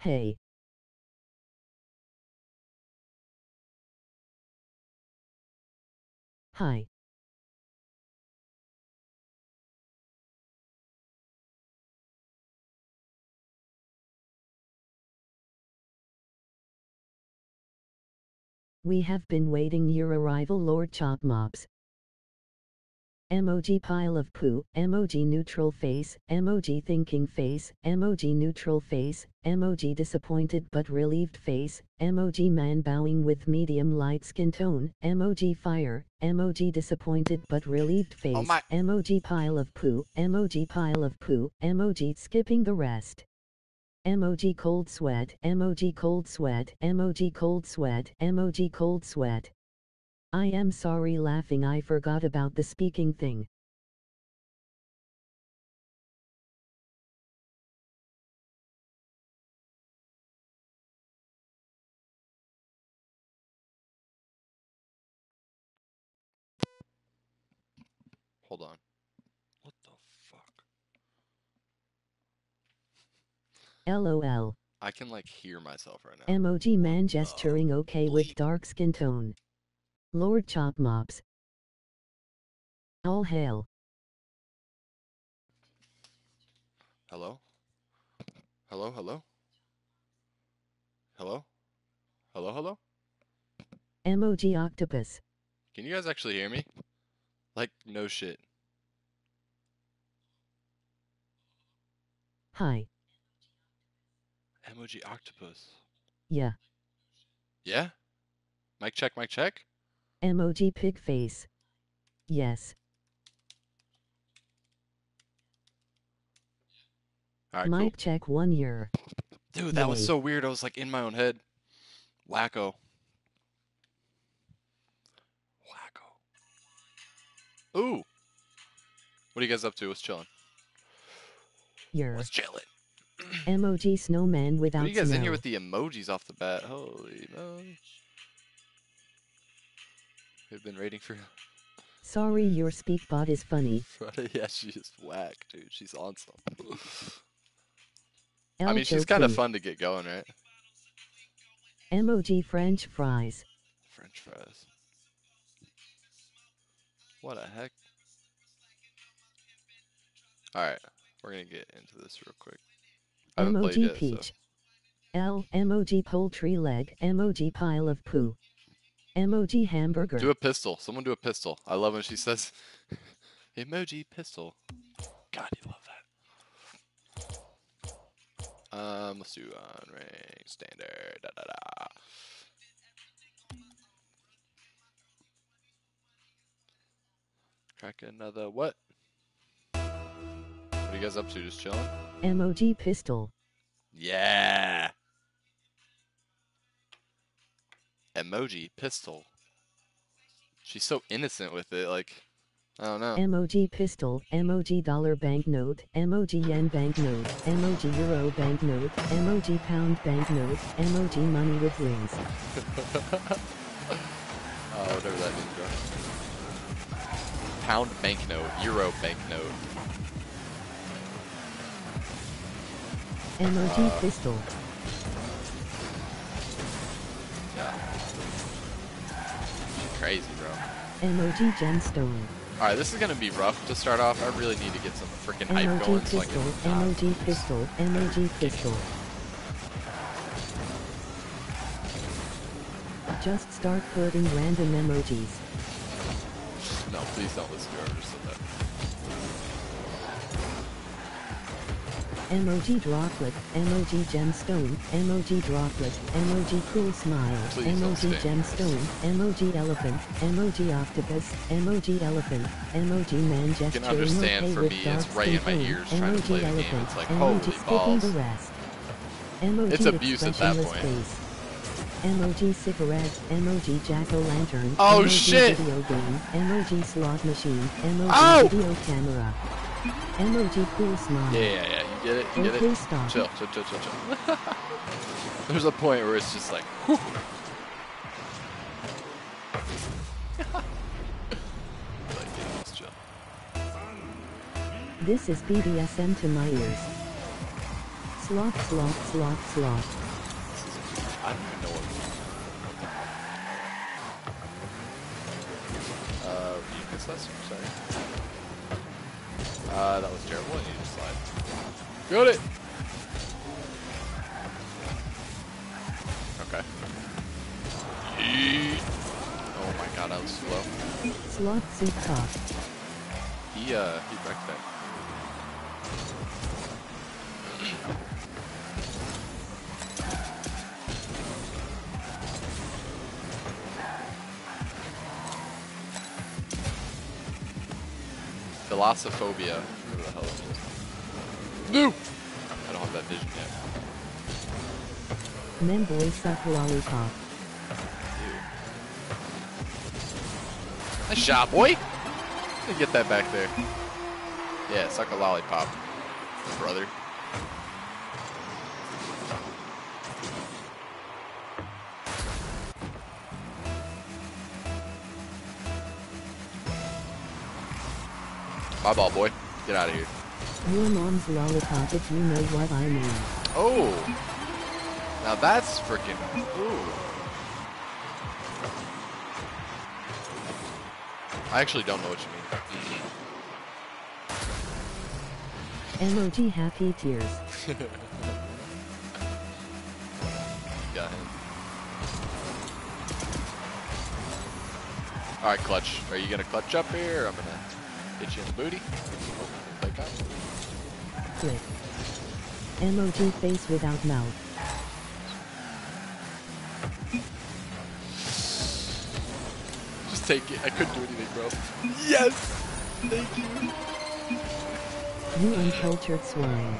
Hey. Hi. We have been waiting your arrival Lord Chop Mops. Emoji pile of poo, emoji neutral face, emoji thinking face, emoji neutral face, emoji disappointed but relieved face, emoji man bowing with medium light skin tone, emoji fire, emoji disappointed but relieved oh face, my- emoji pile of poo, emoji pile of poo, emoji skipping the rest. Emoji cold sweat, emoji cold sweat, emoji cold sweat, emoji cold sweat. I am sorry laughing I forgot about the speaking thing. Hold on. What the fuck? LOL. I can like hear myself right now. Emoji man gesturing okay with dark skin tone. Lord Chop Mops. All hail. Hello? Hello, hello? Hello? Hello, hello? Emoji octopus. Can you guys actually hear me? Like, no shit. Hi. Emoji octopus. Yeah. Yeah? Mic check, mic check? Emoji pig face. Yes. Alright, Mic check one year. Dude, that was so weird. I was like in my own head. Wacko. Wacko. Ooh. What are you guys up to? What's chilling? Year. What's chilling? Emoji snowman without. What without are you guys in here with the emojis off the bat? Holy moly. We've been waiting for Sorry your speak bot is funny. yeah, she's whack, dude. She's on some. El I mean, she's kind of fun to get going, right? Emoji French fries. French fries. What a heck? Alright, we're gonna get into this real quick. I haven't played Emoji yet, so. L. Emoji poultry leg. Emoji pile of poo. Emoji hamburger. Do a pistol. Someone do a pistol. I love when she says emoji pistol. God, you love that. Um, let's do on ring standard. Da, da, da. Crack another what? What are you guys up to? Just chilling? Emoji pistol. Yeah. Emoji pistol. She's so innocent with it. Like, I don't know. Emoji pistol. Emoji dollar banknote. Emoji yen banknote. Emoji euro banknote. Emoji pound banknote. Emoji money with rings. Oh, whatever that means, bro. Pound banknote, euro banknote. Emoji Uh. pistol. Crazy, bro. Emoji gemstone. All right, this is gonna be rough to start off. I really need to get some freaking hype going. So I pistol. can, Emoji pistol. Emoji pistol. Just start putting random emojis. no, please don't listen to her. Emoji droplet, emoji gemstone, emoji droplet, emoji cool smile, Please emoji gemstone, emoji elephant, emoji octopus, emoji elephant, emoji man gesturing understand okay for me, it's right in my ears trying to play the game. elephant, It's like, emoji holy the rest. Emoji It's abuse at that point. face. Emoji cigarette, emoji jack-o'-lantern, Oh, emoji shit! video game, emoji slot machine, emoji Oh! video camera, emoji cool smile. Yeah, yeah, yeah. You get it. Get Okay, it. stop. Chill, chill, chill, chill, chill. There's a point where it's just like, whew. like, yeah, let's chill. This is BDSM to my ears. Slot, slot, slot, slot. I don't even know what. Uh, you missed that? Sorry. Uh, that was terrible. I need to slide. Got it. Okay. Yeet. Oh my god, that was slow. Slot, suit top. He uh, he wrecked that. Philosophophobia. Whatever the hell it is. No! I don't have that vision yet. Memboy suck lollipop. Nice shot, boy! Get that back there. Yeah, suck a lollipop, brother. My ball, boy. Get out of here. Your mom's lollipop if you know what I mean. Oh! Now that's freaking. Ooh. I actually don't know what you mean. Emoji happy tears. Got him. Alright, clutch. Are you gonna clutch up here I'm gonna hit you in the booty? Oh, time. Click. Emoji face without mouth. Just take it. I couldn't do anything, bro. Yes! Thank you. You uncultured swine.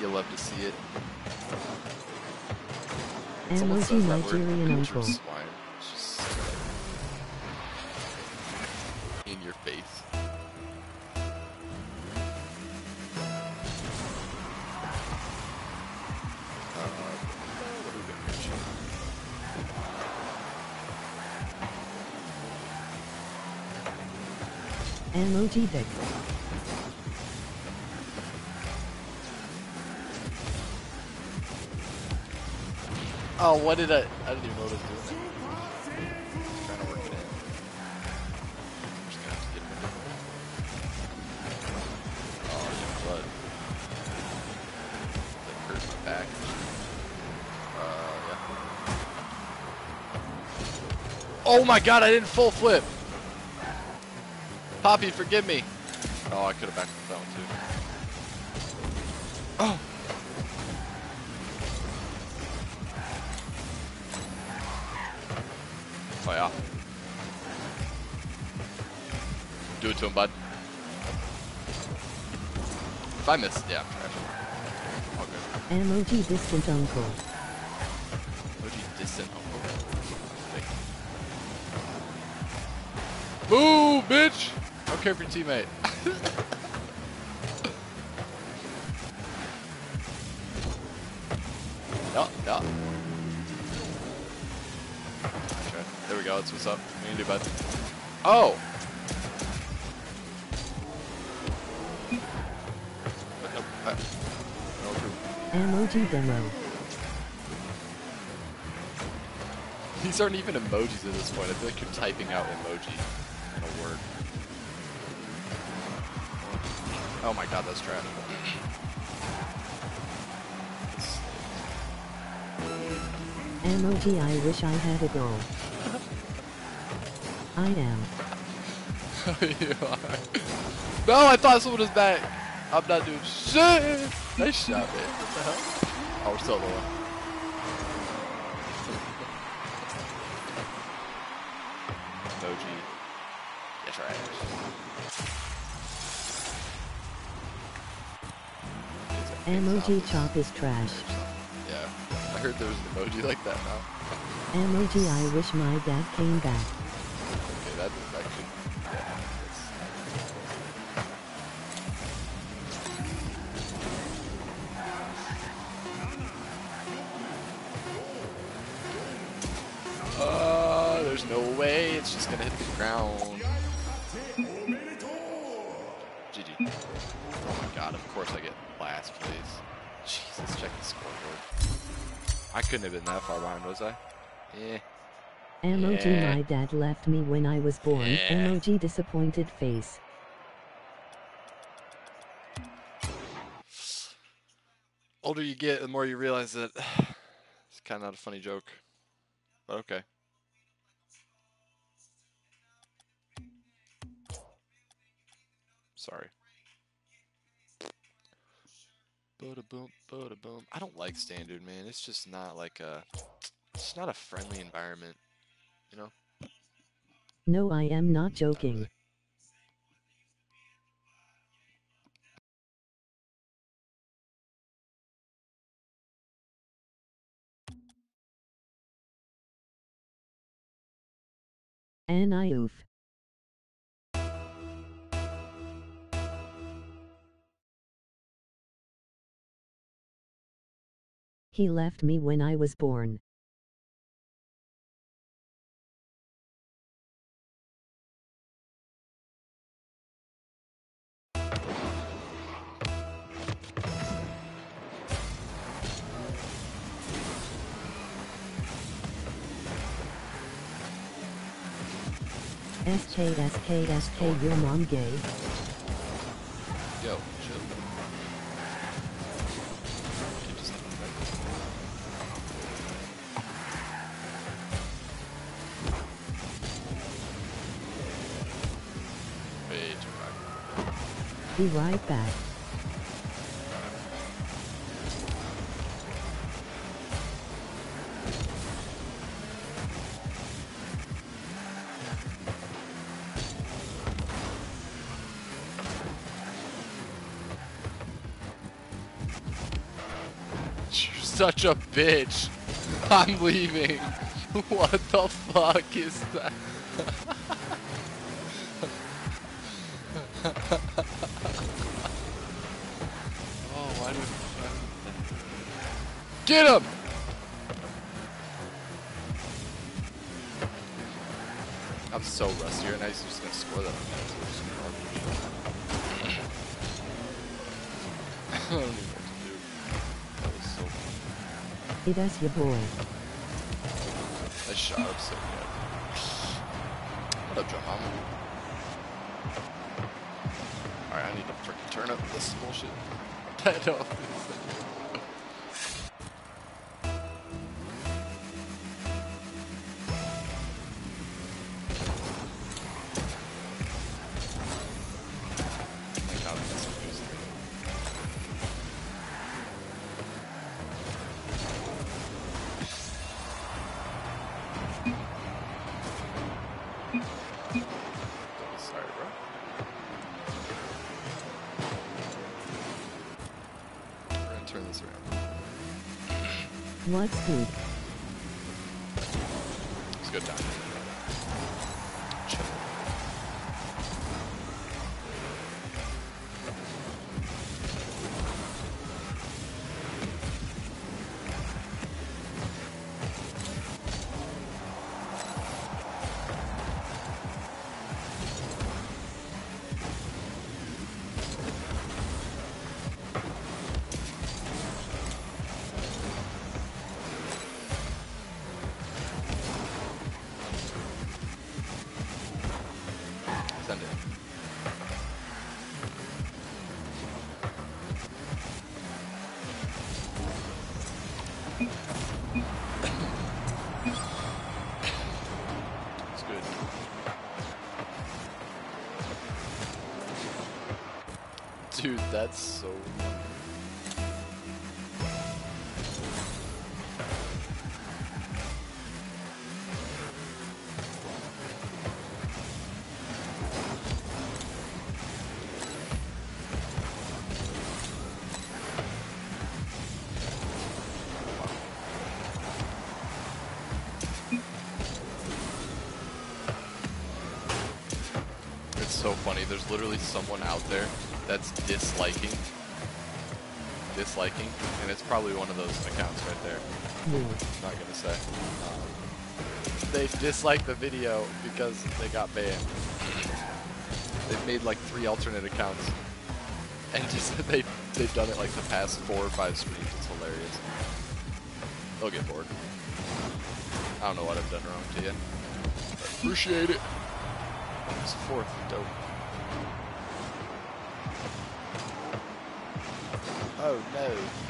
You'll love to see it. Someone Emoji says that word, Nigerian culture uncle. Emoji Vic. Oh, what did I? I didn't even know what I was doing. Trying to work it in. I'm just gonna have to get him Oh, yeah, blood. That hurt my back. Uh, yeah. Oh my god, I didn't full flip! Poppy, forgive me! Oh, I could have backed that one too. Oh! Oh yeah. Do it to him, bud. If I miss, yeah, I'm. All good. Emoji distant uncle. Emoji distant uncle. Move, bitch! I don't care for your teammate. no, no. Okay, there we go. That's what's up. What you do, bud? Oh! Emoji demo. These aren't even emojis at this point. I feel like you're typing out emoji Oh my god, that's trash. Emoji I wish I had a girl. I am. you are. No, I thought someone was back. I'm not doing shit. Nice shot, man. What the hell? Oh, we're still. Emoji chop is trash. Yeah, I heard there was an emoji like that now. Emoji I wish my dad came back. Been that far behind, was I? Yeah. Emoji Yeah. my dad left me when I was born. Yeah. Emoji disappointed face. Older you get, the more you realize that it's kind of not a funny joke. But okay. Sorry. Bada boom, bada boom. I don't like standard, man. It's just not like a. It's not a friendly environment. You know. No, I am not joking. And I oof. He left me when I was born. SK SK SK your mom gay. Yo, Be right back. Such a bitch. I'm leaving. What the fuck is that? Get him! I'm so rusty right now, he's just gonna score that on me. That's just garbage. I don't even know what to do. That was so funny. It is your boy. I shot up so good. What up, Joe Mama? Alright, I need to freaking turn up this bullshit. That off. What's that's so literally someone disliking, disliking, and it's probably one of those accounts right there. Woo. Not gonna say. Um, they dislike the video because they got banned. They've made like three alternate accounts, and just they they've done it like the past four or five streams. It's hilarious. They'll get bored. I don't know what I've done wrong to you. Appreciate it. It's the fourth. No.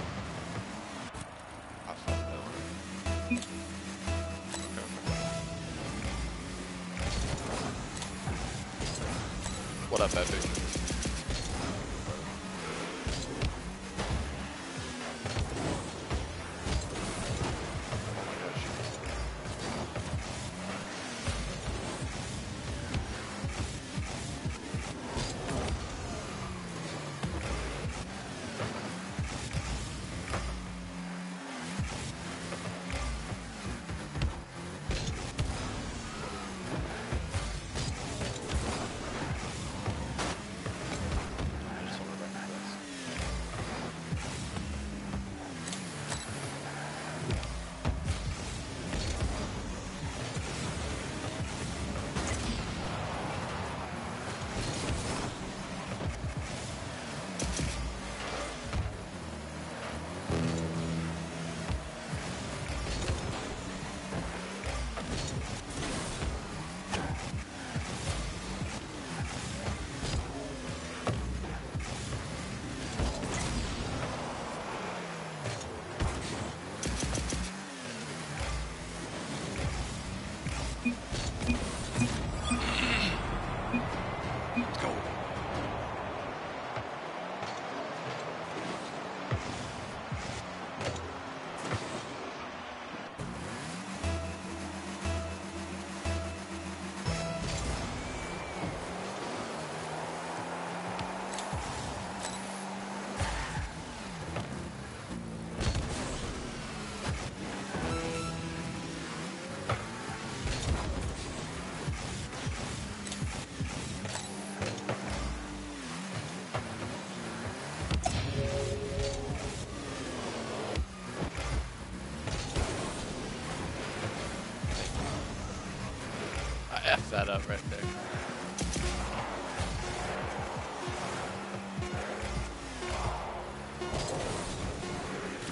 That up right there.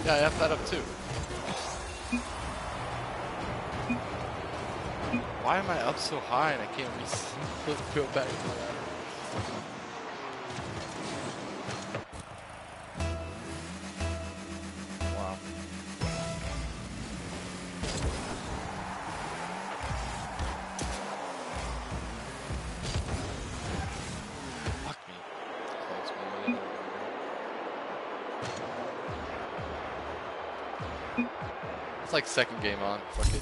Yeah, I F that up too. Why am I up so high and I can't go back like second game on. Fuck it.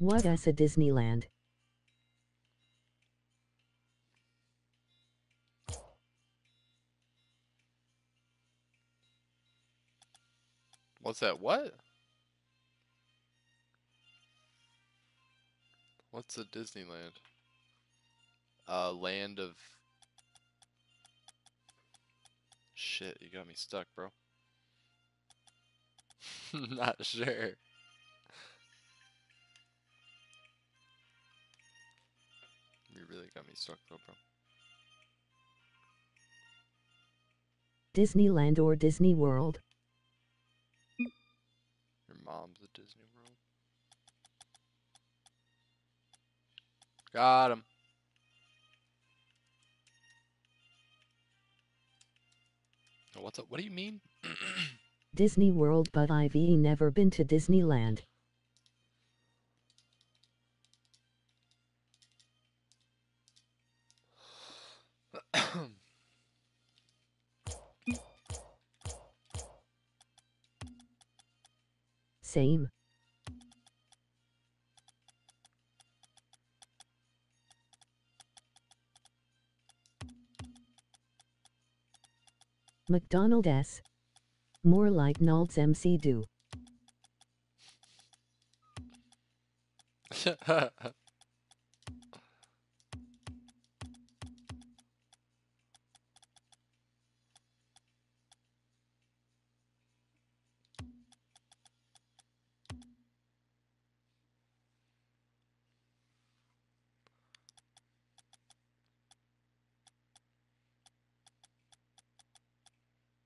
What is a Disneyland? What's that? What? What's a Disneyland? Uh, land of. Shit, you got me stuck, bro. Not sure. You really got me stuck, though, bro. Disneyland or Disney World? Your mom's at Disney World. Got him. What's up? What do you mean? Disney World but I've never been to Disneyland. Same. McDonald S. More like Nald's MC do.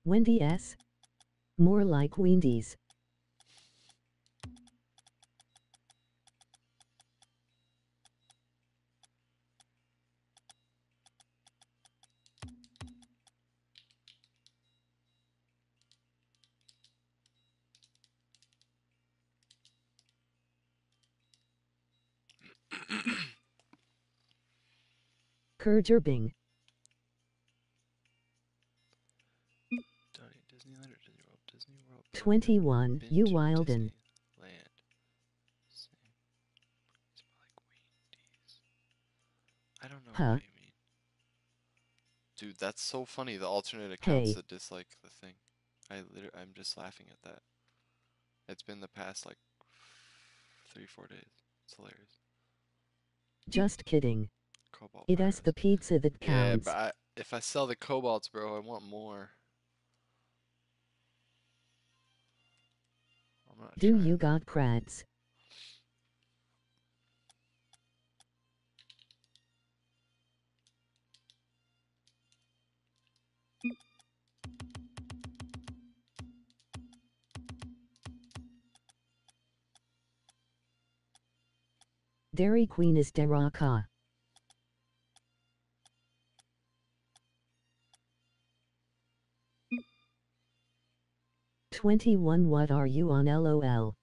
Wendy S. More like Wendy's. Kurgerbing. 21, been you wildin'. Disneyland. Like Wendy's. I don't know Huh. what you mean. Dude, that's so funny. The alternate accounts Hey. that dislike the thing. I literally, I'm just laughing at that. It's been the past like three, four days. It's hilarious. Just kidding. Cobalt. It is the pizza that counts. Yeah, but I, if I sell the cobalts, bro, I want more. Do you got crats? Dairy Queen is Deraka. Twenty-one. What are you on LOL?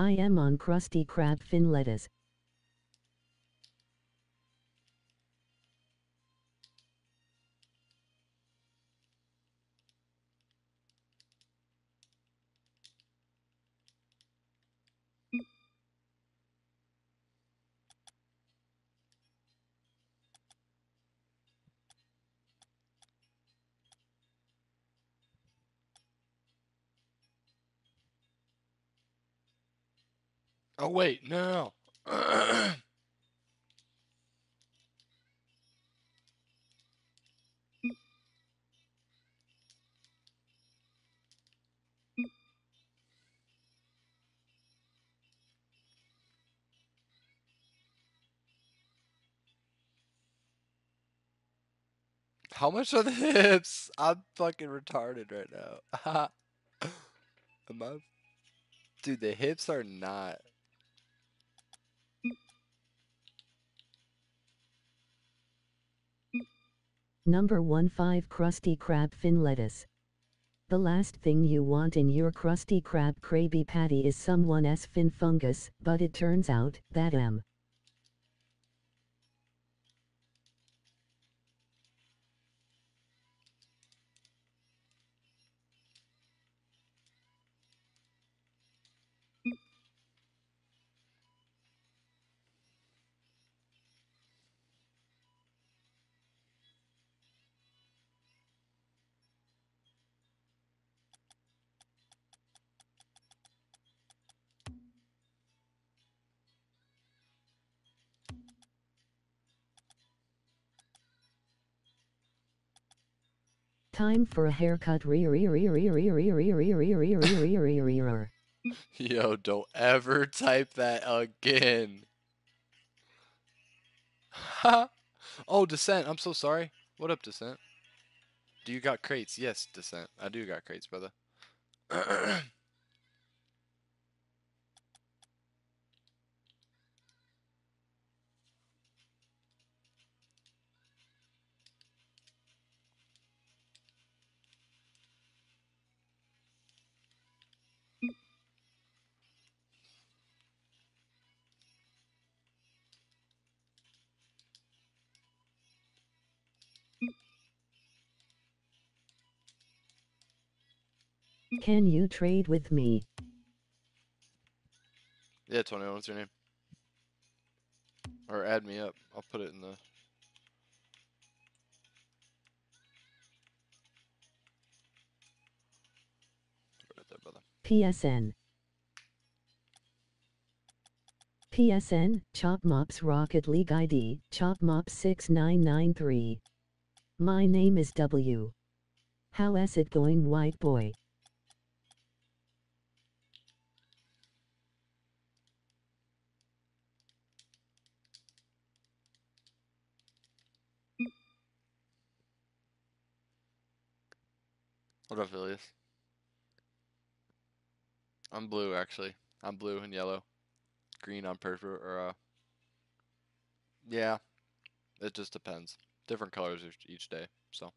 I am on Krusty Krab fin lettuce. Oh wait, no. no. How much are the hips? I'm fucking retarded right now. Am I? Dude, the hips are not. Number 1 5 Krusty Krab fin lettuce. The last thing you want in your Krusty Krab Krabby Patty is someone's fin fungus, but it turns out that am. time for a haircut. Yo, don't ever type that again. oh, Descent, I'm so sorry. What up, Descent? Do you got crates? Yes, Descent. I do got crates, brother. Can you trade with me? yeah, 21, what's your name? Or add me up. I'll put it in the. Right there, brother. PSN. PSN, Chop Mops Rocket League ID, Chop Mops 6993. My name is W. How is it going, white boy? What up, Phileas? I'm blue, actually. I'm blue and yellow. Green on purple, or, uh... Yeah. It just depends. Different colors each day, so.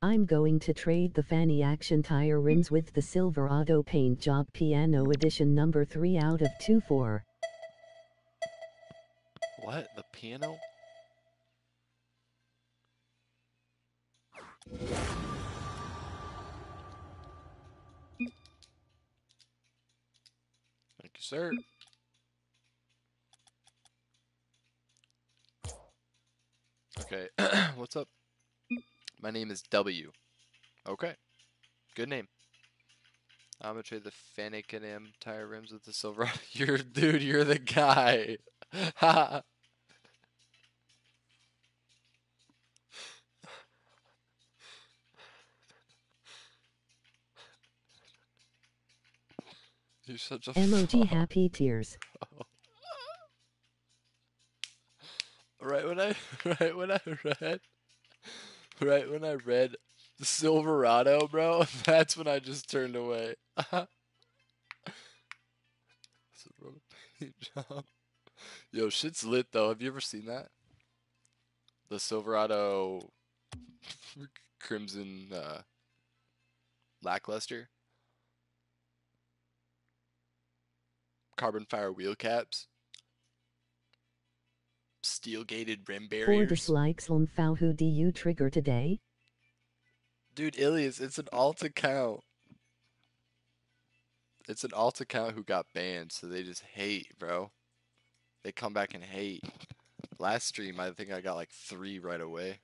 I'm going to trade the Fanny Action tire rims with the Silverado paint job piano edition number 3 out of 2 4. What? The piano? Thank you, sir. Okay, what's up? My name is W. Okay, good name. I'm gonna trade the Fanicanam tire rims with the silver. you're, dude, you're the guy. You're such a Emoji fuck. happy tears. Right when I right when I read right when I read the Silverado, bro, that's when I just turned away. Yo, shit's lit though. Have you ever seen that? The Silverado Crimson uh lackluster. Carbon fire wheel caps. Steel gated rim For barriers. slikes on Fau who do you trigger today? Dude, Ilias, it's an alt account. It's an alt account who got banned, so they just hate, bro. They come back and hate. Last stream, I think I got like three right away.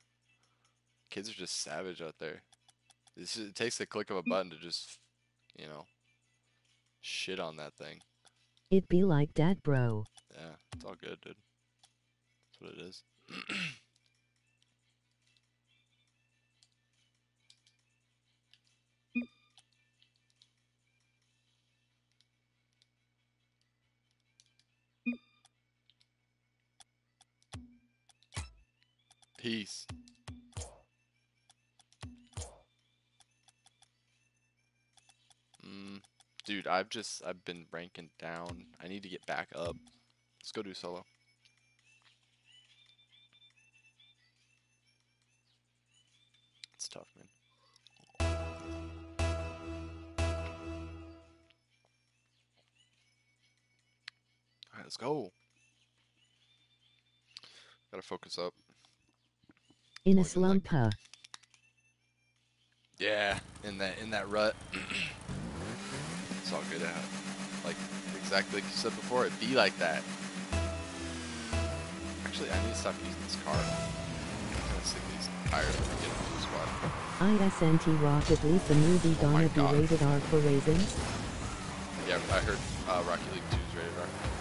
Kids are just savage out there. Just, it takes the click of a button to just, you know, shit on that thing. It be like that, bro. Yeah, it's all good, dude. What it is. Peace. Mm, dude, I've just I've been ranking down. I need to get back up. Let's go do solo. Let's go. Gotta focus up. In a like- slump, huh? Yeah, in that in that rut. it's all good. At, like exactly like you said before, it be like that. Actually, I need to stop using this car. I'm kind of sick these tires when I get into the squad. ISNT Rocket League the movie Oh gonna be rated R for raisins? Yeah, I heard uh, Rocket League 2 is rated R.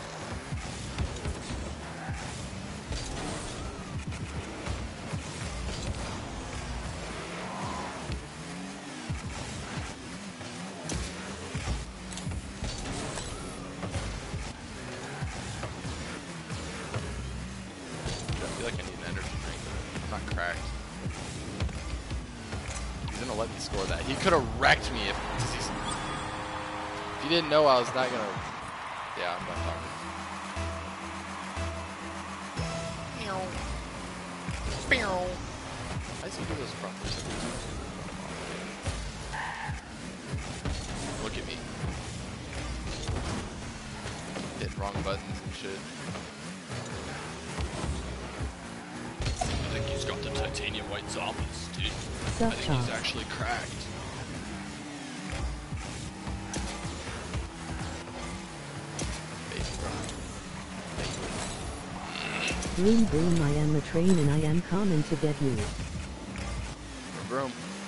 I am a train and I am coming to get you.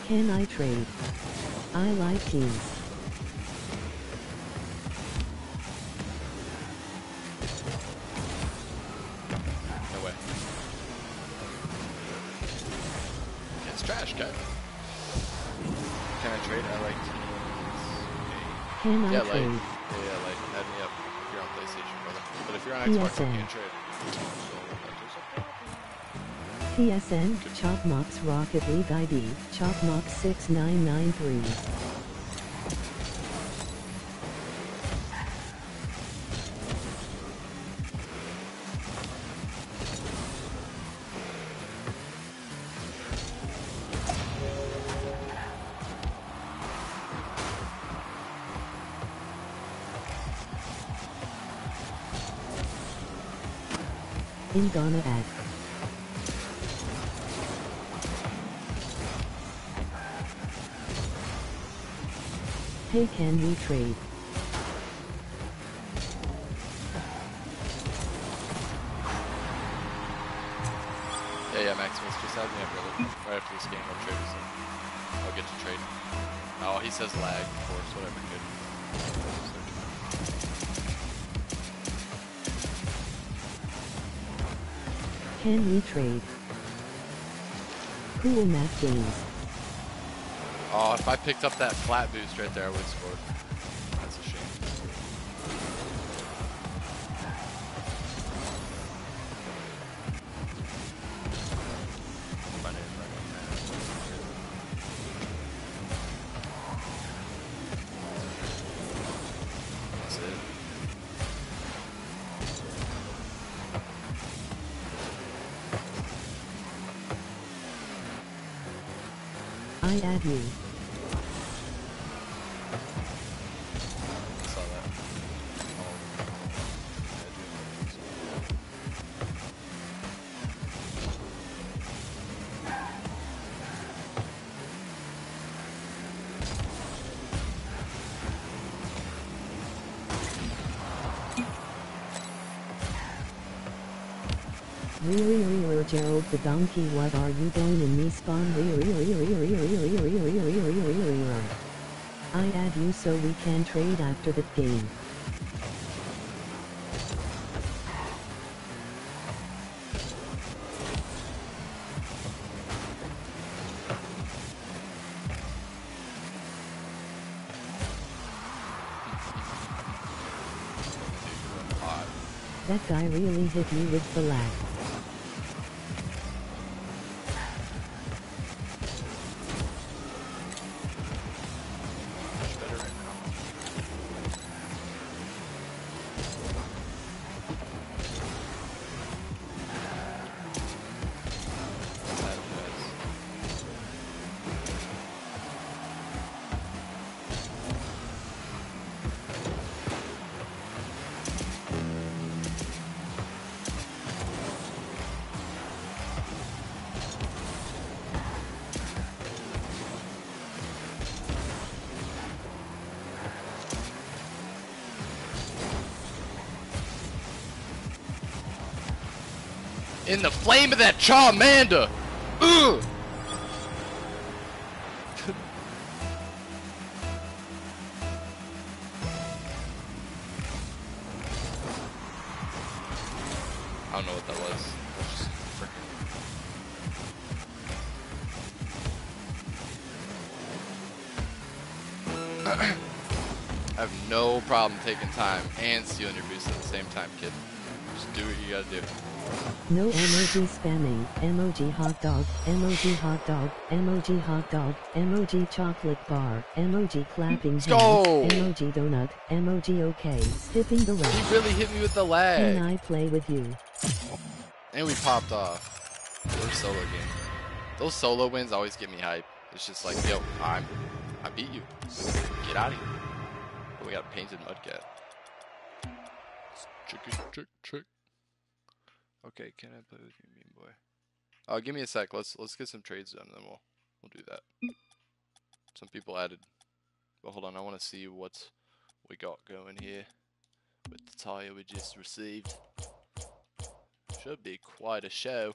Can I trade? I like teams. No way. It's trash, guy. Can I trade? I like teams. Can I Yeah, like, trade? yeah, like, add me up if you're on PlayStation, brother. But if you're on Xbox, you can't trade. PSN, Chopmops Rocket League ID, Chopmops6993. In Ghana ad. Hey can we trade? Yeah, yeah, Maximus, just add me up, brother. Right after this game, I'll trade with him. I'll get to trade. Oh, he says lag, of course, whatever, good. Can we trade? Cool math games. Picked up that flat boost right there, I would have the donkey what are you doing in me spawn I add you so we can trade after the game. That guy really hit me with the lag. In the flame of that Charmander! Ugh! I don't know what that was. I have no problem taking time and stealing your boost at the same time, kid. Just do what you gotta do. No emoji spamming, emoji hot dog, emoji hot dog, emoji hot dog, emoji chocolate bar, emoji clapping hands, go! emoji donut, emoji okay, skipping the He really hit me with the lag. Can lag. I play with you? And we popped off. We're solo game. Those solo wins always get me hype. It's just like, yo, I'm, I beat you. Get out of here. But we got a painted mudcat. Chicken, chick, chick. Okay, can I play with you, mean boy? Uh, give me a sec. Let's let's get some trades done, then we'll we'll do that. Some people added, but hold on. I want to see what we got going here with the tire we just received. Should be quite a show.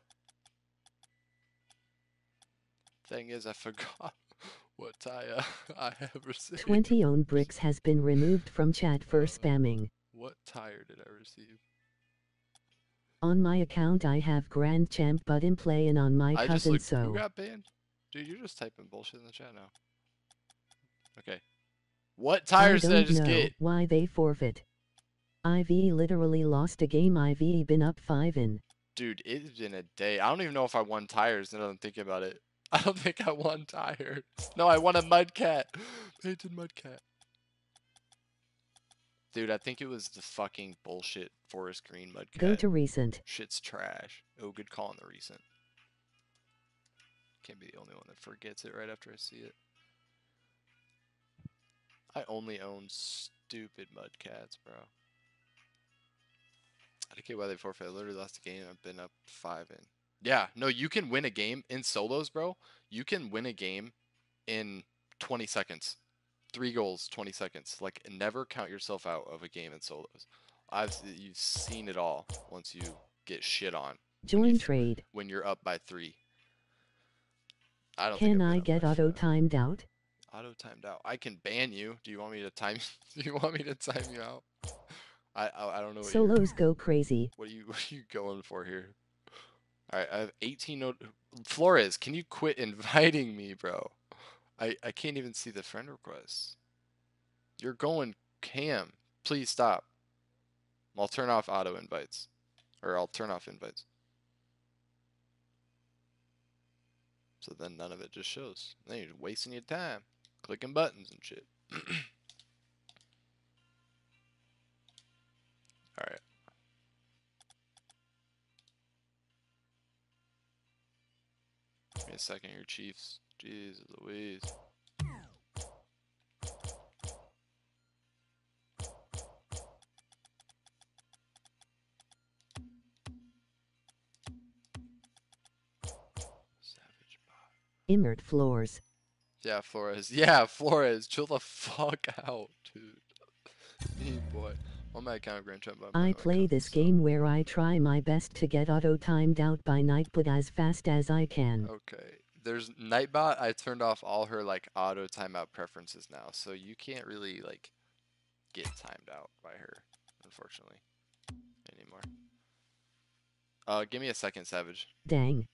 Thing is, I forgot what tire I have received. 20 own bricks has been removed from chat for spamming. What tire did I receive? On my account I have Grand Champ Button Play and on my I just cousin looked. so. Who got banned? Dude, you're just typing bullshit in the chat now. Okay. What tires I did I don't just know get? why they forfeit. IV literally lost a game IV been up 5 in. Dude, it's been a day. I don't even know if I won tires now that I'm thinking about it. I don't think I won tires. No, I won a mudcat. Painted mudcat. Dude, I think it was the fucking bullshit forest green mudcat. Go to recent. Shit's trash. Oh, good call on the recent. Can't be the only one that forgets it right after I see it. I only own stupid mudcats, bro. I don't get why they forfeit. I literally lost a game. I've been up five in. Yeah, no, you can win a game in solos, bro. You can win a game in 20 seconds. Three goals, 20 seconds. Like, never count yourself out of a game in solos. I've you've seen it all once you get shit on Join trade. when you're up by three. I don't. think Can I get auto timed out? Auto timed out. I can ban you. Do you want me to time? Do you want me to time you out? I I, I don't know. What you're- Solos go crazy. What are you what are you going for here? All right, I have 18 not- Flores, can you quit inviting me, bro? I I can't even see the friend requests. You're going cam. Please stop. I'll turn off auto invites. Or I'll turn off invites. So then none of it just shows. Then you're wasting your time clicking buttons and shit. All right. Give me a second here, Chiefs. Jeez Louise. Savage bot. Immert floors. Yeah, Flores. Yeah, Flores. Chill the fuck out, dude. Me boy. On my account, Grand Champ. my I play this game where I try my best to get auto timed out by night, but as fast as I can. Okay. There's Nightbot. I turned off all her like auto timeout preferences now, so you can't really like get timed out by her, unfortunately, anymore. Uh, give me a second, Savage. Dang.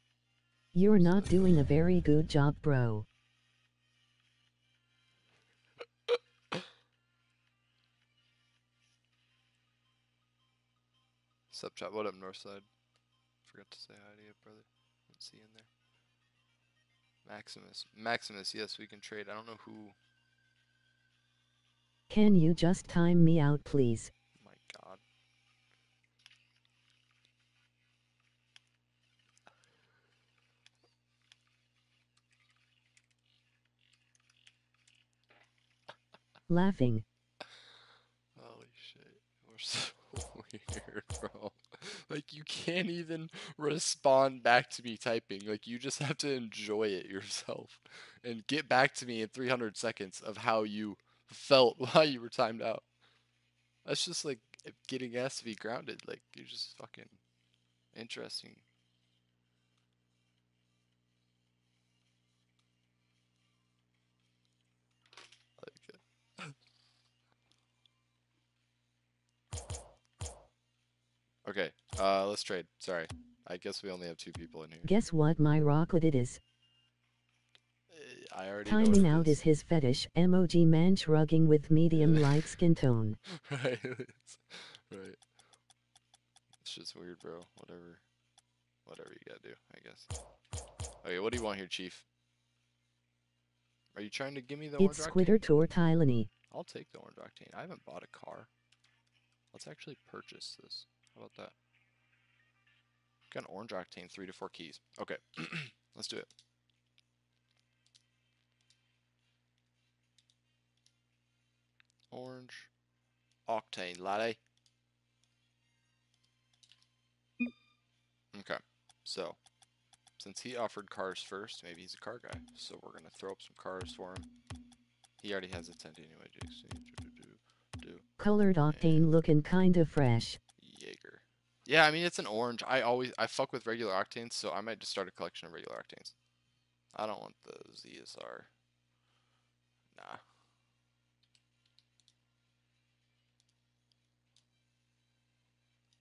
You're not doing a very good job, bro. Sup, chat. What up, Northside? Forgot to say hi to you, brother. Let's see you in there. Maximus. Maximus. Yes, we can trade. I don't know who. Can you just time me out, please? My God. Laughing. Holy shit. We're so weird, bro. Like, you can't even respond back to me typing. Like, you just have to enjoy it yourself and get back to me in 300 seconds of how you felt while you were timed out. That's just like getting asked to be grounded. Like, you're just fucking interesting Okay, uh, let's trade. Sorry. I guess we only have two people in here. Guess what my rocket it is? Uh, I already Timing out is his fetish. Emoji man shrugging with medium light skin tone. right. it's- right. It's just weird, bro. Whatever. Whatever you gotta do, I guess. Okay, what do you want here, Chief? Are you trying to give me the It's orange octane? Tour I'll take the orange octane. I haven't bought a car. Let's actually purchase this. How about that? Got an orange octane, three to four keys. Okay, let's do it. Orange octane latte. Okay, so since he offered cars first, maybe he's a car guy. So we're gonna throw up some cars for him. He already has a tent anyway, do, do, do. Colored octane looking kinda fresh. Yeah, I mean it's an orange. I always I fuck with regular octanes, so I might just start a collection of regular octanes. I don't want the ZSR. Nah.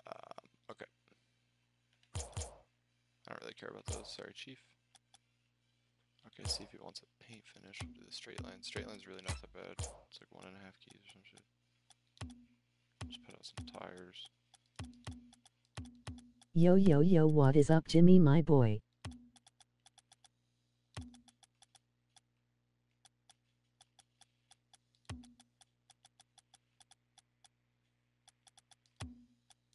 Um, okay. I don't really care about those. Sorry, Chief. Okay, see if he wants a paint finish. We'll do the straight line. Straight line's really not that bad. It's like one and a half keys or some shit. Just put out some tires. Yo yo yo what is up Jimmy my boy?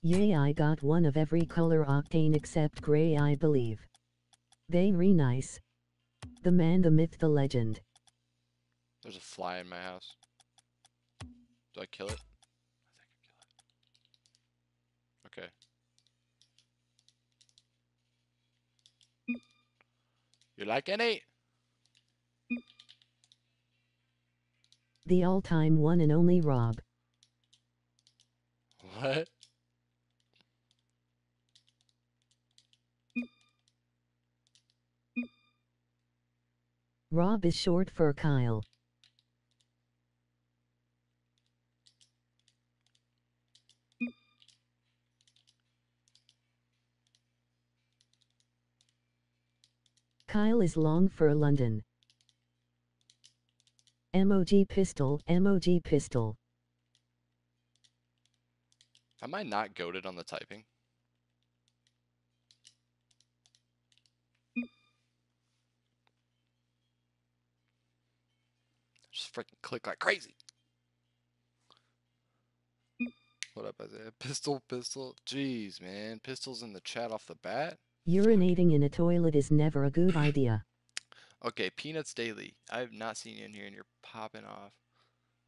Yay I got one of every color octane except gray I believe. They re nice. The man the myth the legend. There's a fly in my house. Do I kill it? I think I kill it. Okay. You like any? The all time one and only Rob. What? Rob is short for Kyle. Kyle is long for London. MOG pistol, MOG pistol. Am I not goaded on the typing? Just freaking click like crazy. What up, Isaiah? Pistol, pistol. Jeez, man. Pistols in the chat off the bat? Urinating in a toilet is never a good idea. Okay, Peanuts Daily. I have not seen you in here and you're popping off.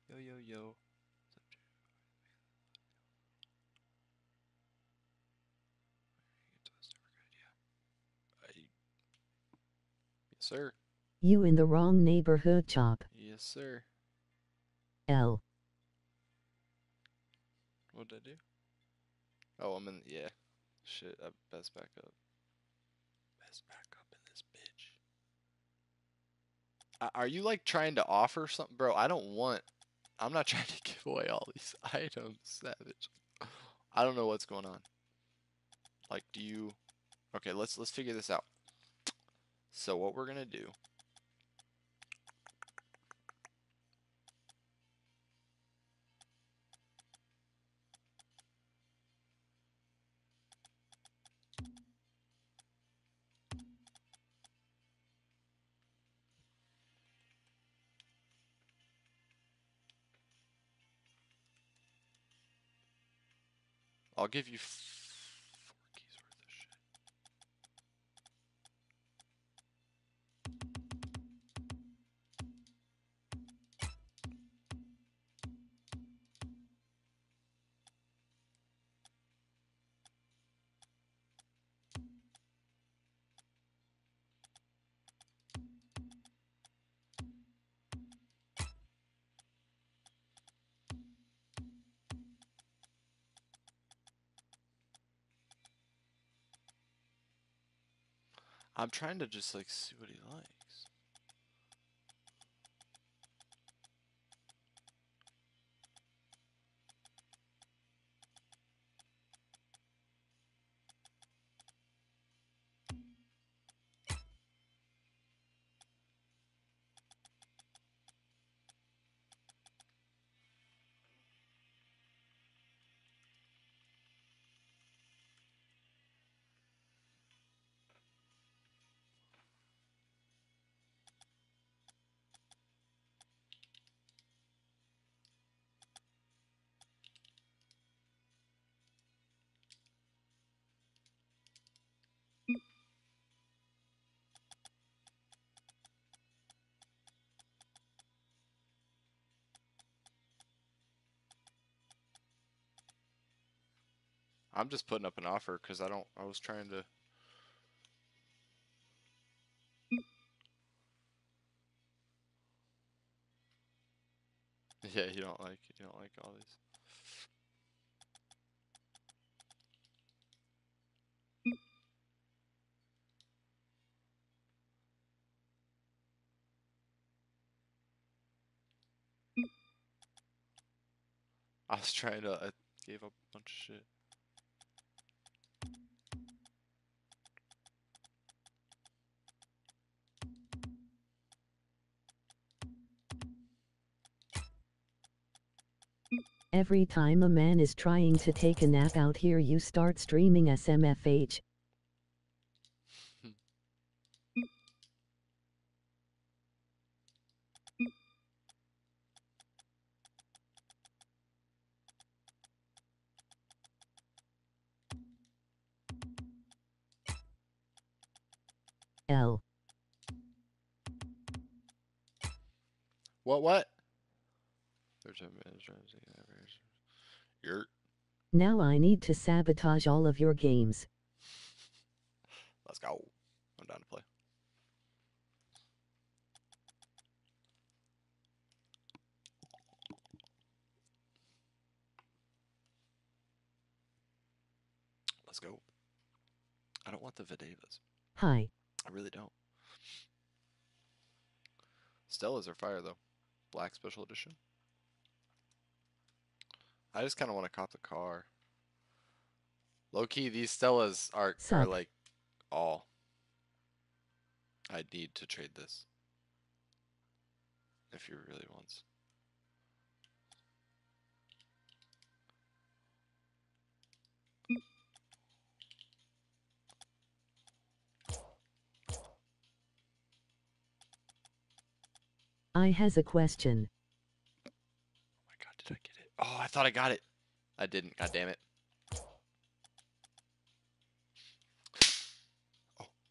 Yo, yo, yo. Yes, sir. You in the wrong neighborhood chop. Yes, sir. L. What did I do? Oh, I'm in. Yeah. Shit, I best back up. Best back up in this bitch. A- Are you like trying to offer something, bro? I don't want. I'm not trying to give away all these items, savage. I don't know what's going on. Like, do you? Okay, let's let's figure this out. So what we're gonna do? I'll give you I'm trying to just like see what he likes. I'm just putting up an offer because I don't. I was trying to. Yeah, you don't like you don't like all these. I was trying to. I gave up a bunch of shit. Every time a man is trying to take a nap out here you start streaming SMFH. L. What? What? There's a man trying to take an average. Now I need to sabotage all of your games. Let's go. I'm down to play. Let's go. I don't want the Vidavas. Hi. I really don't. Stellas are fire though. Black special edition. I just kind of want to cop the car. Low key, these Stellas are are like all. I need to trade this. If you really wants. I has a question. Oh my god, did I get it? Oh, I thought I got it. I didn't. God damn it.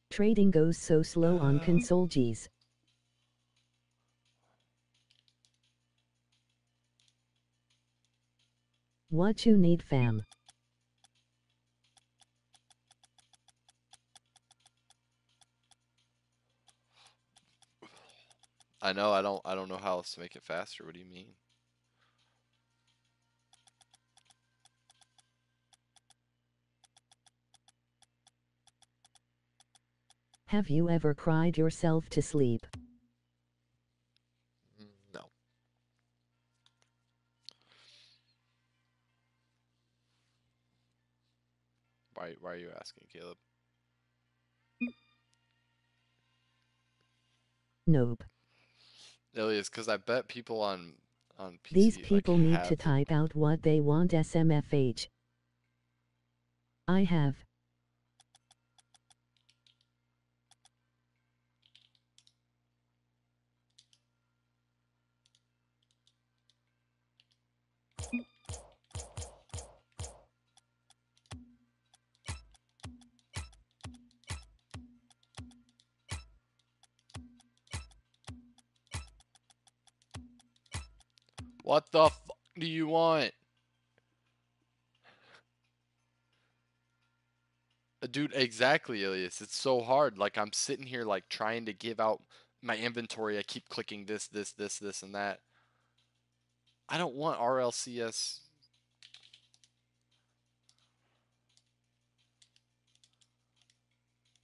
Trading goes so slow on Uh. console Gs. What you need fam? I know. I don't. I don't know how else to make it faster. What do you mean? Have you ever cried yourself to sleep? Mm, No. Why? Why are you asking, Caleb? Nope. Ilias, because I bet people on on PC. These like, people need to type out what they want SMFH. I have. What the fuck do you want? Uh, Dude, exactly, Ilias. It's so hard. Like I'm sitting here like trying to give out my inventory. I keep clicking this, this, this, this, and that. I don't want RLCS.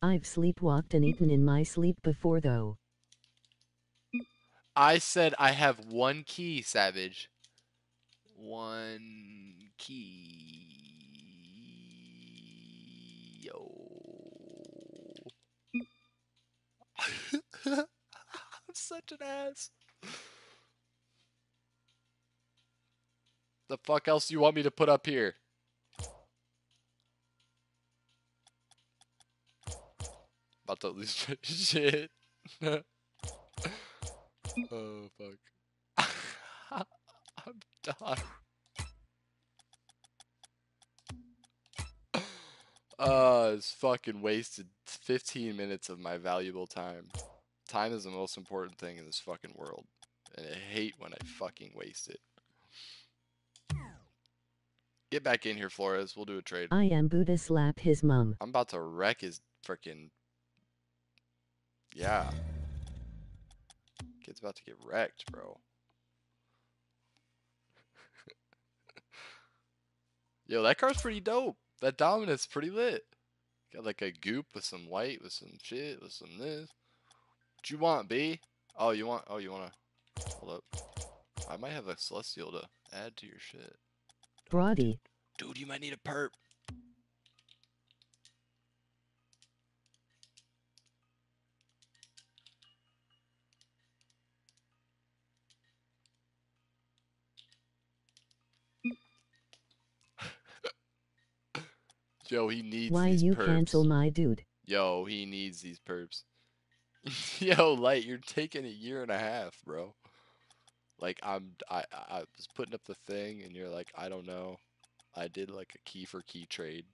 I've sleepwalked and eaten in my sleep before though. I said I have one key, Savage. One key. Yo. I'm such an ass. The fuck else do you want me to put up here? About to lose shit. Oh fuck. I'm done. Uh, it's fucking wasted 15 minutes of my valuable time. Time is the most important thing in this fucking world. And I hate when I fucking waste it. Get back in here, Flores. We'll do a trade. I am Buddha slap his mum. I'm about to wreck his freaking. Yeah. Kid's about to get wrecked, bro. Yo, that car's pretty dope. That Dominus pretty lit. Got like a goop with some white, with some shit, with some this. What you want, B? Oh, you want? Oh, you wanna? Hold up. I might have a celestial to add to your shit. Brody. Dude, you might need a perp. Yo, he needs Why these you perps. cancel my dude? Yo, he needs these perps. Yo, light, you're taking a year and a half, bro. Like I'm, I, I was putting up the thing, and you're like, I don't know. I did like a key for key trade.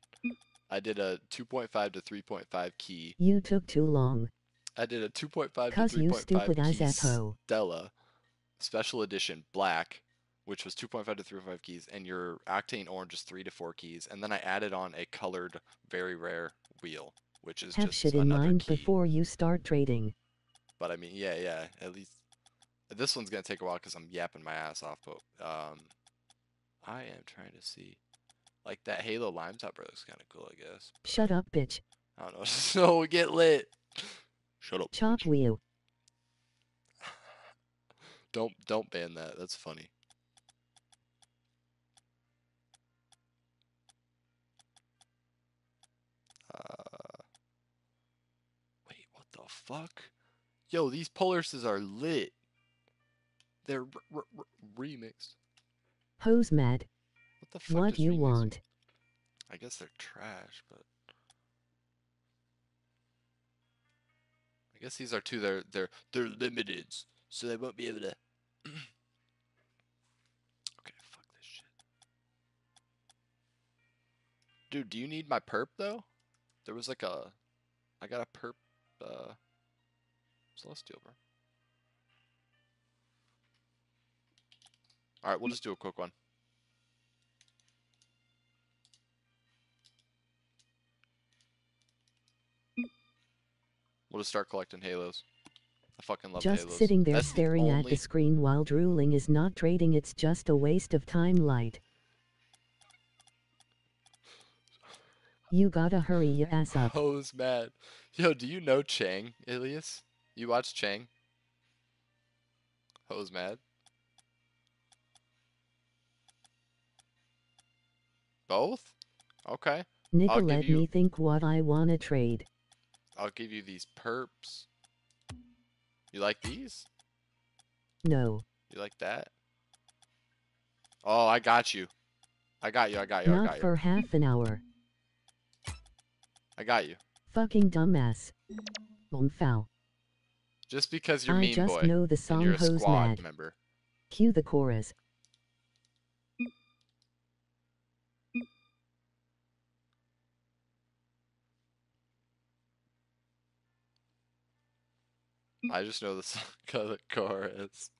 I did a 2.5 to 3.5 key. You took too long. I did a 2.5 to Cause you 3.5 stupid as key. Stella special edition black, which was 2.5 to 3.5 keys, and your octane orange is three to four keys, and then I added on a colored, very rare wheel, which is Have just shit in mind key. before you start trading. But I mean, yeah, yeah. At least this one's gonna take a while because I'm yapping my ass off. But um, I am trying to see, like that Halo Lime Topper looks kind of cool, I guess. Shut up, bitch. I don't know. so get lit. Shut up. Chop wheel. Don't don't ban that. That's funny. Uh, wait, what the fuck? Yo, these Polarses are lit. They're remixed. Hose mad. What the fuck? What you remix want? I guess they're trash, but I guess these are two. They're they're they're limited, so they won't be able to. okay, fuck this shit. Dude, do you need my perp though? There was like a, I got a perp, uh, celestial, bro. All right, we'll just do a quick one. We'll just start collecting halos. I fucking love Just halos. sitting there That's the staring at the screen while drooling is not trading, it's just a waste of time, light. You gotta hurry your ass up. Hose mad. Yo, do you know Chang, Ilias? You watch Chang? Hose mad. Both? Okay. Nigga, let you- me think what I wanna trade. I'll give you these perps. You like these? No, You like that? Oh, I got you. I got you. I got you. I not got you. for half an hour. I got you. Fucking dumbass. Bon foul. Just because you're I mean just boy know the song you're a Hose squad Mad. member. Cue the chorus. I just know the song of the chorus.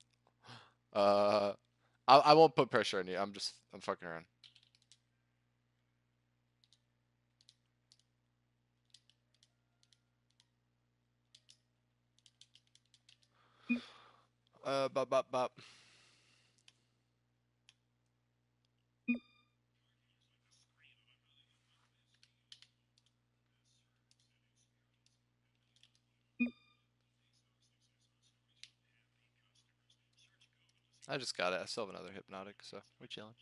Uh, I I won't put pressure on you. I'm just I'm fucking around. Uh, bop bop bop. I just got it. I still have another hypnotic, so we're chilling.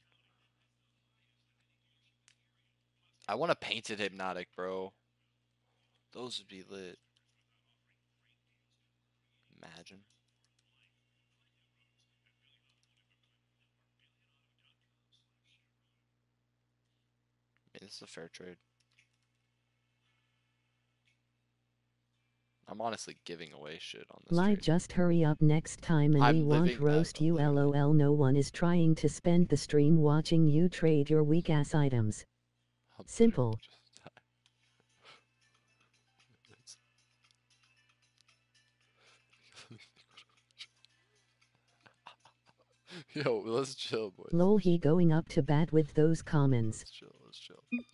I want a painted hypnotic, bro. Those would be lit. Imagine. This is a fair trade. I'm honestly giving away shit on this Light, trade. just hurry up next time and I'm we won't roast you lol. No one is trying to spend the stream watching you trade your weak ass items. I'll simple. just die. It's- Yo, let's chill, boys. Lol he going up to bat with those comments. Let's chill. Chill.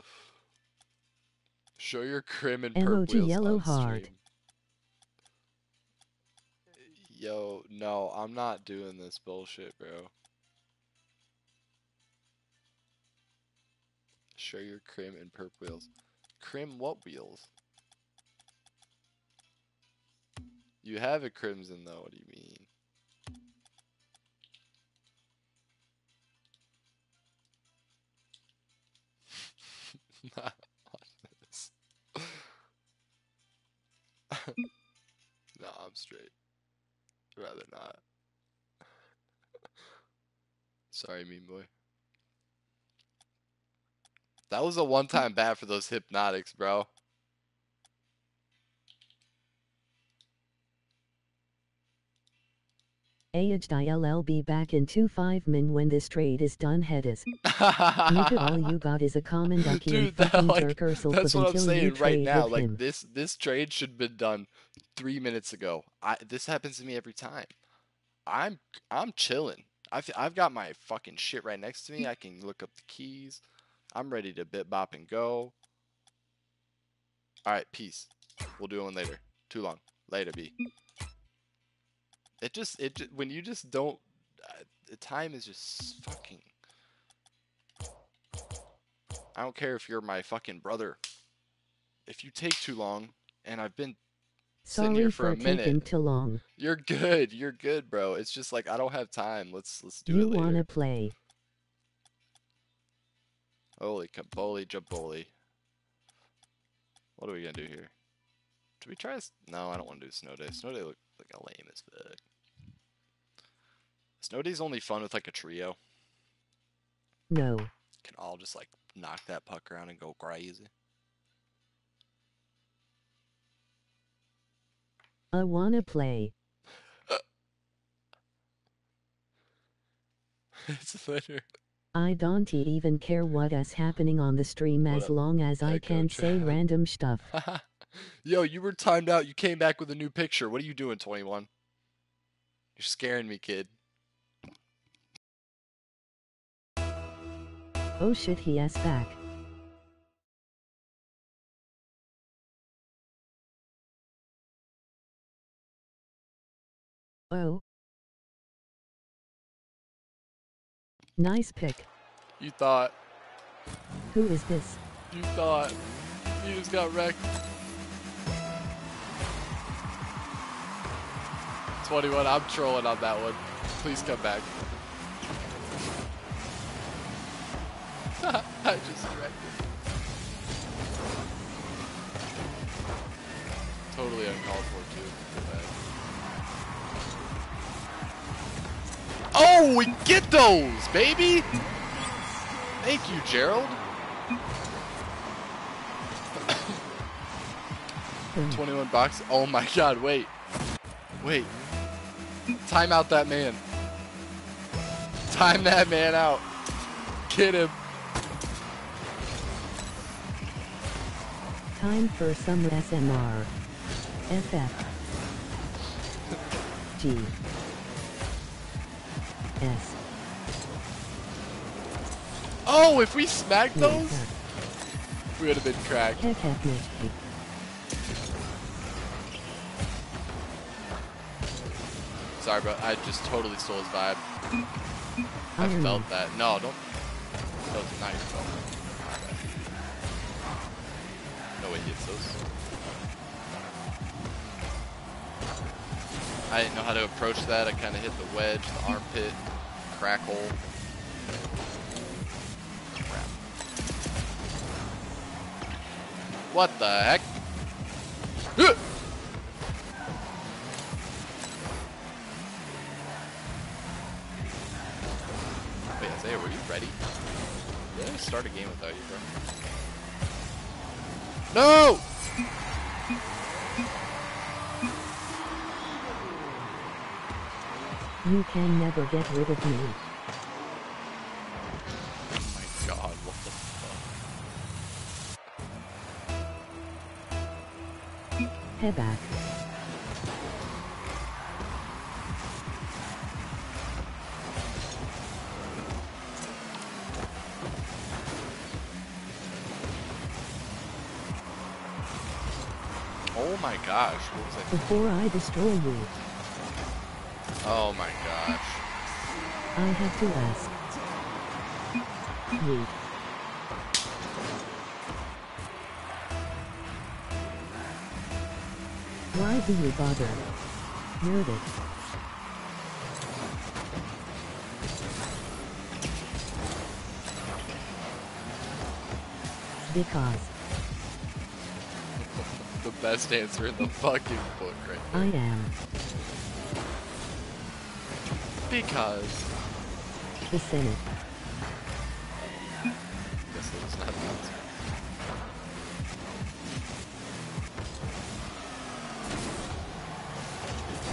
Show your crim and perp wheels yellow on heart. stream. Yo, no, I'm not doing this bullshit, bro. Show your crim and perp wheels. Crim what wheels? You have a crimson though, what do you mean? No, I'm straight. Rather not. Sorry, mean boy. That was a one-time bat for those hypnotics, bro. Aged ILLB back in 2-5 min when this trade is done headis. Nigga all you got is a common ducky and Dude, that, fucking like, jerk Ursel That's what I'm saying right now. Like him. this, this trade should have been done three minutes ago. I this happens to me every time. I'm I'm chilling. I've I've got my fucking shit right next to me. I can look up the keys. I'm ready to bit bop and go. All right, peace. We'll do one later. Too long. Later, B. It just it ju- when you just don't. Uh, the time is just fucking. I don't care if you're my fucking brother. If you take too long, and I've been sitting Sorry here for for a taking minute, too long. you're good. You're good, bro. It's just like I don't have time. Let's let's do You it later. wanna play? Holy caboli jaboli. What are we gonna do here? Should we try? No, I don't want to do snow day. Snow day look like a lame as fuck. Snow day's only fun with like a trio. No. Can all just like knock that puck around and go crazy. I wanna play. it's literally. I don't even care what is happening on the stream What as long as I can say random stuff. Yo, you were timed out. You came back with a new picture. What are you doing, 21? You're scaring me, kid. Oh shit he is back. Oh. Nice pick. You thought. Who is this? You thought. You just got wrecked. 21, I'm trolling on that one. Please come back. I just wrecked it. Totally uncalled for, too. Oh, we get those, baby! Thank you, Gerald. Hmm. 21 bucks. Oh my god, wait. Wait. Time out that man. Time that man out. Get him. Time for some SMR. FF. G. S. Oh, if we smacked those, we would have been cracked. Sorry, bro. I just totally stole his vibe. I Iron Man. felt that. No, don't. That was not your fault. No way he hits those. I didn't know how to approach that. I kind of hit the wedge, the armpit, crack hole. Crap. What the heck? Wait, Isaiah, were you ready? Did I start a game without you, bro? No! You can never get rid of me. Oh my god, what the fuck? Head back. My gosh, what was I? Before I destroy you, Oh my gosh. I have to ask. Yeet. Why do you bother? Heard it. Because best answer in the fucking book right I am Because. the Senate. Guess was not the answer.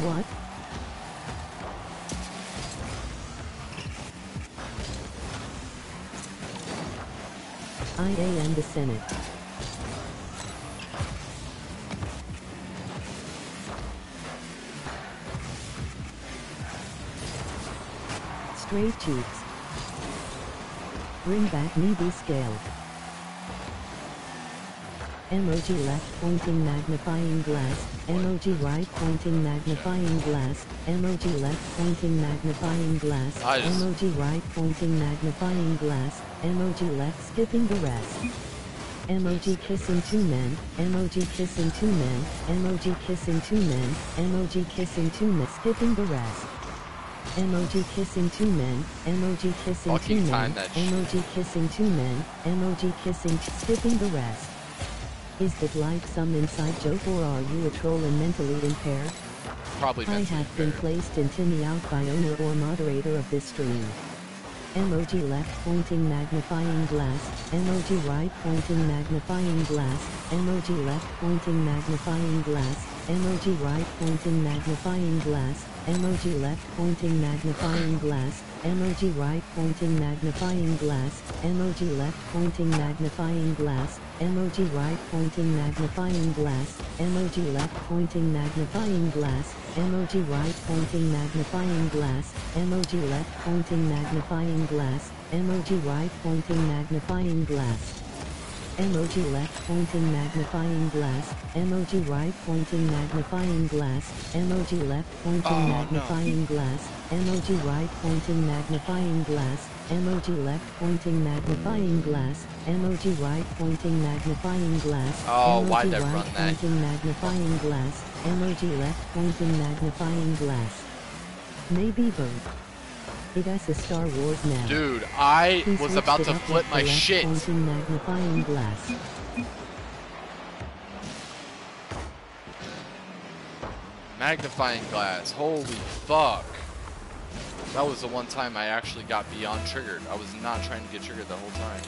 What? I am the Senate. Cheeks. Bring back Needy scale. Emoji left pointing magnifying glass, emoji right pointing magnifying glass, emoji left pointing magnifying glass, emoji right pointing magnifying glass, emoji left skipping the rest. Emoji kissing two men, emoji kissing two men, emoji kissing two men, emoji kissing two men, skipping the rest. Emoji kissing two men, emoji kissing two men, time that shit. emoji kissing two men, emoji kissing, skipping the rest. Is that like some inside joke or are you a troll and mentally impaired? Probably I have been placed into Timmy out by owner or moderator of this stream. Emoji left pointing magnifying glass, emoji right pointing magnifying glass, emoji left pointing magnifying glass, emoji right pointing magnifying glass, emoji left pointing magnifying glass, emoji right pointing magnifying glass, emoji left pointing magnifying glass, emoji right pointing magnifying glass, emoji left pointing magnifying glass, emoji right pointing magnifying glass, emoji left pointing magnifying glass, emoji right pointing magnifying glass. Emoji left pointing magnifying glass, emoji right pointing magnifying glass, emoji left pointing Oh, no. magnifying glass, emoji right pointing magnifying glass, emoji left pointing magnifying glass, emoji right pointing magnifying glass, Oh, emoji right pointing magnifying glass, emoji left pointing magnifying glass. Maybe both. It has a Star Wars now. Dude, I He was about to flip my shit. Magnifying glass. Magnifying glass. Holy fuck. That was the one time I actually got beyond triggered. I was not trying to get triggered the whole time.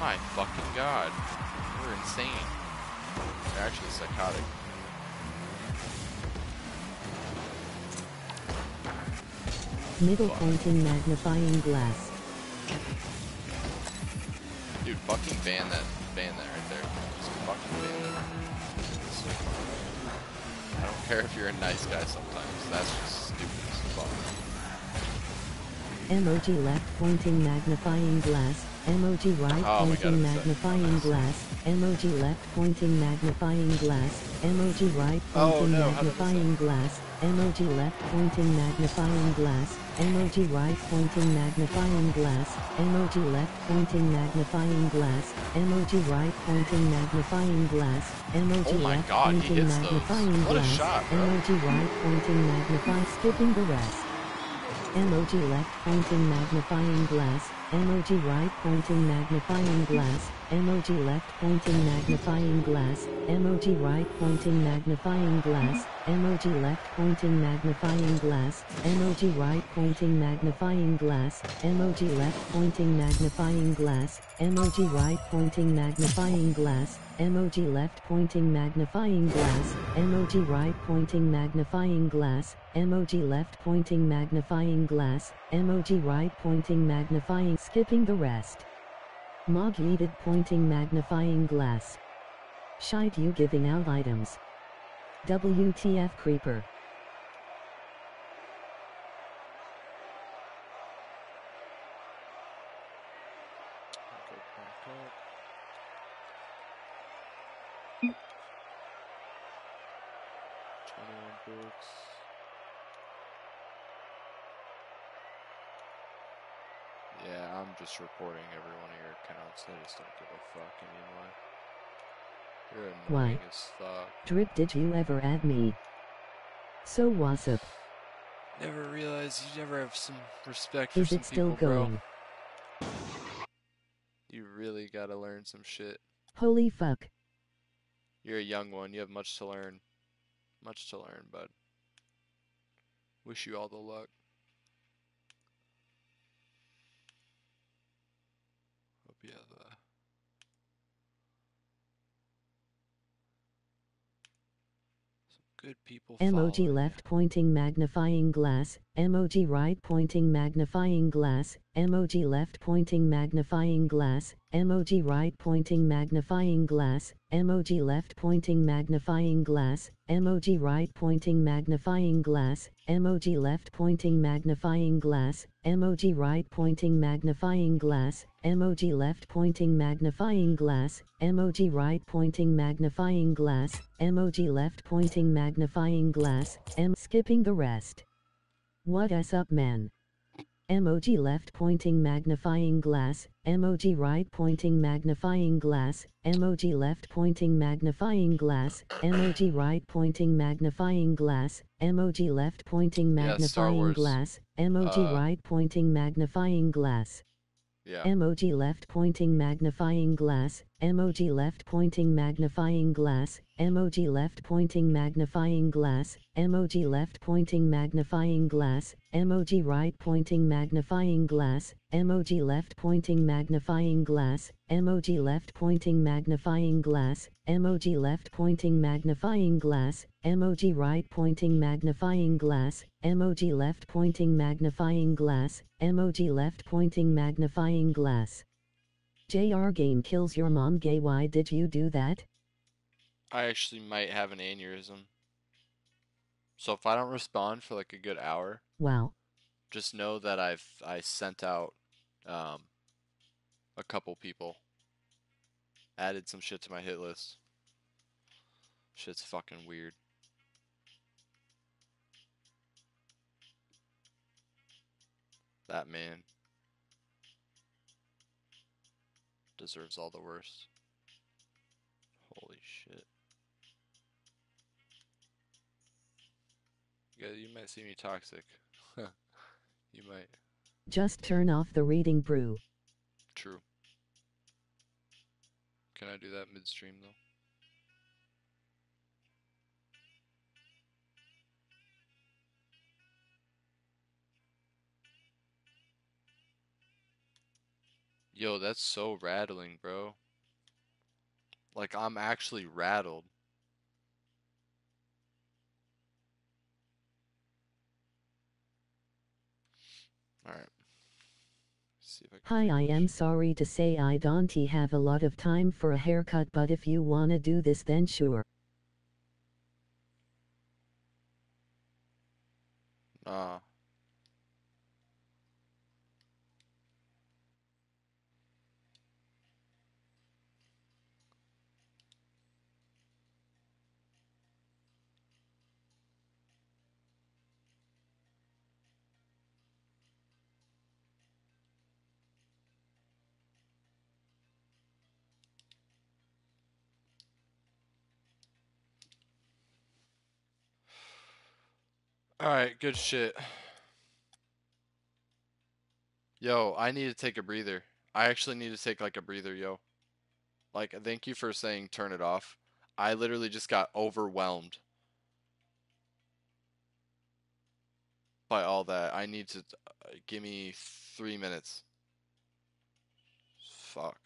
My fucking god. We're insane. They're actually psychotic. Middle Fuck. pointing magnifying glass. Dude, fucking ban that. Ban that right there. Just fucking ban that. It's so fucking- I don't care if you're a nice guy sometimes. That's just stupid as fuck. Emoji left pointing magnifying glass. Emoji right Oh my God, pointing it's magnifying glass. Emoji left pointing magnifying glass. Emoji right Oh, pointing no, how did this magnifying glass. Emoji left pointing magnifying glass. Emoji right pointing magnifying glass. Emoji left pointing magnifying glass. Emoji right pointing magnifying glass. Emoji Oh left God, pointing hits those. magnifying glass. shot. Emoji right pointing magnifying skipping the rest. Emoji left pointing magnifying glass, emoji right pointing magnifying glass, emoji left pointing magnifying glass, emoji right pointing magnifying glass, emoji left pointing magnifying glass, emoji right pointing magnifying glass, emoji left pointing magnifying glass, emoji right pointing magnifying glass, emoji left pointing magnifying glass, emoji right pointing magnifying glass, emoji left pointing magnifying glass, emoji right pointing magnifying skipping the rest. Mog needed pointing magnifying glass. Shite you giving out items. WTF creeper. Twenty-one books. Yeah, I'm just reporting every one of your accounts. I just don't give a fuck anymore. You're Why? as fuck. Drip did you ever add me? So what's up? Never realized you never have some respect for Is some it still people, bro. going? You really gotta learn some shit. Holy fuck. You're a young one. You have much to learn. Much to learn, bud. Wish you all the luck. Hope you have uh, some good people. Emoji left pointing magnifying glass, emoji right pointing magnifying glass, emoji left pointing magnifying glass, emoji right pointing magnifying glass, emoji left pointing magnifying glass, emoji right pointing magnifying glass, emoji left pointing magnifying glass, emoji right pointing magnifying glass, emoji left pointing magnifying glass, emoji right pointing magnifying glass, emoji left pointing magnifying glass, em skipping the rest. What s up man? Emoji left pointing magnifying glass, emoji right pointing magnifying glass, emoji left pointing magnifying glass, emoji right pointing magnifying glass, emoji left pointing magnifying glass, emoji Uh, right pointing magnifying glass. Yeah. Emoji left pointing magnifying glass, emoji left pointing magnifying glass, emoji left pointing magnifying glass, emoji left pointing magnifying glass, emoji right pointing magnifying glass, emoji left pointing magnifying glass, emoji left pointing magnifying glass, emoji left pointing magnifying glass, emoji right pointing magnifying glass, emoji left pointing magnifying glass, emoji left pointing magnifying glass. JR game kills your mom gay why did you do that? I actually might have an aneurysm. So if I don't respond for like a good hour, Wow. just know that I've I sent out um a couple people. Added some shit to my hit list. Shit's fucking weird. That man deserves all the worst. Holy shit. Yeah, you might see me toxic. you might. Just turn off the reading brew. True. Can I do that midstream though? Yo, that's so rattling, bro. Like I'm actually rattled. All right. See if I can Hi, I am sorry to say I don't have a lot of time for a haircut, but if you wanna do this, then sure. Nah. Alright, good shit. Yo, I need to take a breather. I actually need to take like a breather, yo. Like, thank you for saying turn it off. I literally just got overwhelmed by all that. I need to uh, give me three minutes. Fuck.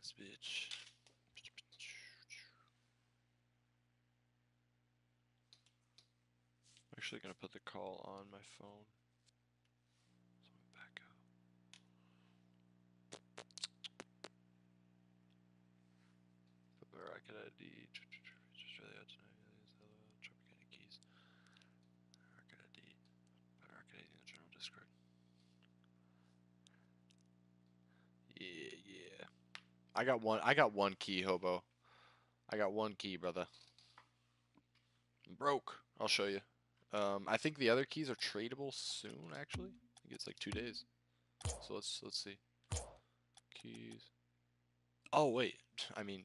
This bitch. I'm actually gonna put the call on my phone. I got one. I got one key, hobo. I got one key, brother. I'm broke. I'll show you. Um, I think the other keys are tradable soon. Actually, I think it's like two days. So let's let's see. Keys. Oh wait. I mean,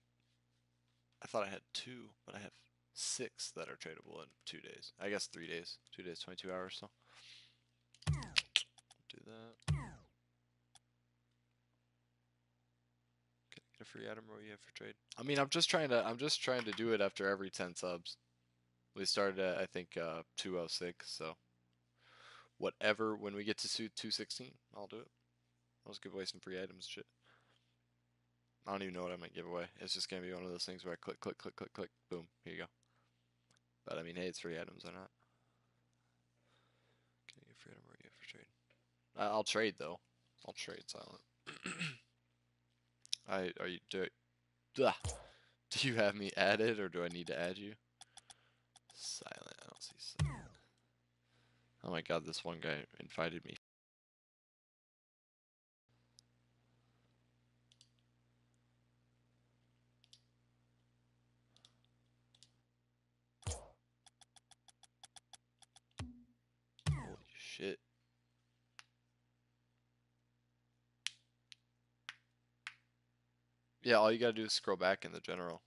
I thought I had two, but I have six that are tradable in two days. I guess three days. Two days, twenty-two hours. So do that. Free item? Do you have for trade? I mean, I'm just trying to. I'm just trying to do it after every ten subs. We started at I think uh, 206. So whatever. When we get to suit 216, I'll do it. I'll just give away some free items shit. I don't even know what I might give away. It's just gonna be one of those things where I click, click, click, click, click, boom, here you go. But I mean, hey, it's free items or not. Can I get free item or you have for trade? I'll trade though. I'll trade silent. I are you do? Ugh. Do you have me added or do I need to add you? Silent. I don't see silent. Oh my god, this one guy invited me. Holy shit. Yeah, all you gotta do is scroll back in the general.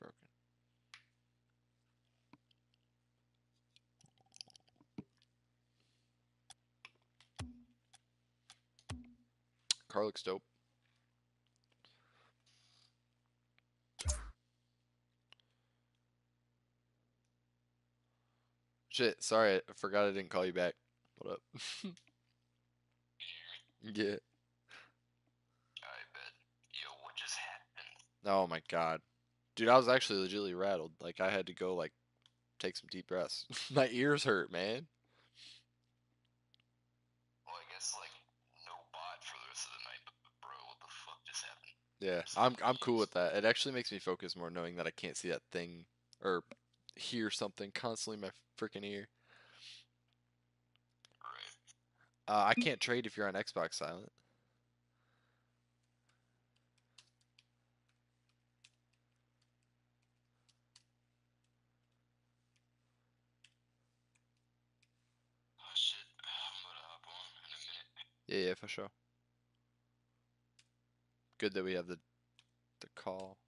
Broken. Car looks dope. Shit, sorry, I forgot I didn't call you back. What up? yeah. I bet. Yo, what just happened? Oh my god. Dude, I was actually legitly rattled. Like I had to go like take some deep breaths. my ears hurt, man. Well, I guess like no bot for the rest of the night. But bro, what the fuck just happened? Yeah, I'm I'm cool with that. It actually makes me focus more knowing that I can't see that thing or hear something constantly in my freaking ear. Right. Uh, I can't trade if you're on Xbox silent. Oh shit. I'm gonna hop on in a minute. Yeah, yeah, for sure. Good that we have the the call.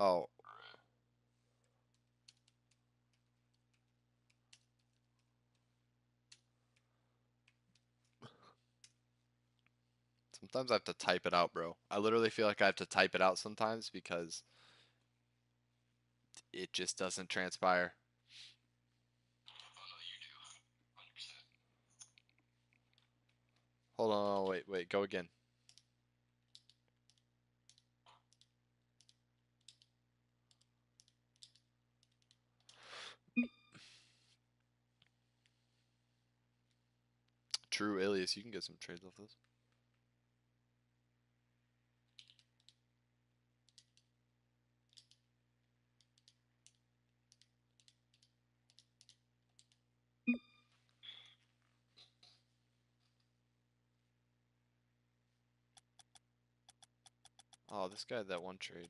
Oh, sometimes I have to type it out, bro. I literally feel like I have to type it out sometimes because it just doesn't transpire. Oh. Hold on, oh, wait, wait, go again. True, Alias, you can get some trades off this. Oh, this guy had that one trade.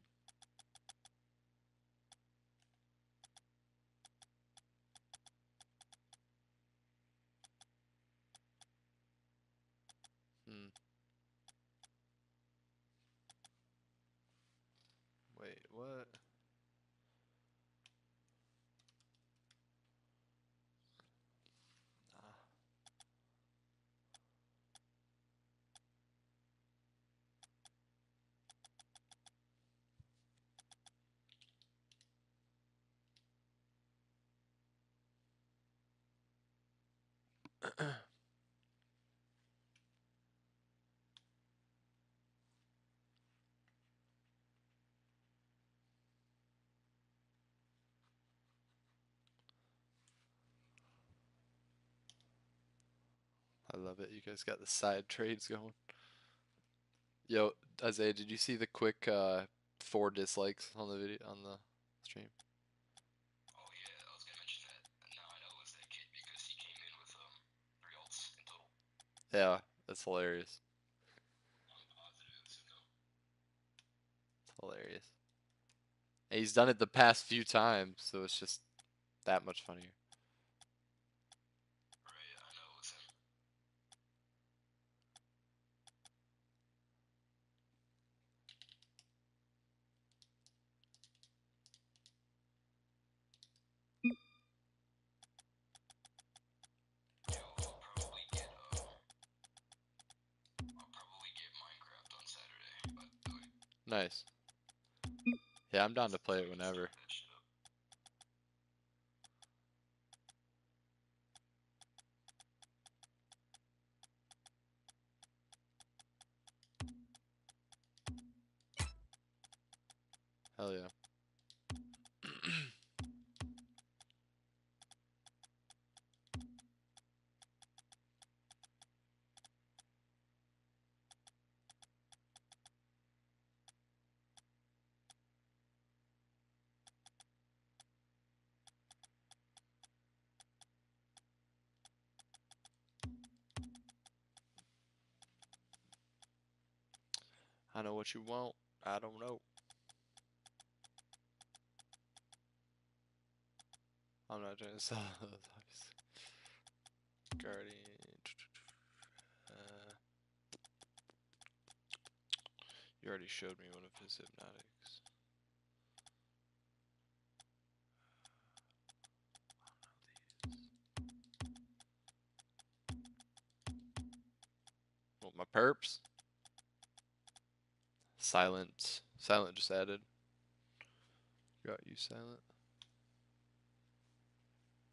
Hmm. Wait, what? Ah. I love it. You guys got the side trades going. Yo, Isaiah, did you see the quick uh, four dislikes on the video on the stream? Oh yeah, I was gonna mention that. And now I know it was that kid because he came in with um three ults in total. Yeah, that's hilarious. So no. Hilarious. And he's done it the past few times, so it's just that much funnier. Right, I know it was him. Yo, I'll probably get uh, I'll probably get Minecraft on Saturday. By the way. Nice. Yeah, I'm down to play it whenever. Hell yeah. What you want. I don't know. I'm not sell obviously. Guardian. Uh, you already showed me one of his hypnotics. What my perps? Silent. Silent just added. Got you, Silent.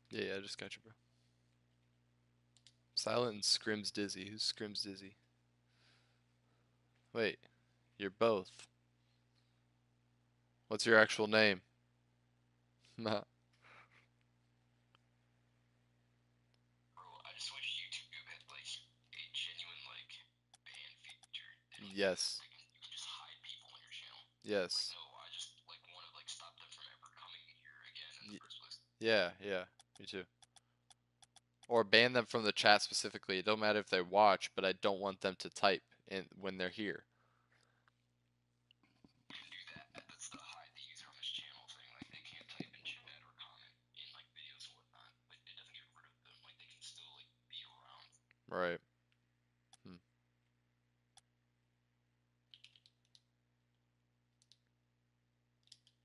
Yeah, yeah, I just got you, bro. Silent and Scrims Dizzy. Who's Scrims Dizzy? Wait, you're both. What's your actual name? Nah. Bro, Yes. No, I just like want to like stop them from ever coming here again in the first place. Yeah, yeah, me too. Or ban them from the chat specifically. It don't matter if they watch, but I don't want them to type in when they're here. You can do that. That's the hide the user on this channel thing. Like they can't type in chat or comment in like videos or whatnot. But it doesn't get rid of them. Like they can still like be around. Right. Hmm.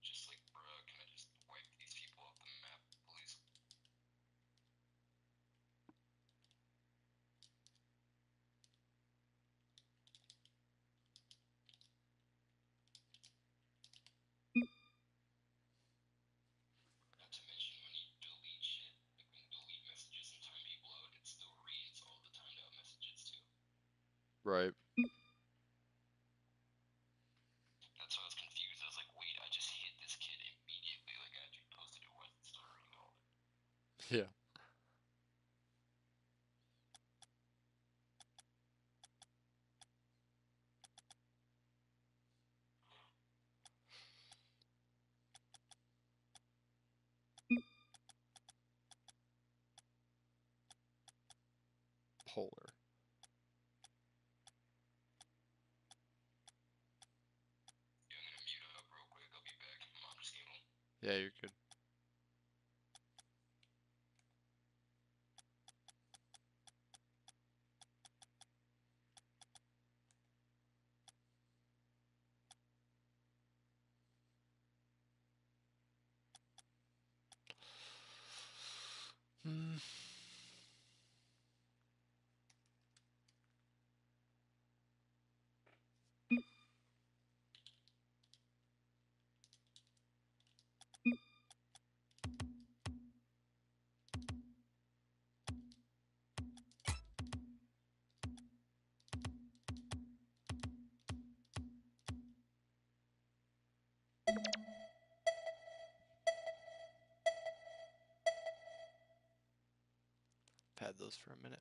Just like, bruh, can I just wipe these people off the map, please? Not to mention when you delete shit, like when you delete messages and time people out, it still reads all the timed out messages too. Right. That's why I was confused. I was like, wait, I just hit this kid immediately, like I actually posted it, why is it still reading all of it? Yeah. Pad those for a minute.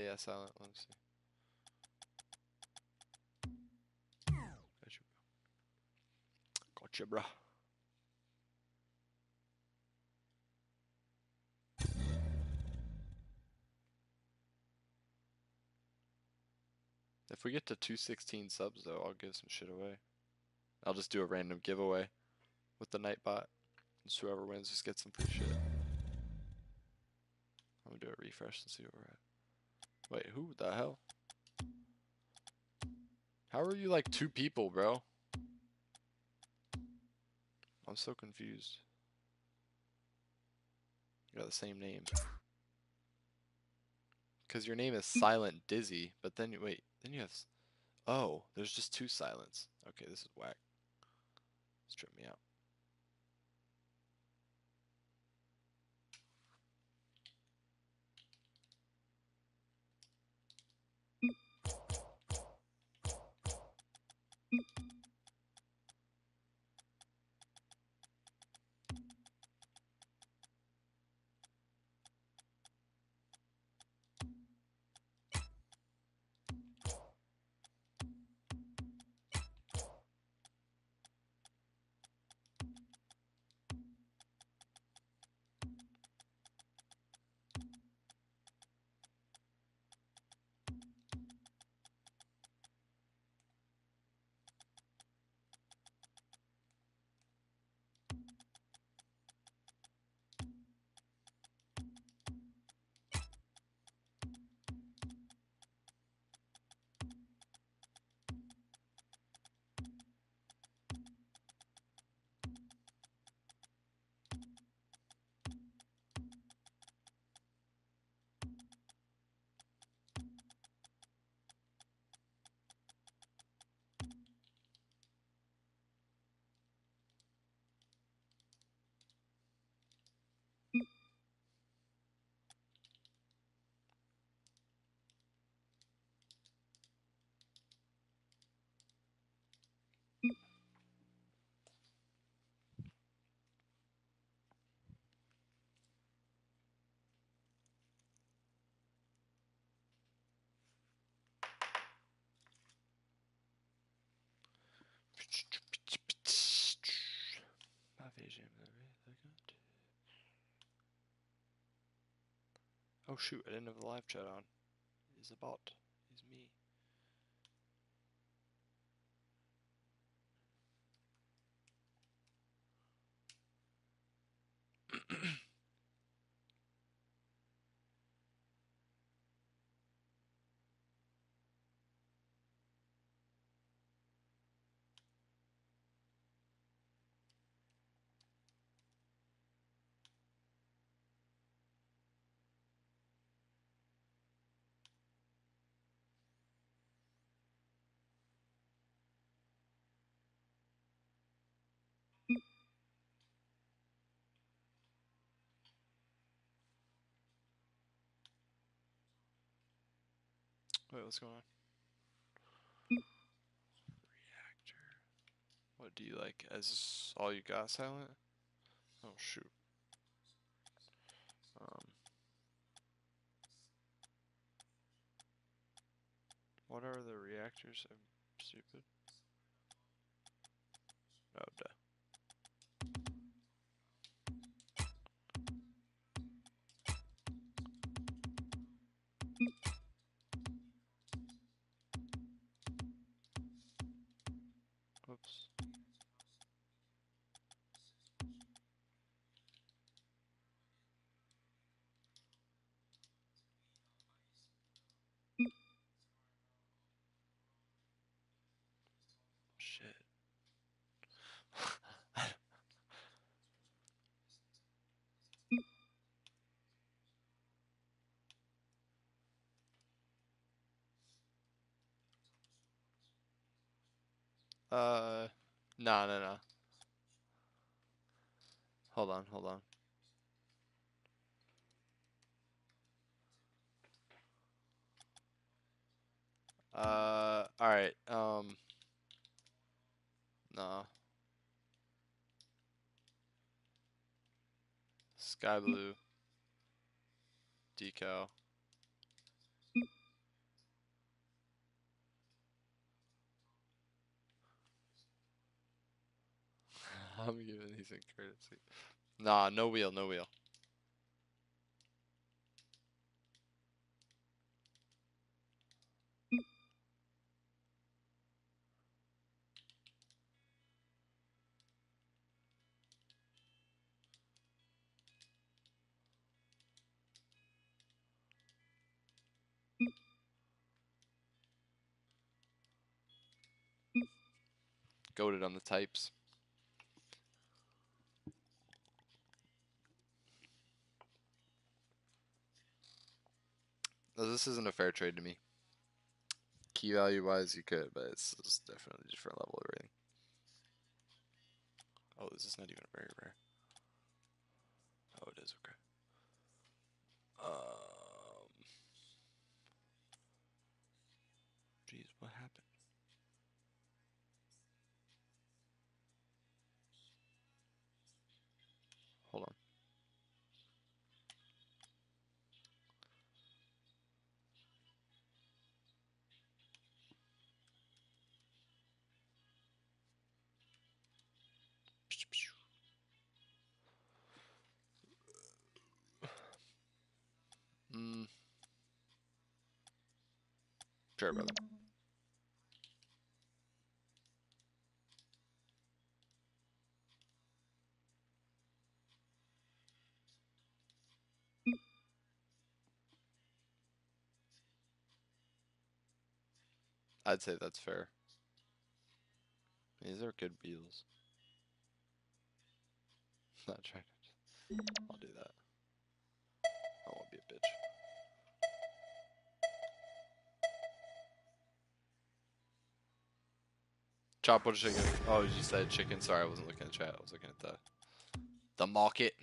Yeah, yeah, silent. Let me see. Gotcha. Gotcha, bruh. If we get to 216 subs, though, I'll give some shit away. I'll just do a random giveaway with the Nightbot. And whoever wins just gets some free shit. I'm gonna do a refresh and see where we're at. Wait, who the hell? How are you like two people, bro? I'm so confused. You got the same name. Because your name is Silent Dizzy, but then you wait, then you have. Oh, there's just two silents. Okay, this is whack. Tripped me out. Ma vision, Oh shoot, I didn't have the live chat on. He's a bot. He's me. Wait, what's going on? Reactor. What do you like? As all you got silent? Oh shoot. Um. What are the reactors? I'm stupid. Oh, duh. Uh, no, no, no. Hold on, hold on. Uh, alright, um, nah. Sky blue. Decal. I'm giving these in courtesy. Nah, no wheel, no wheel. Goaded on the types. This isn't a fair trade to me. Key value wise, you could, but it's just definitely a different level of rating. Oh, this is not even very rare. Oh, it is okay. Um. Brother. I'd say that's fair. These are good beetles. Not trying to. I'll do that. I won't be a bitch. Chop chicken? Oh, you said chicken. Sorry, I wasn't looking at chat. I was looking at the the market.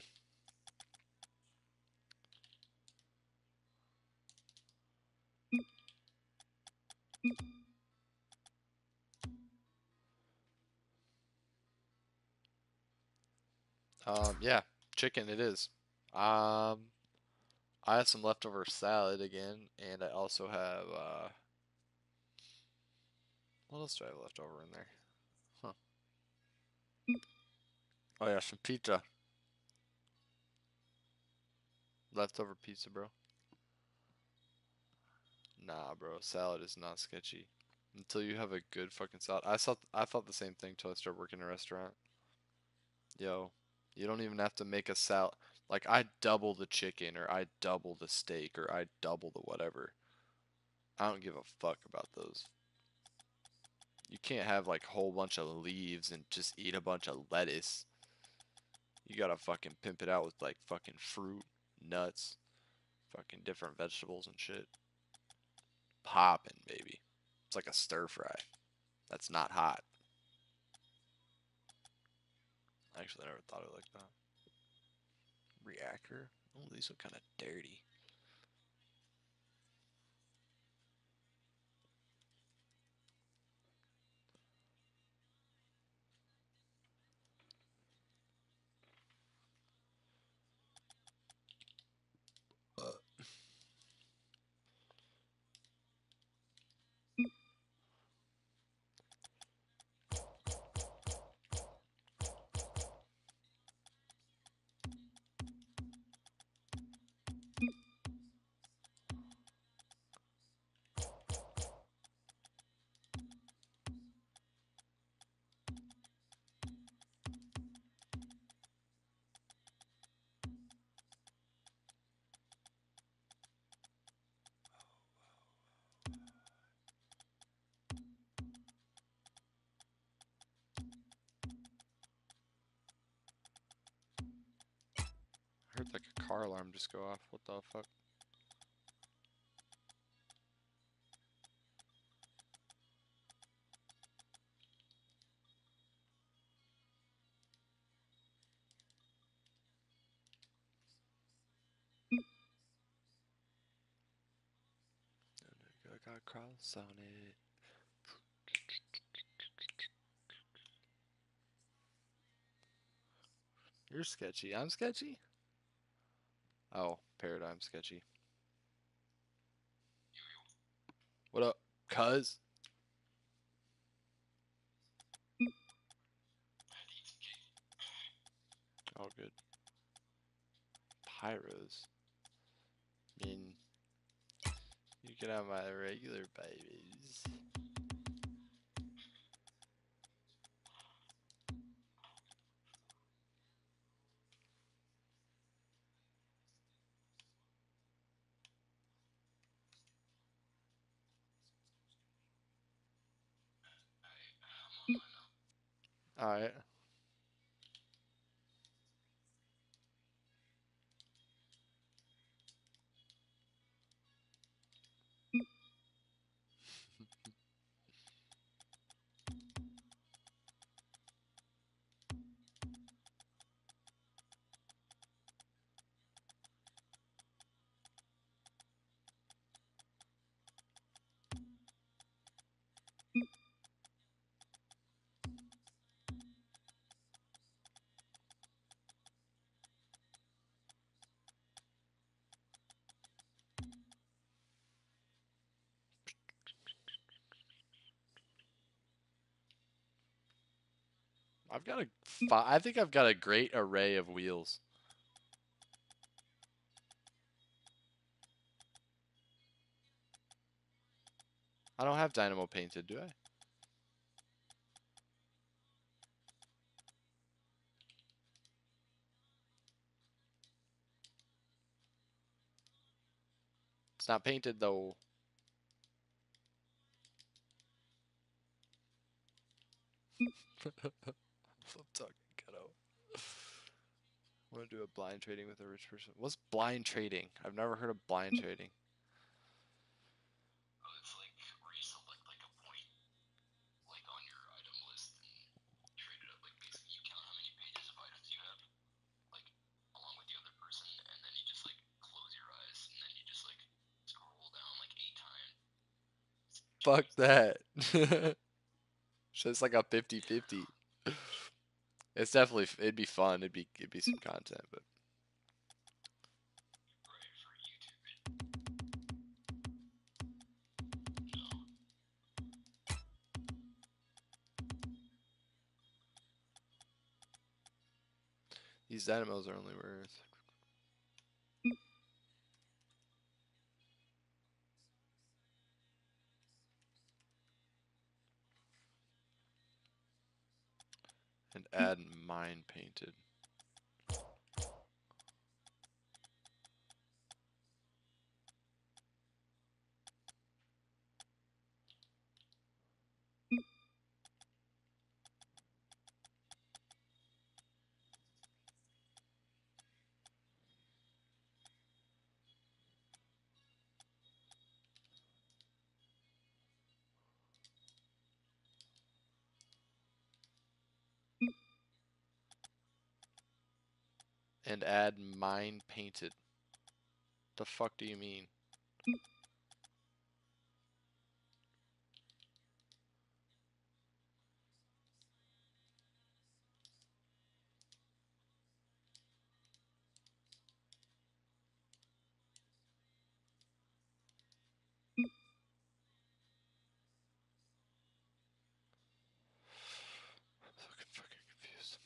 Um, yeah, chicken it is. Um, I have some leftover salad again, and I also have uh, what else do I have left over in there? Huh. Oh yeah, some pizza. Leftover pizza, bro. Nah, bro, salad is not sketchy. Until you have a good fucking salad. I thought I thought the same thing till I started working in a restaurant. Yo, you don't even have to make a salad. Like I double the chicken, or I double the steak, or I double the whatever. I don't give a fuck about those. You can't have like a whole bunch of leaves and just eat a bunch of lettuce. You gotta fucking pimp it out with like fucking fruit, nuts, fucking different vegetables and shit. Poppin', baby. It's like a stir fry. That's not hot. Actually, I never thought of it like that. Reactor? Oh, these look kind of dirty. Alarm just go off. What the fuck? I got cross on it. You're sketchy. I'm sketchy? Oh, paradigm sketchy. What up, cuz? All good. Pyros. I mean, you can have my regular babies. Got a fi- I think I've got a great array of wheels. I don't have dynamo painted, do I? It's not painted though. Flip talking ghetto. I want to do a blind trading with a rich person. What's blind trading? I've never heard of blind hmm. trading. Oh, it's like where you select like a point, like on your item list, and trade it up. Like basically, you count how many pages of items you have, like along with the other person, and then you just like close your eyes, and then you just like scroll down like eight times. Fuck that. so it's like a 50-50. It's definitely it'd be fun. It'd be it'd be some content, but these dynamos are only worth. And add mine painted. And add mine painted. The fuck do you mean? Fucking fucking confused.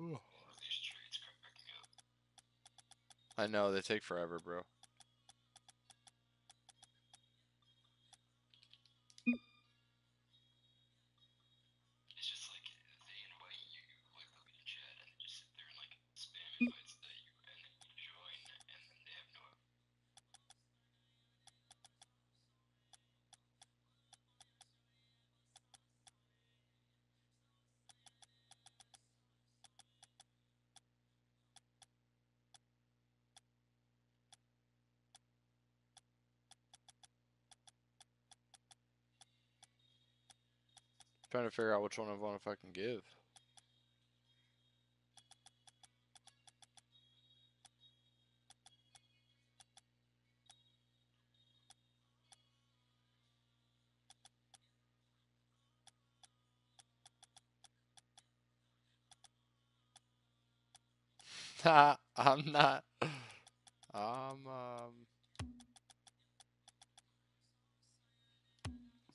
Ooh. I know they take forever, bro. Trying to figure out which one I want to fucking give. I'm not. I'm um.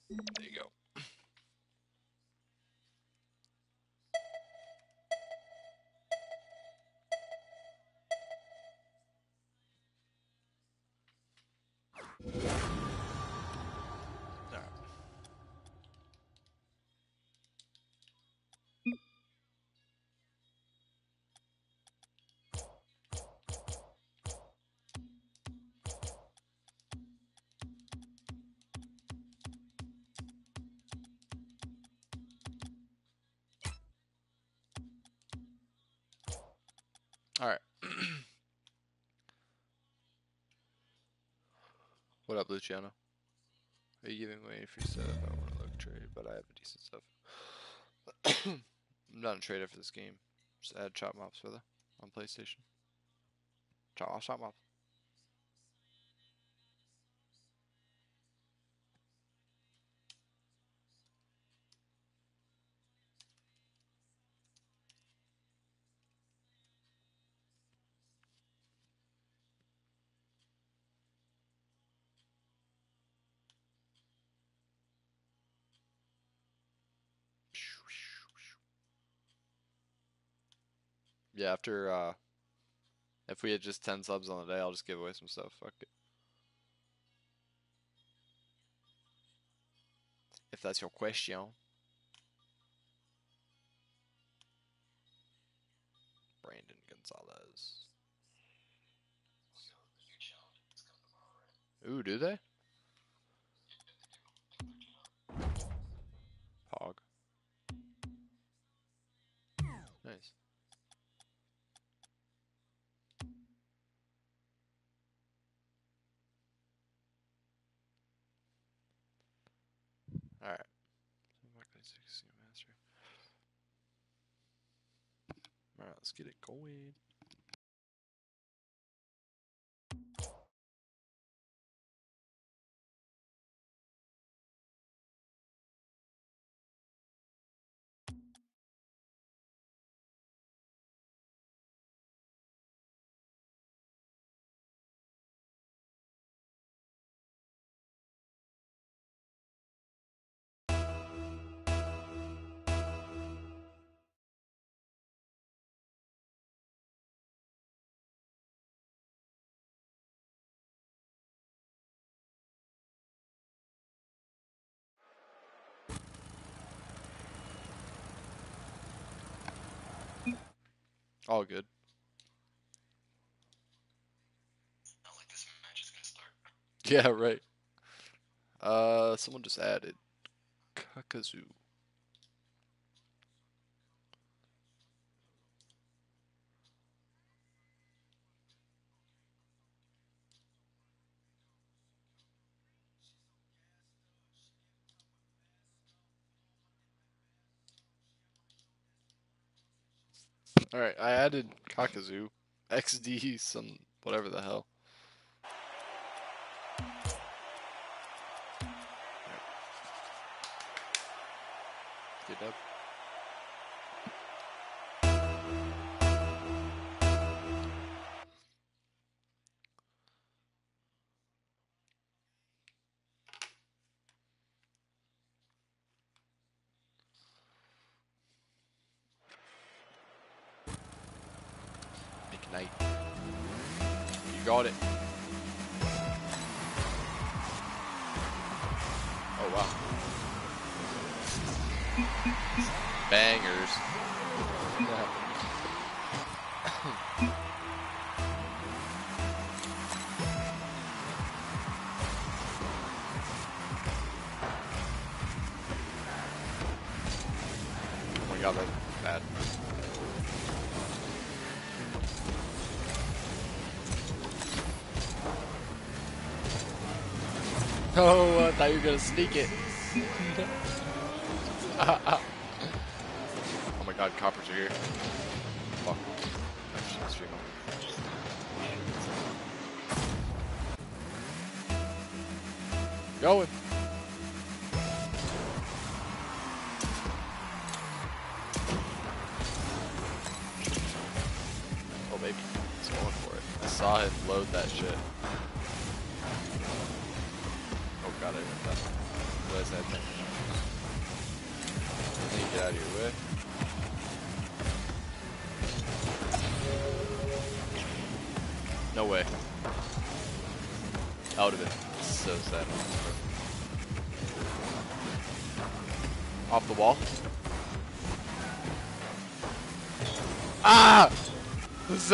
There you go. Luciano? Are you giving away free stuff? I don't want to look trade, but I have a decent stuff. I'm not a trader for this game. Just add chop mops for the on PlayStation. Chop mops, chop mops. Yeah, after uh if we had just 10 subs on the day, I'll just give away some stuff. Fuck it. If that's your question. Brandon Gonzalez. Ooh, do they? Pog. Nice. Alright. Alright, let's get it going. All good. Not like this match is gonna start. Yeah, right. Uh, someone just added Kakazu. Alright, I added Kakazu. XD some whatever the hell. Get up. You got it. Oh wow. Bangers. Gonna sneak it. oh my god, coppers are here. Fuck. Going.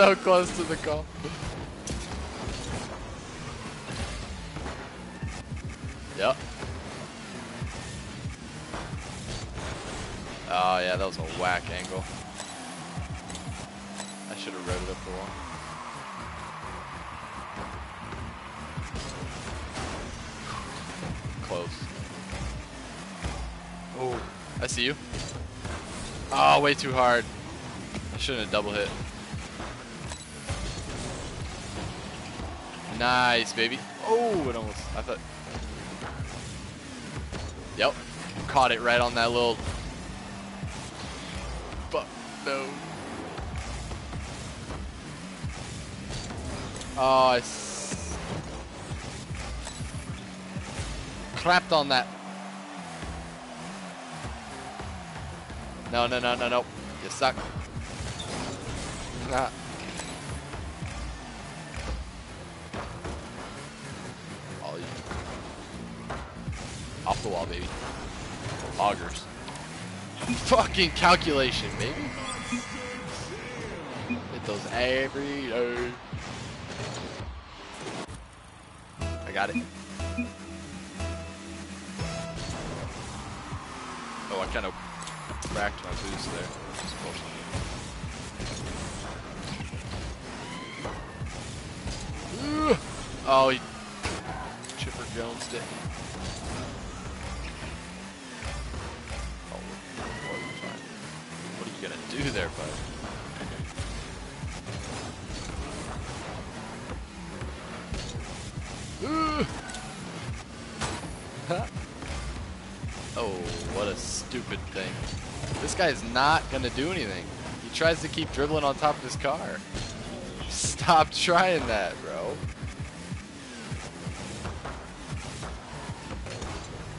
So close to the call. Yep. Oh yeah, that was a whack angle. I should have rode it up the wall. Close. Oh, I see you. Oh, way too hard. I shouldn't have double hit. Nice, baby. Oh, it almost. I thought. Yep. Caught it right on that little. Fuck, no. Oh, I. S- clapped on that. No, no, no, no, no. You suck. Fucking calculation, baby. Hit those every day. I got it. Oh, I kind of cracked my boost there. Not gonna do anything. He tries to keep dribbling on top of his car. Stop trying that, bro.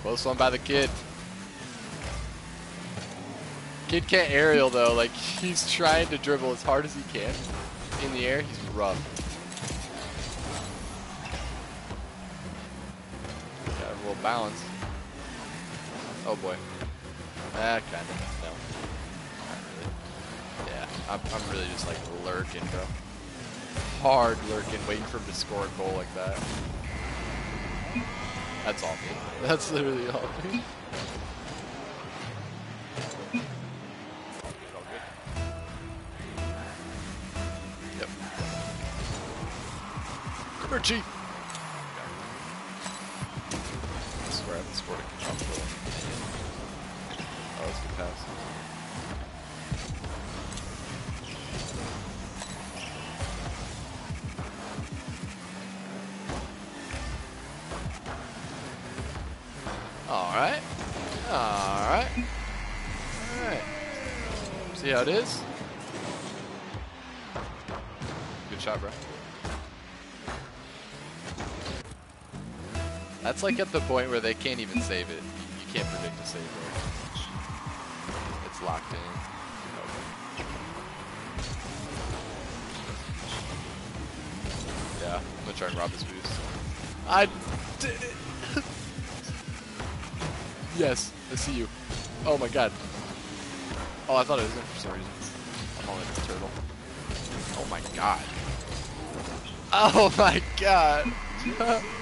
Close one by the kid. Kid can't aerial though, like he's trying to dribble as hard as he can. In the air, he's rough. Got a little balance. Oh boy. Ah, lurking, bro. Hard lurking, waiting for him to score a goal like that. That's all me. That's literally all me. Like at the point where they can't even save it. You can't predict a save there. It's locked in. Yeah, I'm gonna try and rob his boost. I did it! yes, I see you. Oh my god. Oh, I thought it was in for some reason. I'm only a turtle. Oh my god. Oh my god.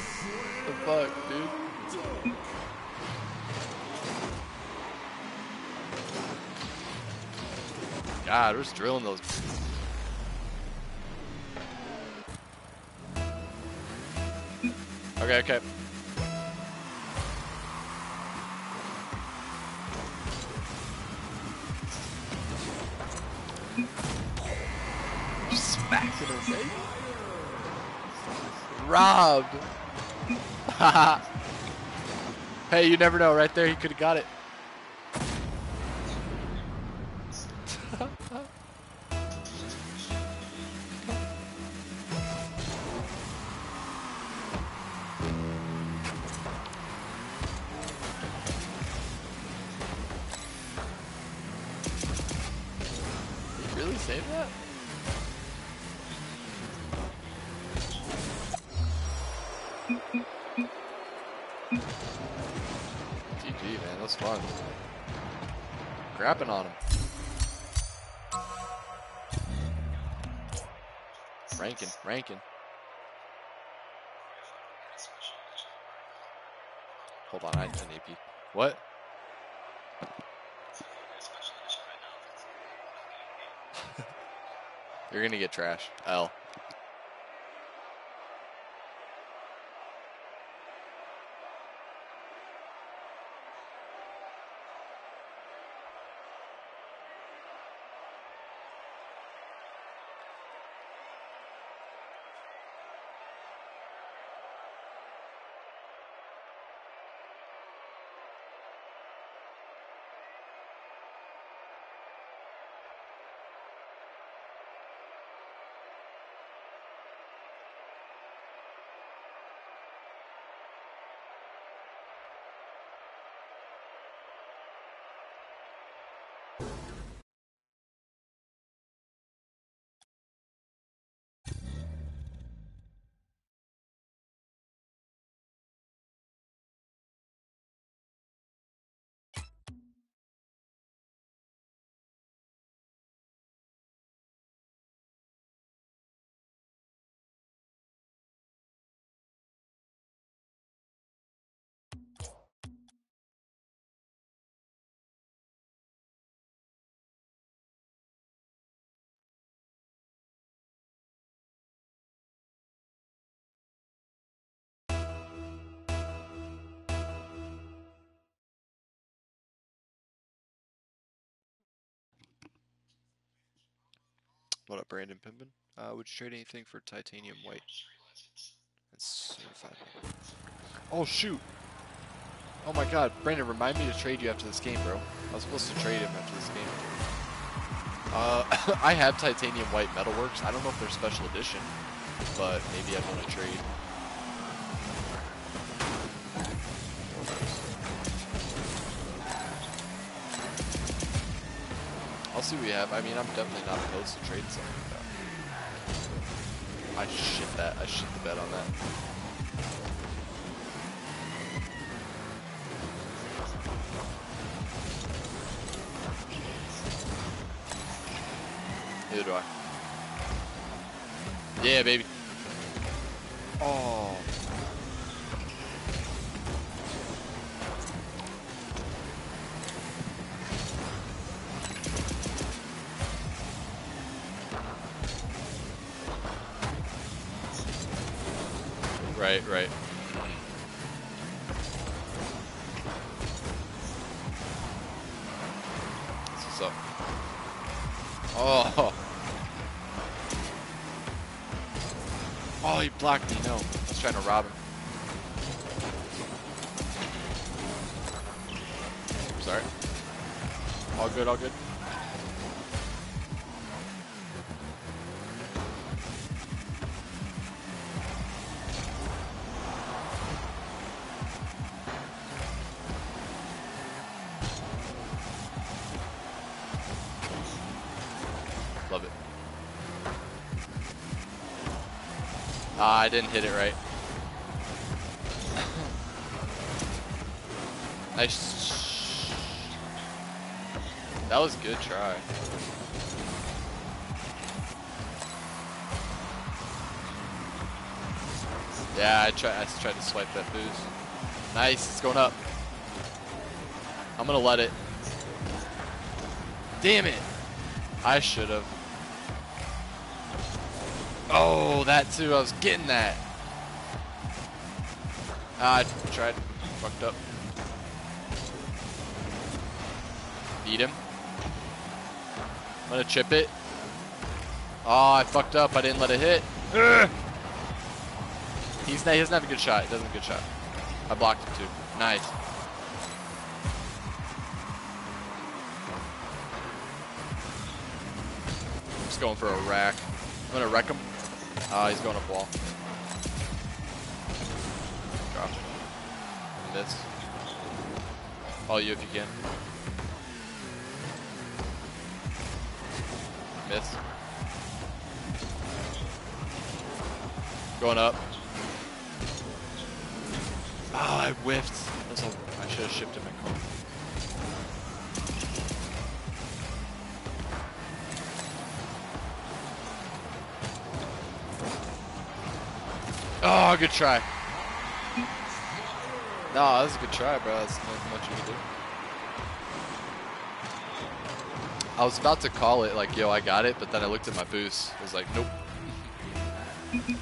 God, we're just drilling those. Okay, okay. Smacked it her face. Robbed. hey, you never know. Right there, he could have got it. You're gonna get trash. L. What up, Brandon Pimpin? Uh, would you trade anything for titanium white? That's certified. Oh shoot! Oh my god, Brandon, remind me to trade you after this game, bro. I was supposed to trade him after this game. Uh, I have titanium white metalworks. I don't know if they're special edition, but maybe I'd want to trade. See what we have. I mean, I'm definitely not opposed to trading something that. I shit that. I shit the bed on that. Neither do I. Yeah, baby. Oh. Didn't hit it right. nice. That was a good try. Yeah, I try. I tried to swipe that boost. Nice, it's going up. I'm gonna let it. Damn it! I should have. That too. I was getting that. Ah, I tried. Fucked up. Beat him. I'm gonna chip it. Oh, I fucked up. I didn't let it hit. Ugh. He's not, he doesn't have a good shot. He doesn't have a good shot. I blocked him too. Nice. I'm Just going for a rack. I'm gonna wreck him. Ah, he's going up wall. Drop. Miss. Follow you if you can. Miss. Going up. Oh, I whiffed. That's all. I should have shifted my car. Good try. No, that was a good try, bro. That's nothing much you can do. I was about to call it like, yo, I got it, but then I looked at my boost. I was like, nope.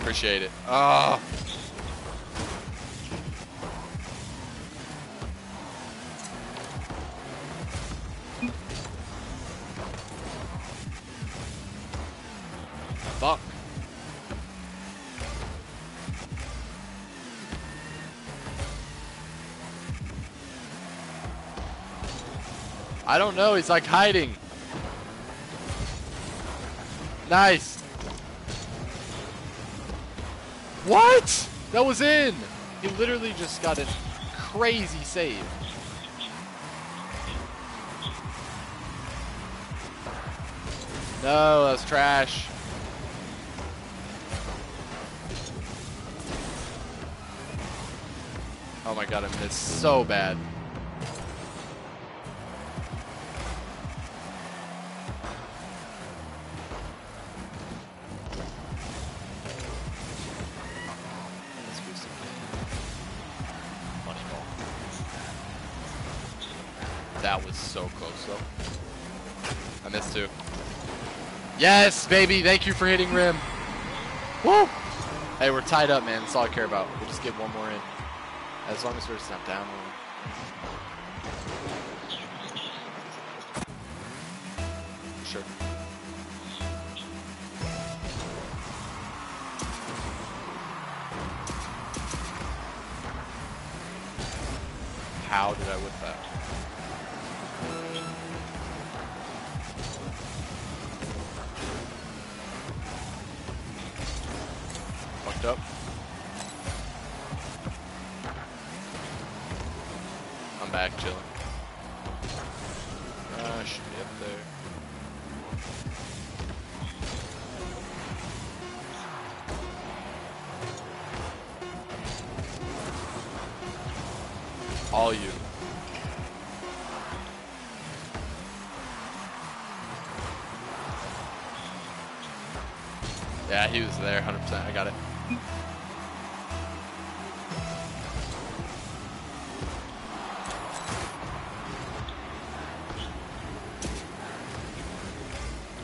Appreciate it. Oh. I don't know. He's like hiding. Nice. What? That was in. He literally just got a crazy save. No, that's trash. Oh my god, I missed so bad. Yes, baby. Thank you for hitting rim. Woo! Hey, we're tied up, man. That's all I care about. We'll just get one more in. As long as we're just not down one. Yeah, he was there, 100%. I got it.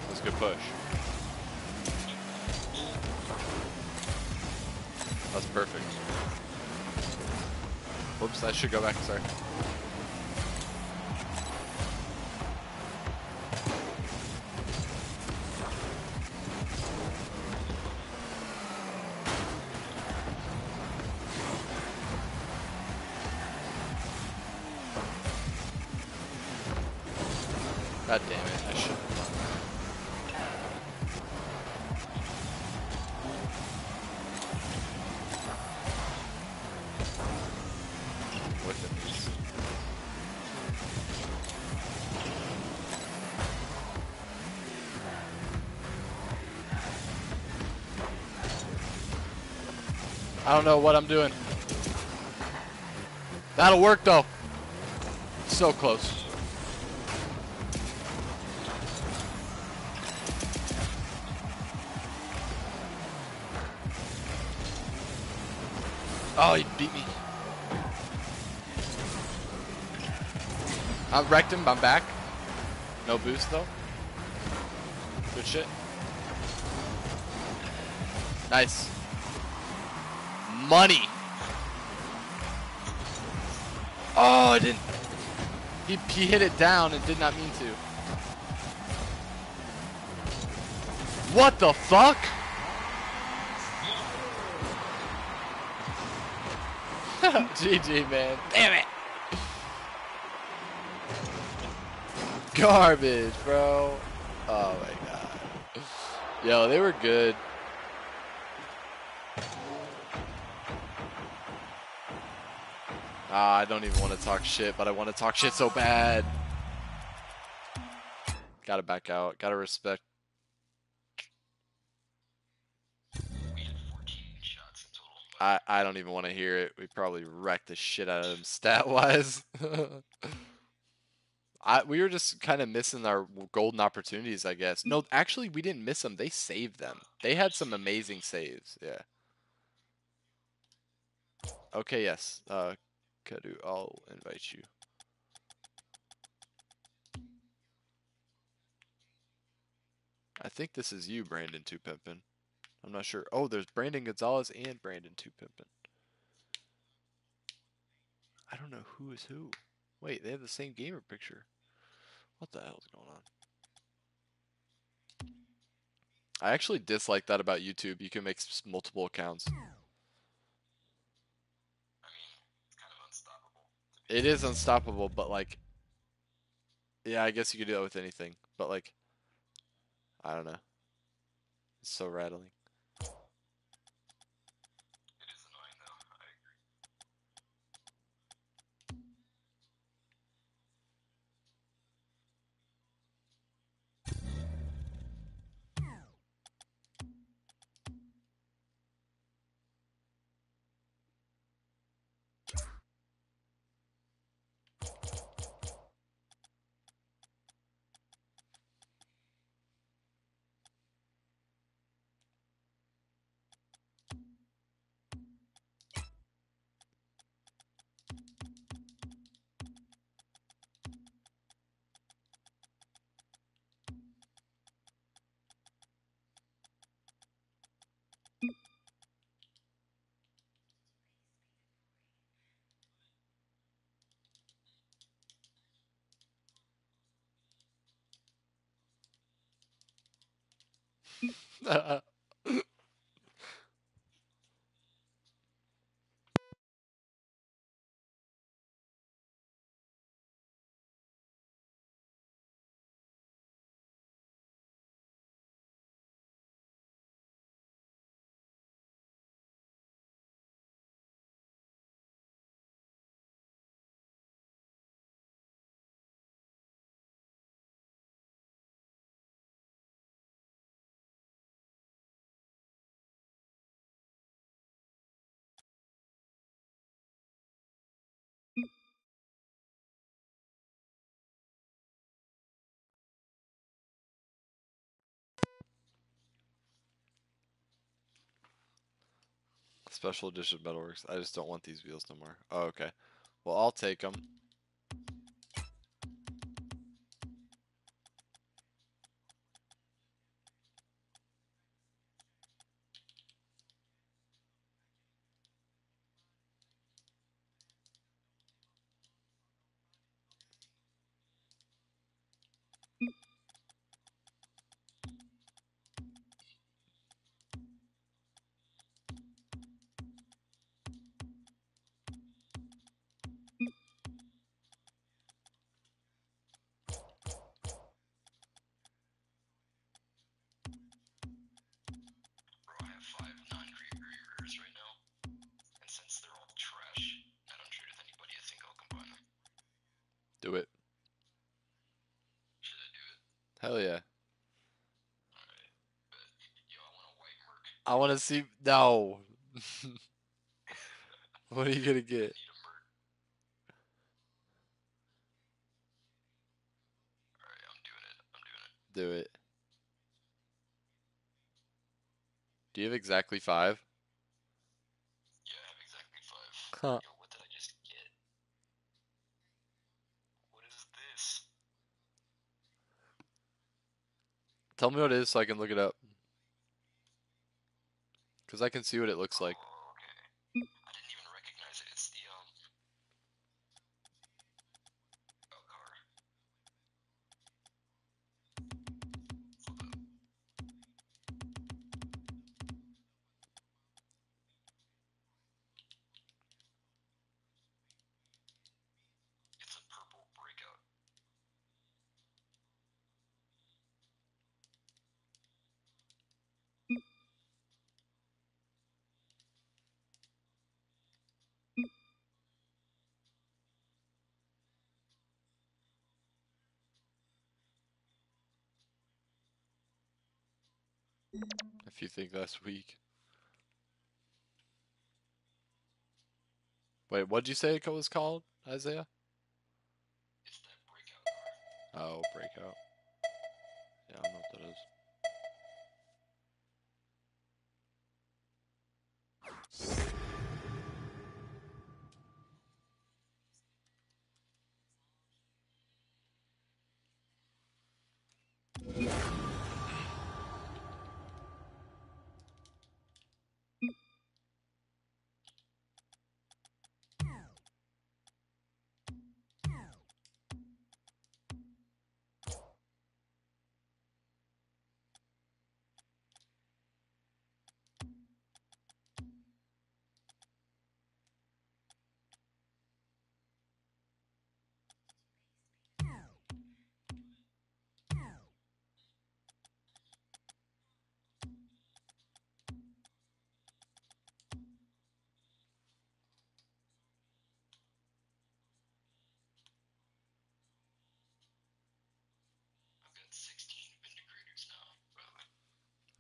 That's a good push. That's perfect. Whoops, I should go back, sorry. I don't know what I'm doing. That'll work though. So close. Oh, he beat me. I wrecked him. I'm back. No boost though. Good shit. Nice. Money. Oh, I didn't. He, he hit it down and did not mean to. What the fuck? GG, man. Damn it. Garbage, bro. Oh my god. Yo, they were good. Don't even want to talk shit, but I want to talk shit so bad. Gotta back out. Gotta respect. We had 14 shots in total. but I, I don't even want to hear it. We probably wrecked the shit out of them stat wise. I we were just kind of missing our golden opportunities, I guess. No, actually, we didn't miss them. They saved them. They had some amazing saves. Yeah. Okay. Yes. Uh, Kadu, I'll invite you. I think this is you, Brandon Two Pimpin. I'm not sure. Oh, there's Brandon Gonzalez and Brandon Two Pimpin. I don't know who is who. Wait, they have the same gamer picture. What the hell's going on? I actually dislike that about YouTube. You can make multiple accounts. I mean, it's kind of unstoppable. It is unstoppable, but like, yeah, I guess you could do that with anything. But like, I don't know. It's so rattling. uh, Special edition Metalworks. I just don't want these wheels no more. Oh, okay. Well, I'll take them. I want to see. No. what are you gonna get? Need a merc. Alright, I'm doing it. I'm doing it. Do it. Do you have exactly five? Yeah, I have exactly five. Huh. Yo, what did I just get? What is this? Tell me what it is so I can look it up. Because I can see what it looks like. If you think that's weak. Wait, what'd you say it was called, Isaiah? It's that breakout. Oh, breakout. Yeah, I don't know what that is.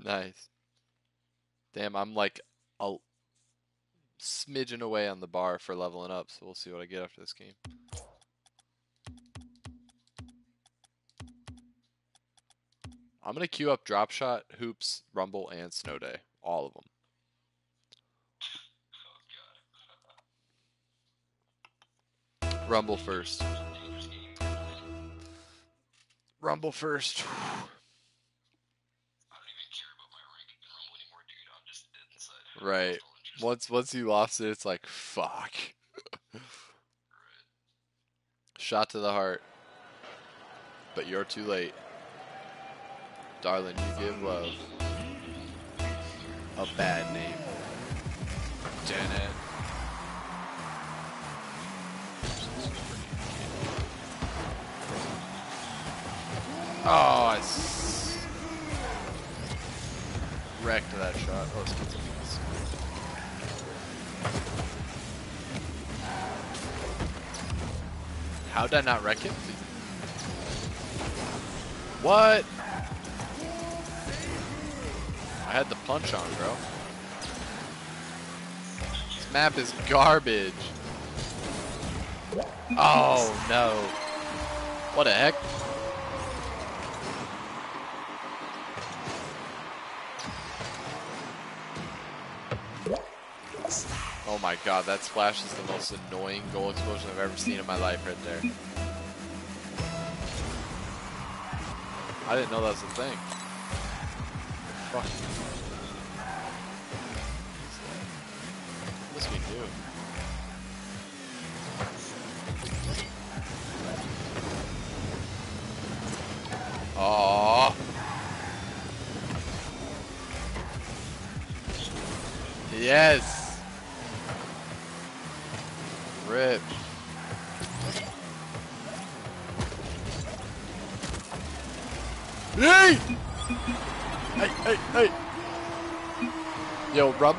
Nice. Damn, I'm like a smidgen away on the bar for leveling up, so we'll see what I get after this game. I'm gonna queue up Drop Shot, Hoops, Rumble, and Snow Day. All of them. Rumble first. Rumble first. I don't even care about my rank in Rumble anymore, dude. I'm just dead inside. Right. Lost all interest. Once once you lost it, it's like fuck. Shot to the heart. But you're too late. Darling, you give love a bad name. Janet. Oh, I wrecked that shot. Oh, let's get some of this. How did I not wreck it? What? I had the punch on, bro. This map is garbage. Oh no. What the heck? God, that splash is the most annoying goal explosion I've ever seen in my life right there. I didn't know that was a thing. Fuck.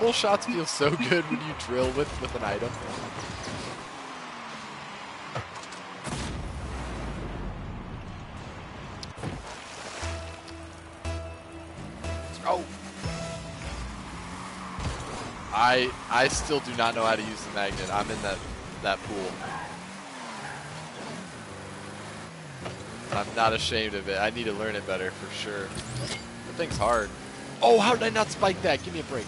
Yo, rumble shots feel so good when you drill with with an item. Oh! I I still do not know how to use the magnet. I'm in that that pool. I'm not ashamed of it. I need to learn it better for sure. That thing's hard. Oh, how did I not spike that? Give me a break.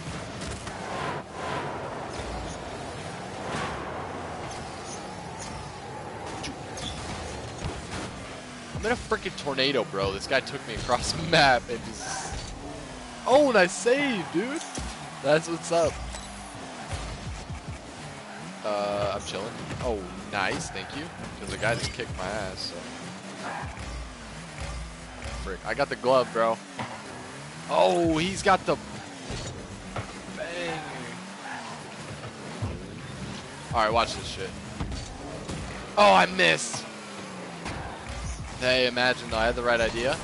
I'm in a freaking tornado, bro. This guy took me across the map and just. Oh, and I saved, dude. That's what's up. Uh, I'm chilling. Oh, nice, thank you. Because the guy just kicked my ass, so. Frick. I got the glove, bro. Oh, he's got the bang. Alright, watch this shit. Oh, I missed. Hey, imagine though, I had the right idea.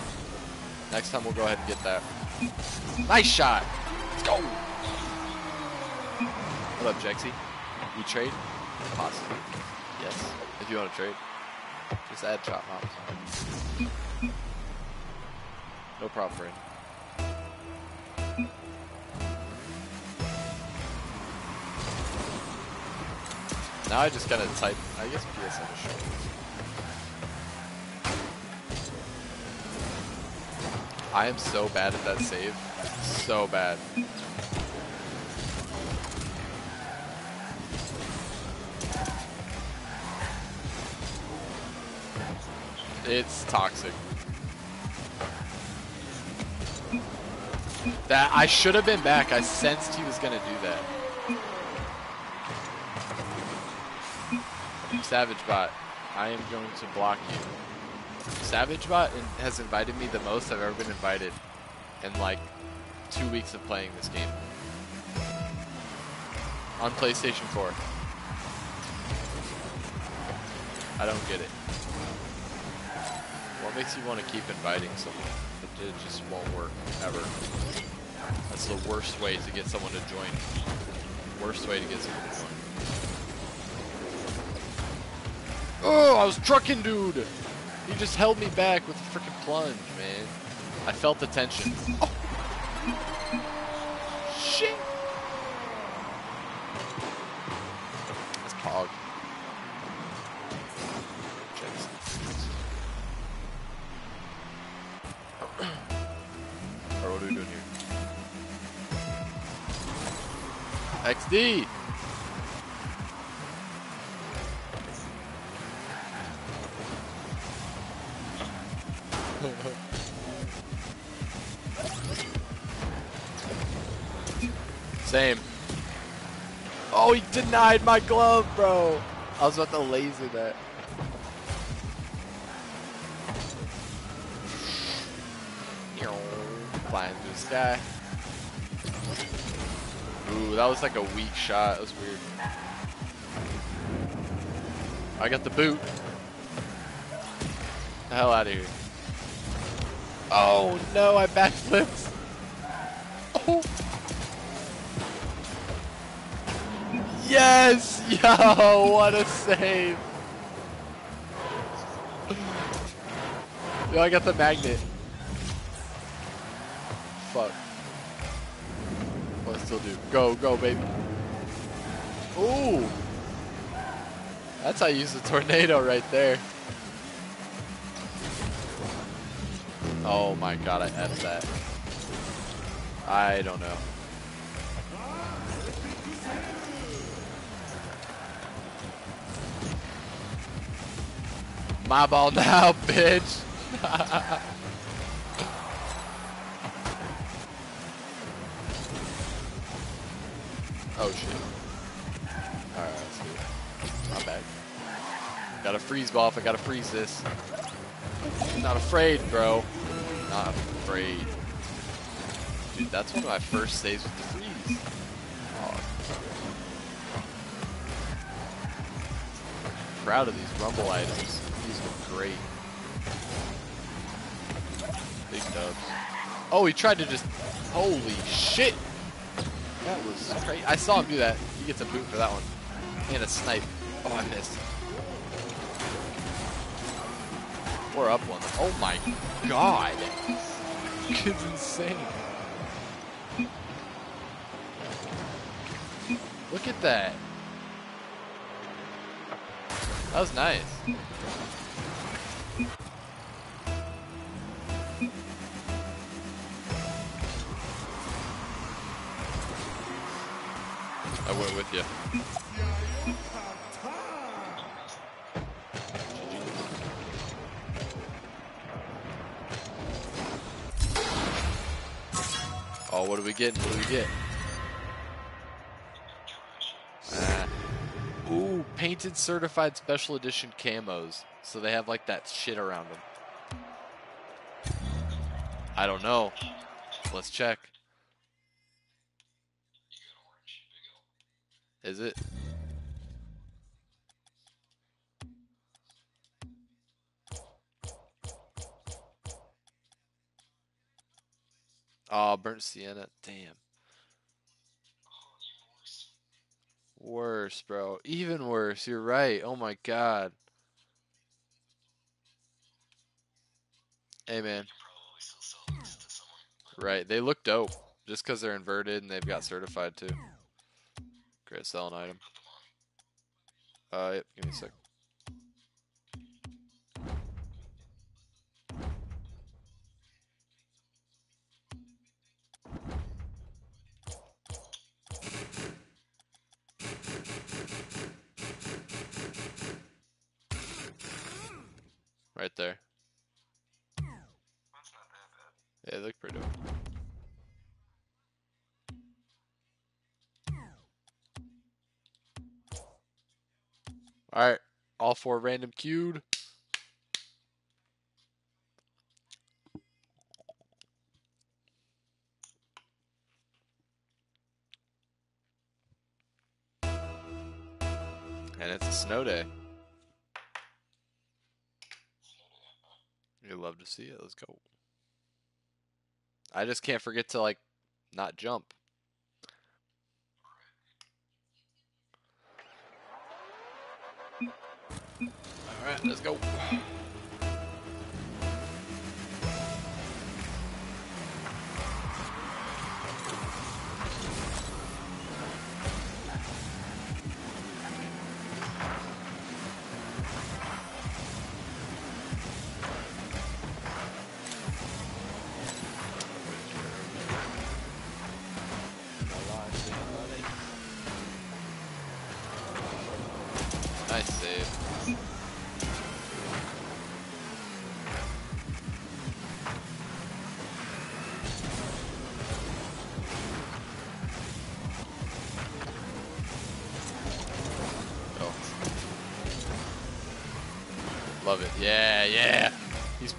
Next time we'll go ahead and get that. Nice shot! Let's go! What up, Jexy? We trade? Possibly. Yes, if you want to trade. Just add chop mops. No problem, friend. Now I just gotta type, I guess PSN is short. I am so bad at that save. So bad. It's toxic. That I should have been back. I sensed he was gonna do that. Savage Bot, I am going to block you. Savage Bot has invited me the most I've ever been invited in like two weeks of playing this game on PlayStation 4. I don't get it. What makes you want to keep inviting someone? It, just won't work ever. That's the worst way to get someone to join. Worst way to get someone to join. Oh, I was trucking, dude. He just held me back with a freaking plunge, man. I felt the tension. Oh. My glove, bro. I was about to laser that. Flying through the sky. Ooh, that was like a weak shot. That was weird. I got the boot. The hell out of here. Oh no, I backflipped. Oh. Yes! Yo, what a save. Yo, I got the magnet. Fuck. I still do? Go, go, baby. Ooh. That's how you use the tornado right there. Oh my god, I F that. I don't know. My ball now, bitch. oh shit. Alright, let's. Gotta freeze ball if I gotta freeze this. Not afraid, bro. Not afraid. Dude, that's one of my first saves with the freeze. Proud of these rumble items. Great. Big dubs. Oh, he tried to just. Holy shit! That was crazy. I saw him do that. He gets a boot for that one. And a snipe. Oh, I missed. We're up one. Oh my god! Kid's insane. Look at that. That was nice. Get? Ah. Ooh, painted certified special edition camos. So they have like that shit around them. I don't know. Let's check. Is it? Oh, burnt sienna. Damn. Worse, bro. Even worse. You're right. Oh my god. Hey, man. Right. They look dope. Just because they're inverted and they've got certified too. Great selling item. Uh, yep, give me a sec. Right there. That's not that bad. Yeah, they look pretty dope. Alright, all four random queued. And it's a snow day. You love to see it. Let's go. I just can't forget to like not jump. All right, let's go.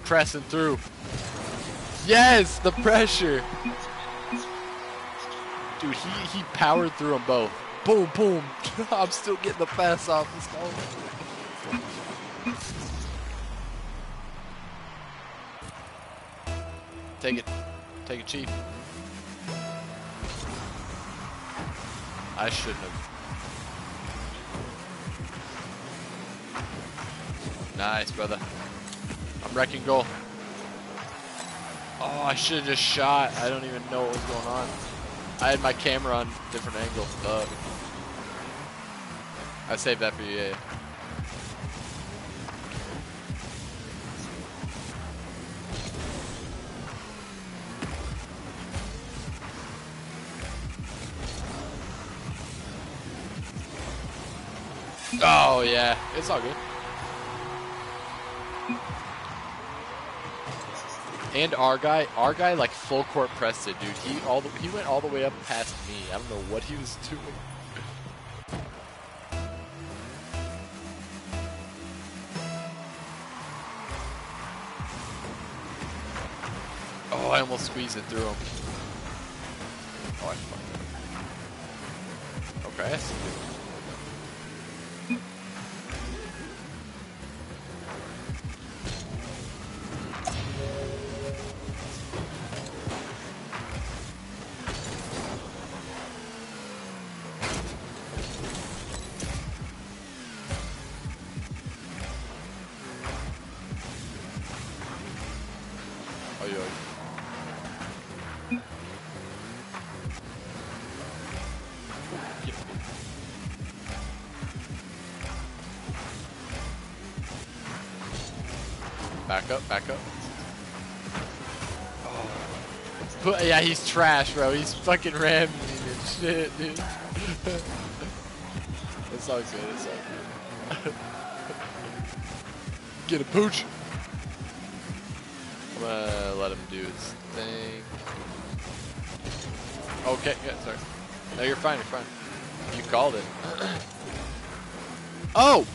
Pressing through. Yes, the pressure. Dude, he, he powered through them both. Boom, boom. I'm still getting the pass off. Let's go. Take it. Take it, Chief. I shouldn't have. Nice, brother. Wrecking goal. Oh, I should have just shot. I don't even know what was going on. I had my camera on different angle. Fuck. I saved that for you, yeah. Oh yeah, it's all good. And our guy, our guy, like full court pressed it, dude. He all the, he went all the way up past me. I don't know what he was doing. Oh, I almost squeezed it through him. Oh, I fucked. Okay. Back up, back up. Oh. But, yeah, he's trash, bro. He's fucking ramming and shit, dude. it's all good, it's all good. Get a pooch. I'm gonna let him do his thing. Okay, yeah, sorry. No, you're fine, you're fine. You called it. oh!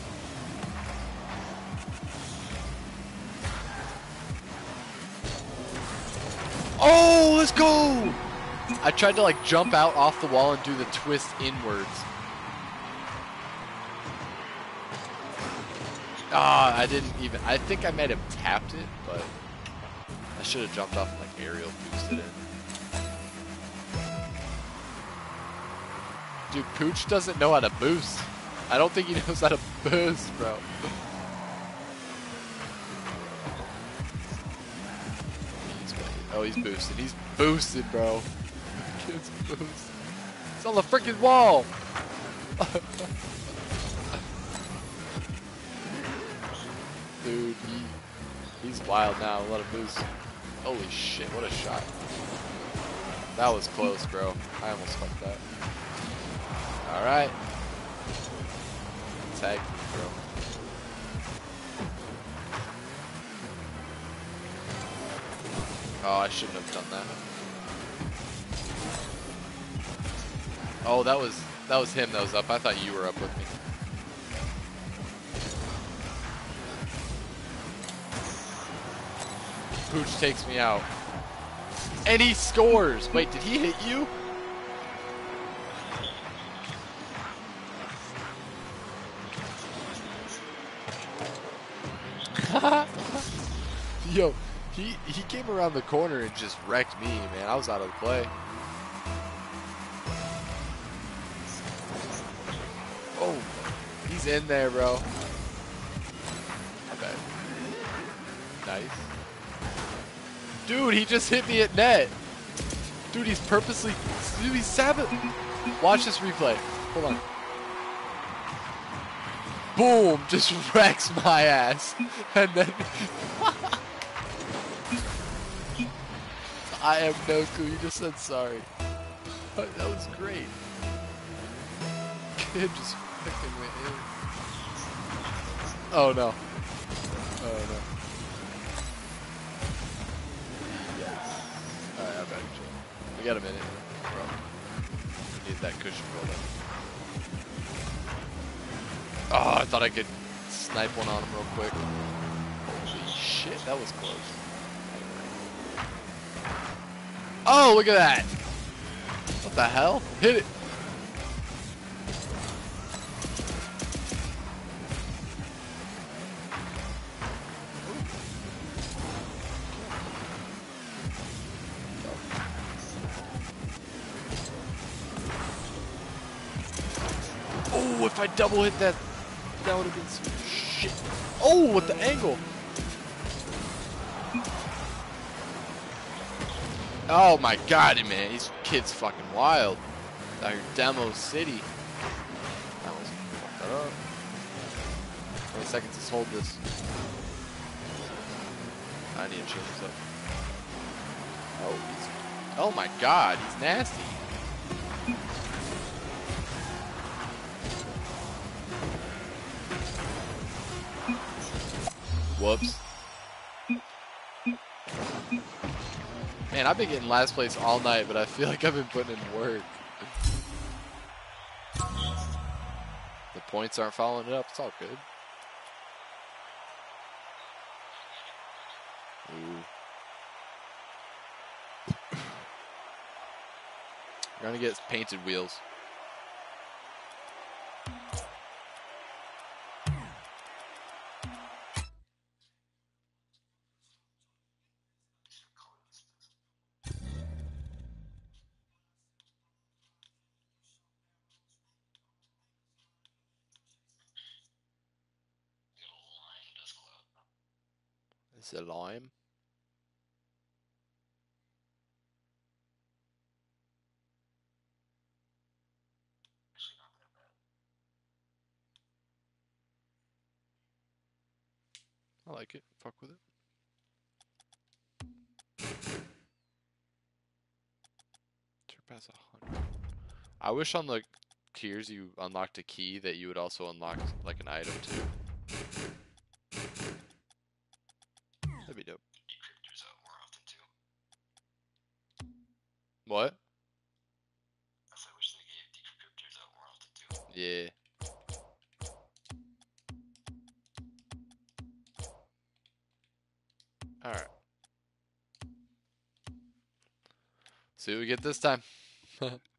Oh, let's go! I tried to like jump out off the wall and do the twist inwards. Ah, I didn't even. I think I might have tapped it, but I should have jumped off and like aerial boosted it. Dude, Pooch doesn't know how to boost. I don't think he knows how to boost, bro. Oh, he's boosted. He's boosted, bro. Kid's boosted. It's on the freaking wall. Dude, he, he's wild now. Let him boost. Holy shit, what a shot. That was close, bro. I almost fucked that. Alright. Tag, bro. Oh, I shouldn't have done that. Oh, that was that was him that was up. I thought you were up with me. Pooch takes me out. And he scores! Wait, did he hit you? Yo, he came around the corner and just wrecked me, man. I was out of the play. Oh, he's in there, bro. Okay. Nice. Dude, he just hit me at net. Dude, he's purposely. Dude, he's sabot. Watch this replay. Hold on. Boom! Just wrecks my ass. And then. I have no clue. You just said sorry. That was great. Kid just fucking went in. Oh no. Oh no. Alright, I'm back. We got a minute, bro. Need that cushion rolled up. Oh, I thought I could snipe one on him real quick. Holy shit, that was close. Oh, look at that! What the hell? Hit it! Oh, if I double hit that, that would have been some shit. Oh, with the angle. Oh my god, man, these kids fucking wild. Here, Demo City. That was fucked up. 20 seconds, let's hold this. I need to change this up. Oh, he's, oh my god, he's nasty. Whoops. Man, I've been getting last place all night, but I feel like I've been putting in work. The points aren't following it up. It's all good. Ooh. We're gonna get painted wheels. It lime? I like it. Fuck with it. Surpass a hundred. I wish on the tiers you unlocked a key that you would also unlock like an item too. This time.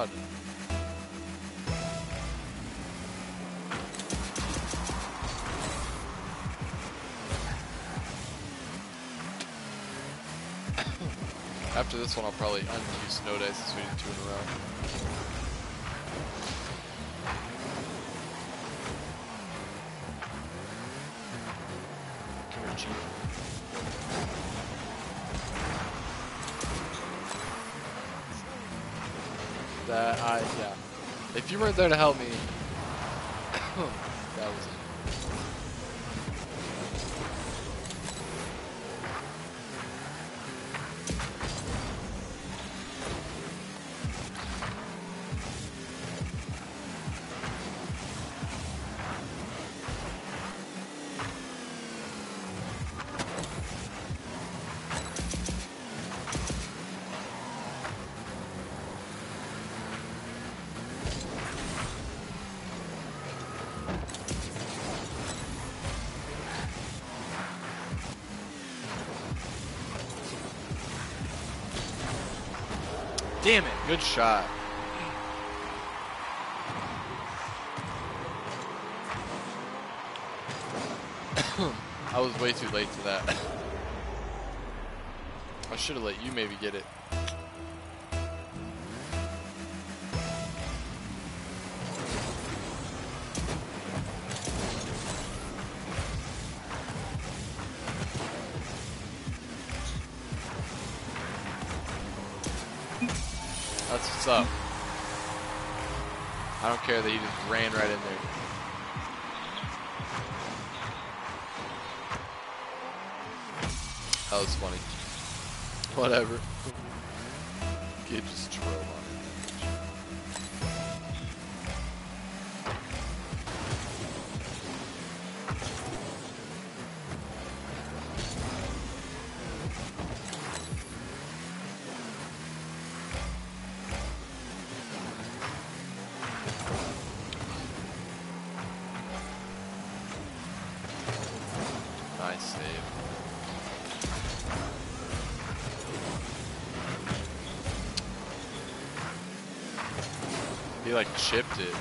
god. After this one, I'll probably undo snow dice as we do two in a row. You weren't there to help me, Damn it, good shot. I was way too late to that. I should have let you maybe get it. Chipped it.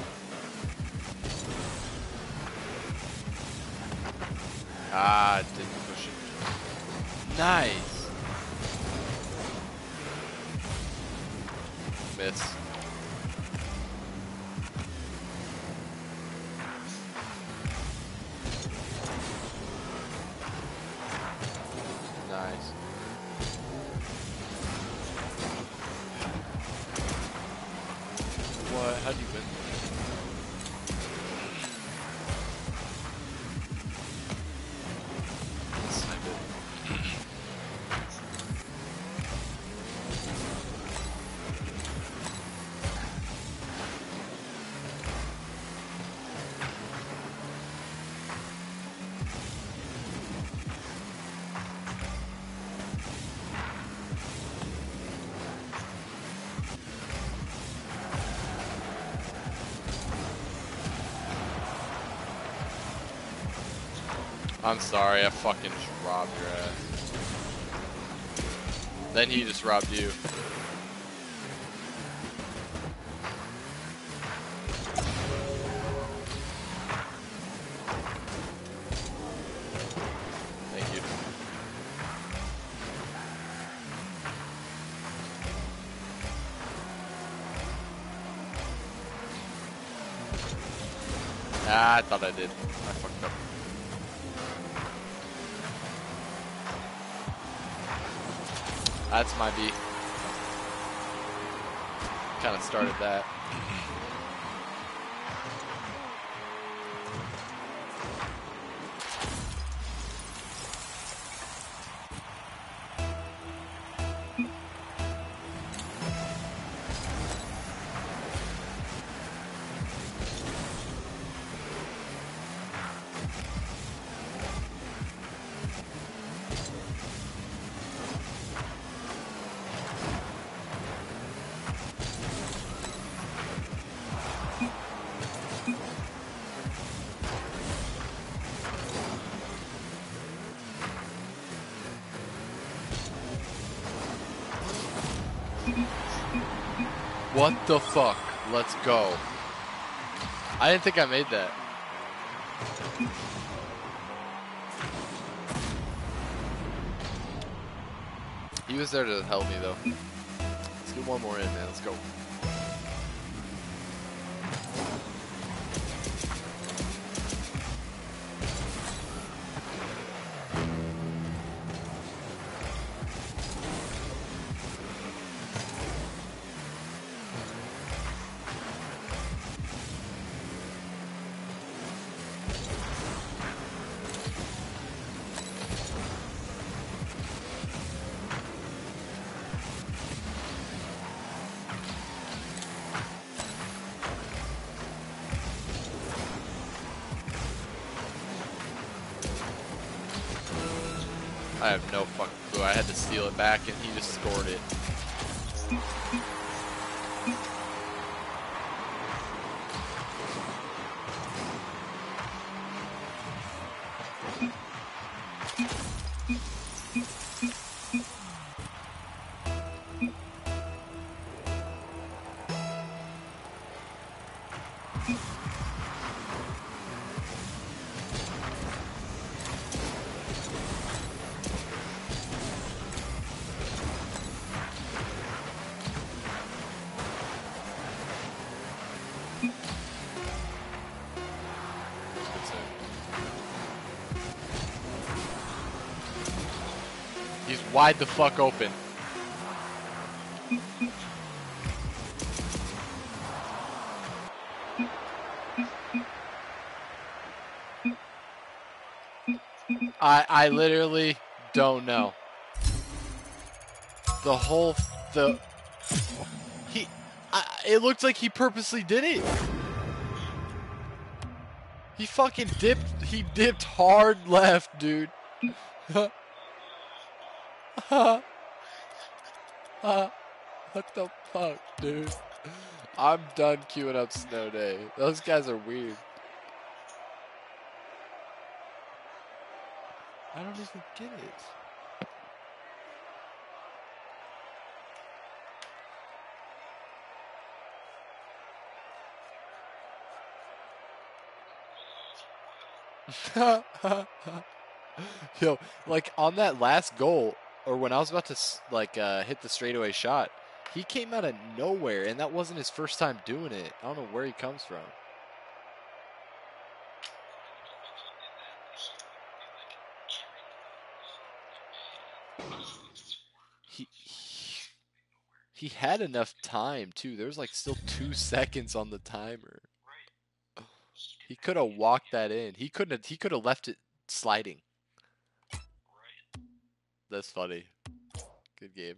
I'm sorry, I fucking just robbed your ass. Then he just robbed you. Ah, I thought I did. That's my beat. Kind of started that. The fuck? Let's go. I didn't think I made that. He was there to help me though. Let's get one more in, man. Let's go. Just scored it. Wide the fuck open. I I literally don't know. The whole the he I, it looked like he purposely did it. He fucking dipped. He dipped hard left, dude. what the fuck, dude? I'm done queuing up Snow Day. Those guys are weird. I don't even get it. Yo, like on that last goal, or when I was about to like uh, hit the straightaway shot, he came out of nowhere, and that wasn't his first time doing it. I don't know where he comes from. He he, he had enough time too. There was like still two seconds on the timer. He could have walked that in. He couldn't. Have, he could have left it sliding. That's funny. Good game.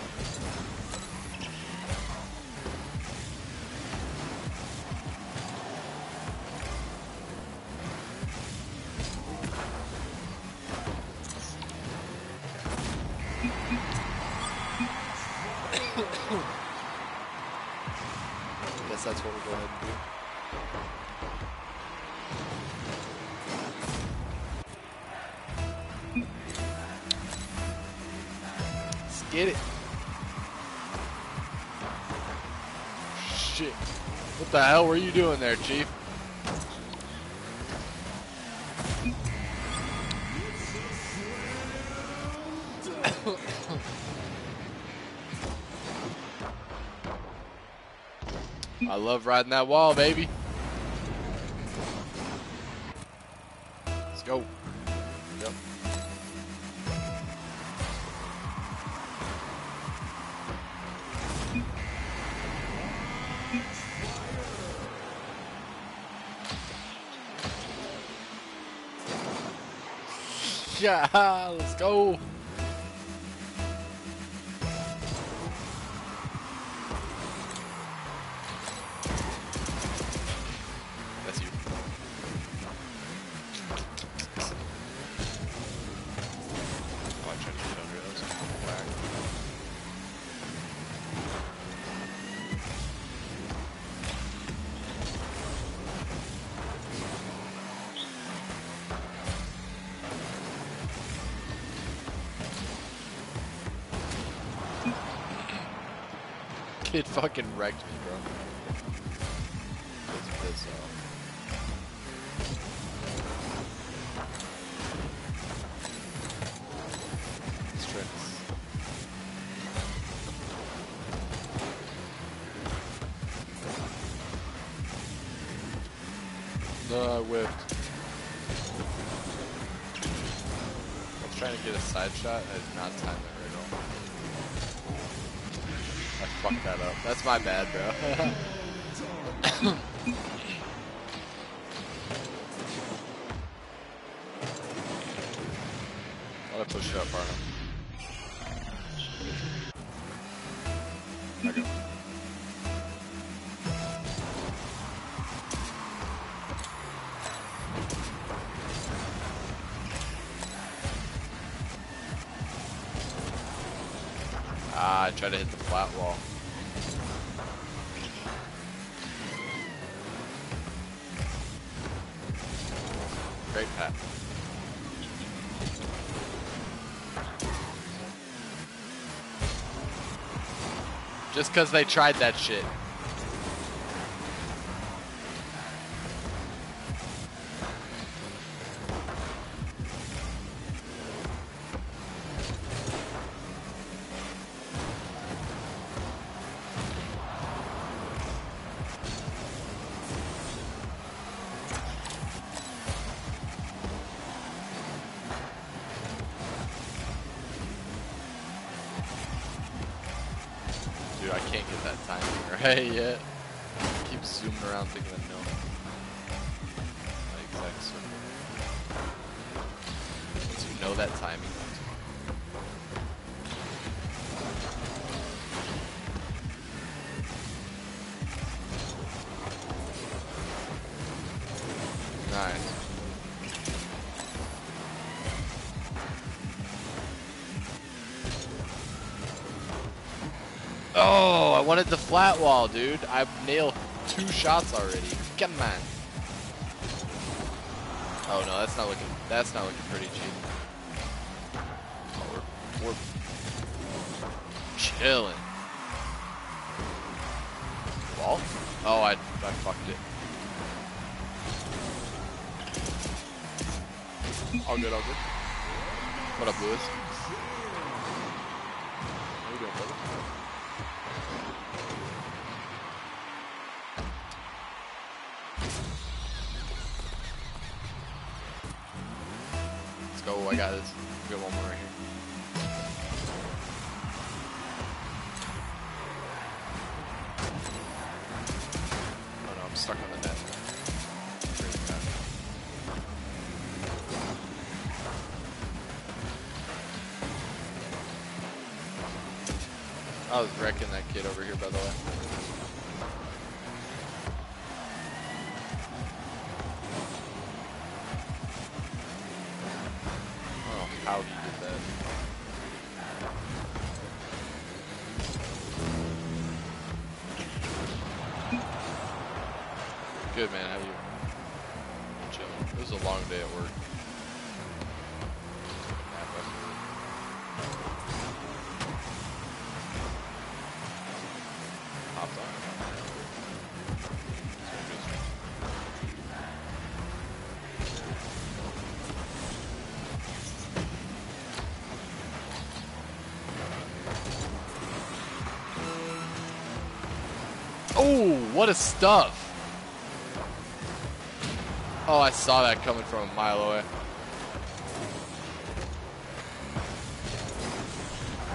Hell were you doing there, Chief? I love riding that wall, baby. yeah. fucking wrecked me. that. Great pet. Just because they tried that shit. flat wall, dude. I've nailed two shots already. Come on. Oh no, that's not looking. That's not looking pretty cheap. Oh, we're, we're chilling. Ball? Oh, I I fucked it. All good, all good. What up, Lewis? What a stuff. Oh, I saw that coming from a mile away.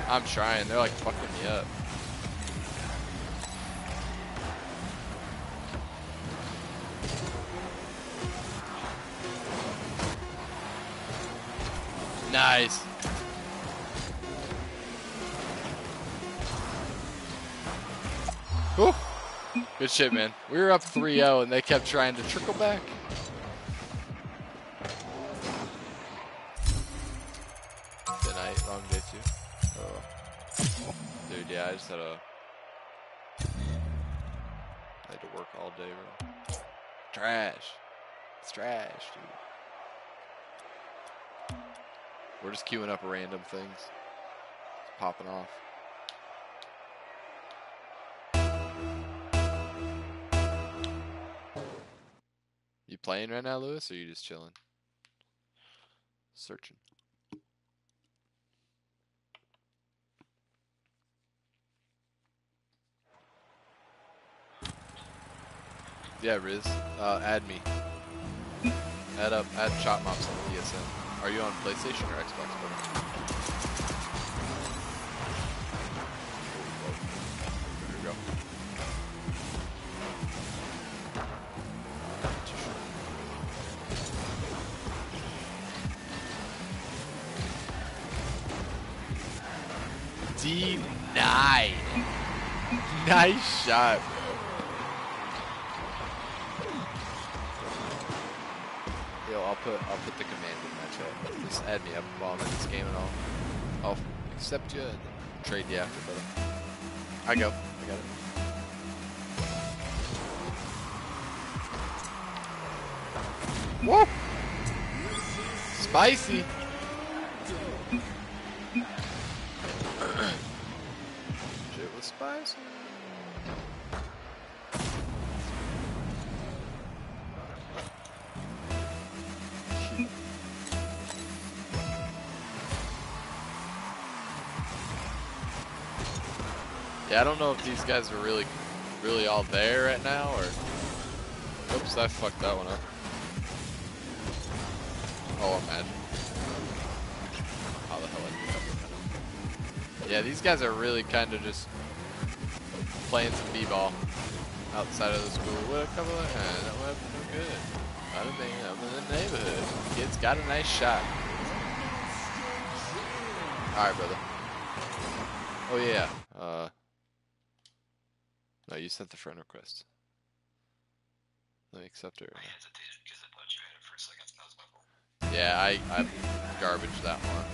I'm trying. They're like fucking me up. Good shit, man. We were up 3-0 and they kept trying to trickle back. Good night. Long day too. Oh. Dude, yeah, I just had a... I had to work all day, bro. Trash. It's trash, dude. We're just queuing up random things. It's popping off. Playing right now, Lewis, or you just chilling? Searching. Yeah, Riz. Uh, add me. Add up. Add Chop Mops on the PSN. Are you on PlayStation or Xbox? Brother? Nice shot, bro. Yo, I'll put I'll put the command in my chat. Just add me up while I'm in this game and I'll I'll accept you and trade you after, brother. I go. I got it. Woo! Spicy. Yeah, I don't know if these guys are really, really all there right now, or... Oops, I fucked that one up. Oh, imagine. How the hell I did that? Yeah, these guys are really kind of just playing some b-ball outside of the school. with a couple of... Uh, that went no good. Bada bing, I'm in the neighborhood. Kid's got a nice shot. Alright, brother. Oh, yeah. Uh... No, you sent the friend request. Let me accept her. I hesitated because I thought you had it for a second. That was my fault. Yeah, I, I garbage that one.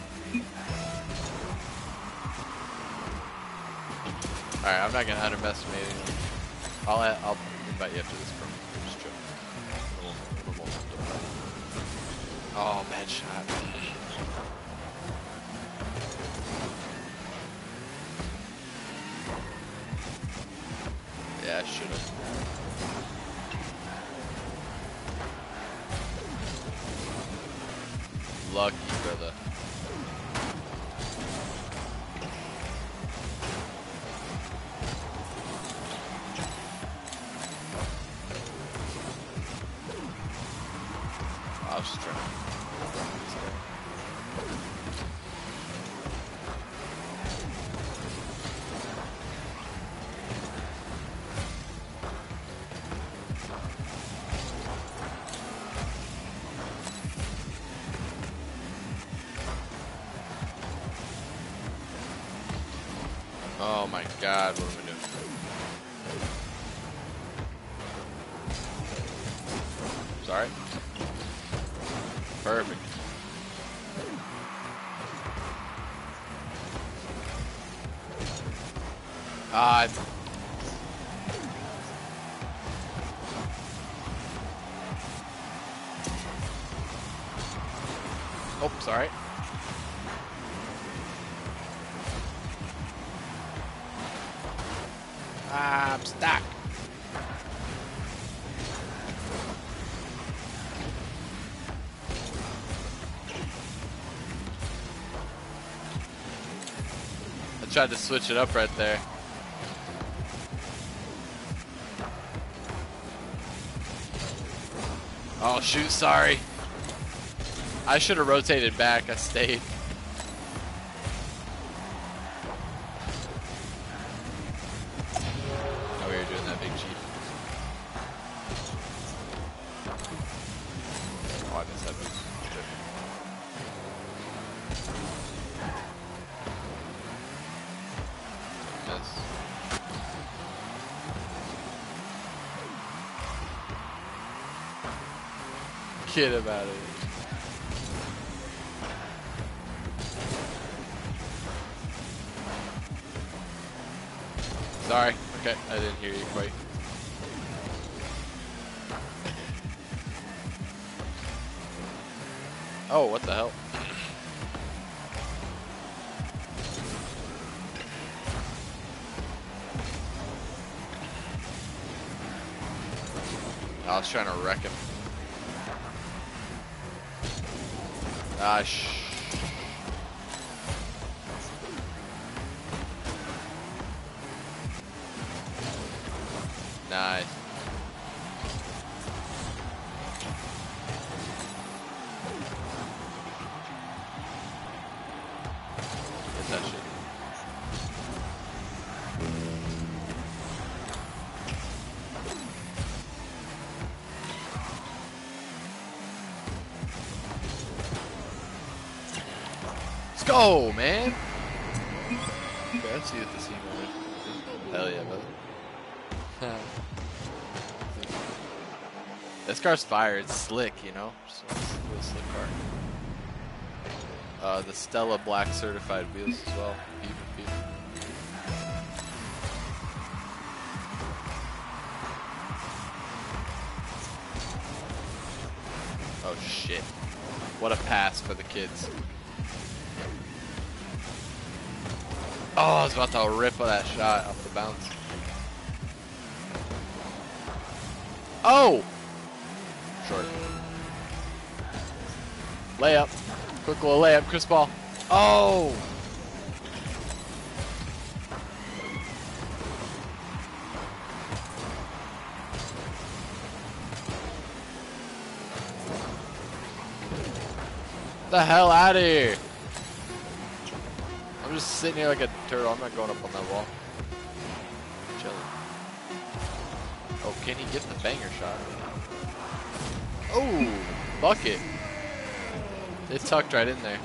Alright, I'm not gonna underestimate anything. I'll, I'll invite you after this from just we'll- Oh, bad shot. Yeah, I should have. Lucky, brother. Tried to switch it up right there. Oh shoot, sorry. I should have rotated back, I stayed. Get him out Let's man. Okay, let's see what the scene is. Hell yeah, brother. this car's fire. It's slick, you know. So it's slick car. Uh, the Stella Black certified wheels as well. Even, even. Oh shit. What a pass for the kids. Oh, I was about to rip that shot off the bounce. Oh! Short. Layup. Quick little layup, Chris Ball. Oh! The hell out of here! I'm just sitting here like a turtle. I'm not going up on that wall. Chilling. Oh, can he get the banger shot? Oh, bucket. It tucked right in there.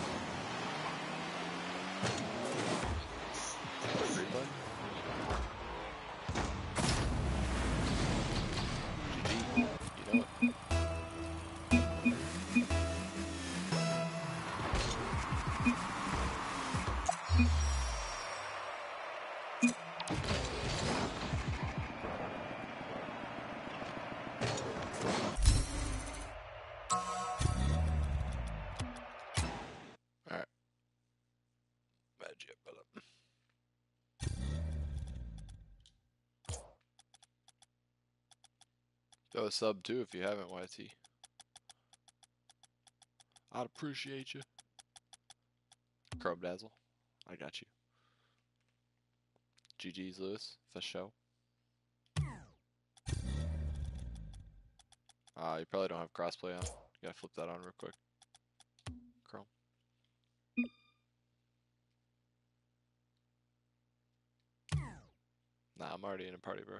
A sub too if you haven't, YT. I'd appreciate you. Chrome Dazzle. I got you. GG's Lewis, for show. Uh, you probably don't have crossplay on. You gotta flip that on real quick. Chrome. Nah, I'm already in a party, bro.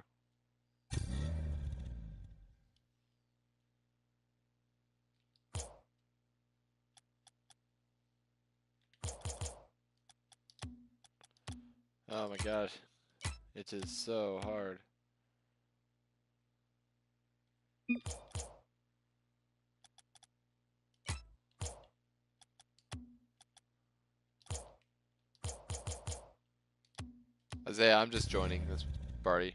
My god. It is so hard. Isaiah, I'm just joining this party.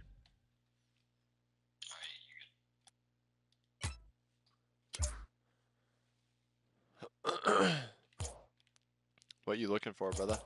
what you looking for, brother?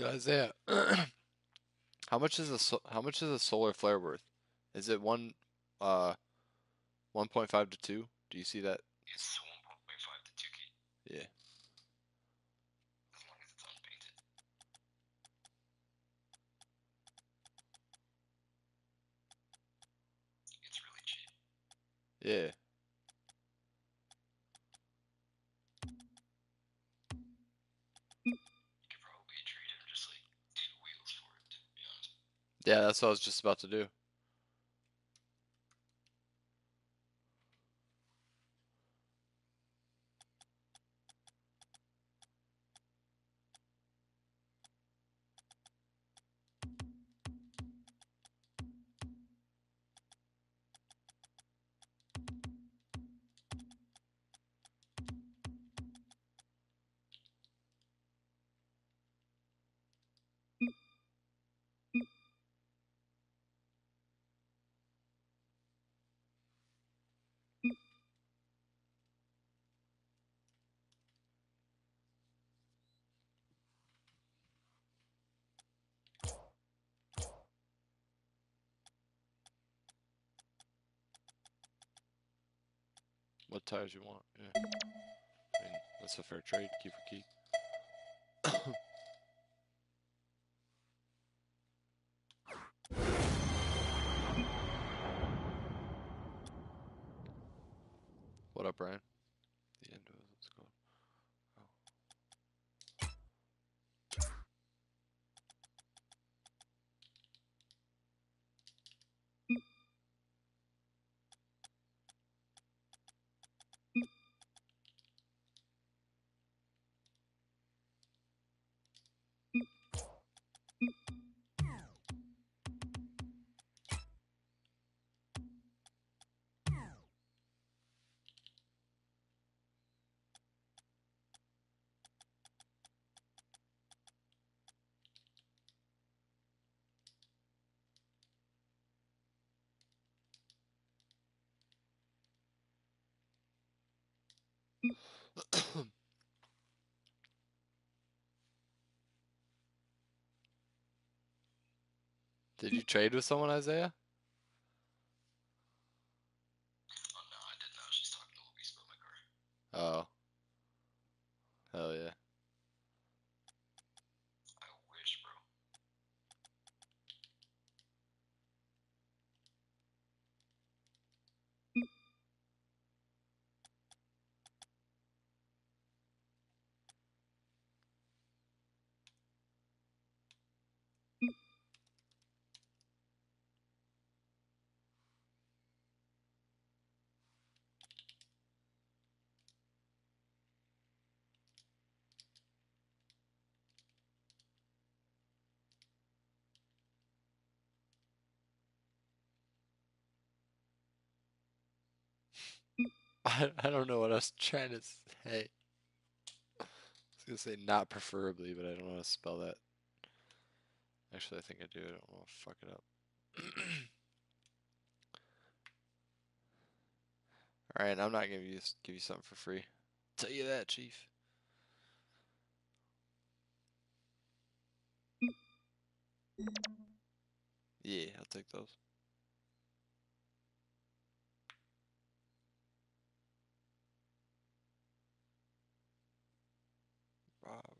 Yeah, Isaiah, how much is a so- how much is a solar flare worth? Is it one uh 1.5 to 2? Do you see that? It's 1.5 to 2k. Yeah. As long as it's unpainted. It's really cheap. Yeah. You could probably trade him just like two wheels for it, to be honest. Yeah, that's what I was just about to do. What tires you want? Yeah. I mean, that's a fair trade, key for key. Did you trade with someone, Isaiah? Oh no, I didn't. I was just talking to Luis about my car. Oh. Hell yeah. I wish, bro. I, I don't know what I was trying to say. I was gonna say not preferably, but I don't know how to spell that. Actually, I think I do. I don't want to fuck it up. All right, I'm not gonna you give you something for free. Tell you that, Chief. Yeah, I'll take those. Rob.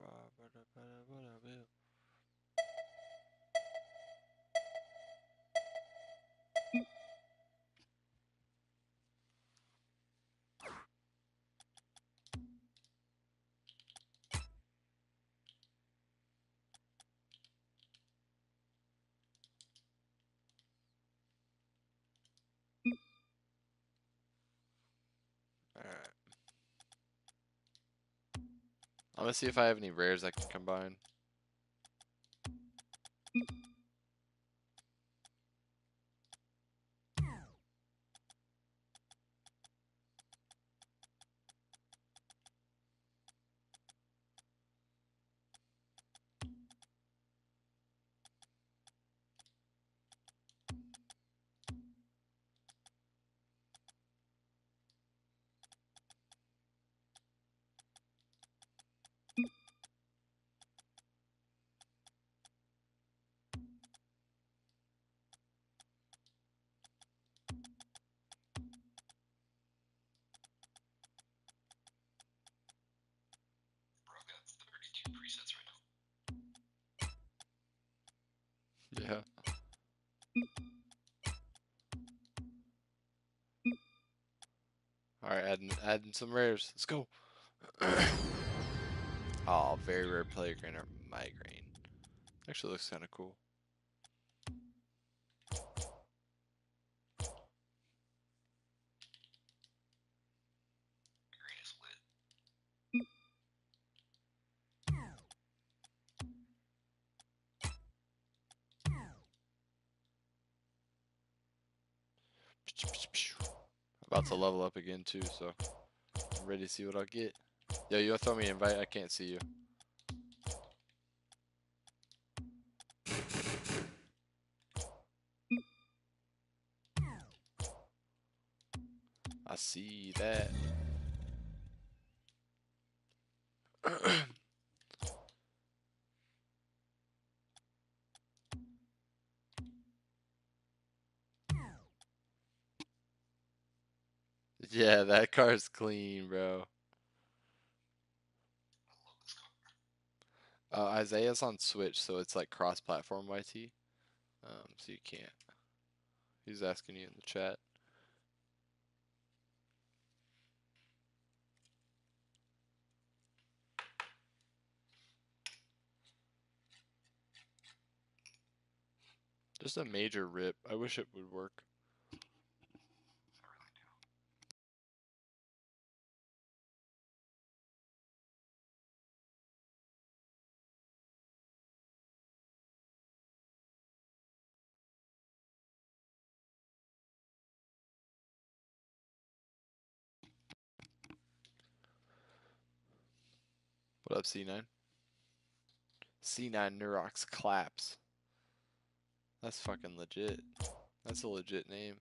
Gonna see if I have any rares I can combine. Adding some rares. Let's go. oh, very rare player grain or migraine. Actually looks cool. Green is lit. About to level up again too, so ready to see what I'll get. Yo, you throw me an invite? I can't see you. I see that. Yeah, that car's clean, bro. Uh, Isaiah's on Switch, so it's like cross-platform YT. Um, so you can't. He's asking you in the chat. Just a major rip. I wish it would work. What up, C9? C9 Neurox claps. That's fucking legit. That's a legit name.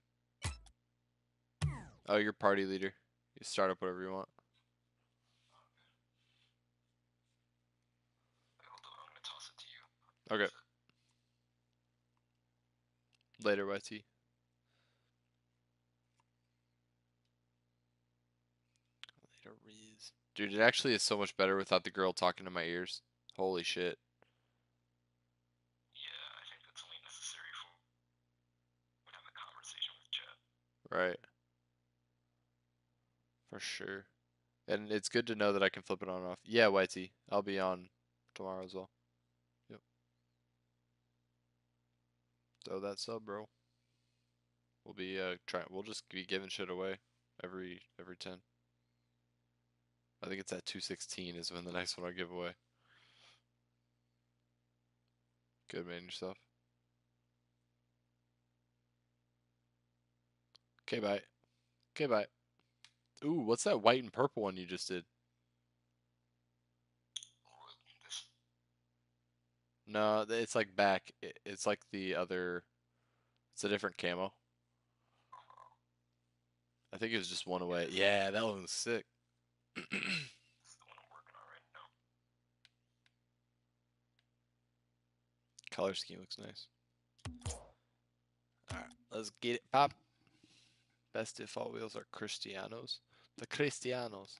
Oh, you're party leader. You start up whatever you want. Okay. Later, YT. Later, Riz. Dude, it actually is so much better without the girl talking to my ears. Holy shit. Yeah, I think that's only necessary for when have a conversation with chat. Right. For sure. And it's good to know that I can flip it on and off. Yeah, YT. I'll be on tomorrow as well. Yep. So that's up, bro. We'll be uh trying we'll just be giving shit away every every 10. I think it's at 216 is when the next one I'll give away. Good man yourself. Okay, bye. Okay, bye. Ooh, what's that white and purple one you just did? No, it's like back. It's like the other. It's a different camo. I think it was just one away. Yeah, that one was sick. Color scheme looks nice. Alright, let's get it pop. Best default wheels are Cristianos. The Cristianos.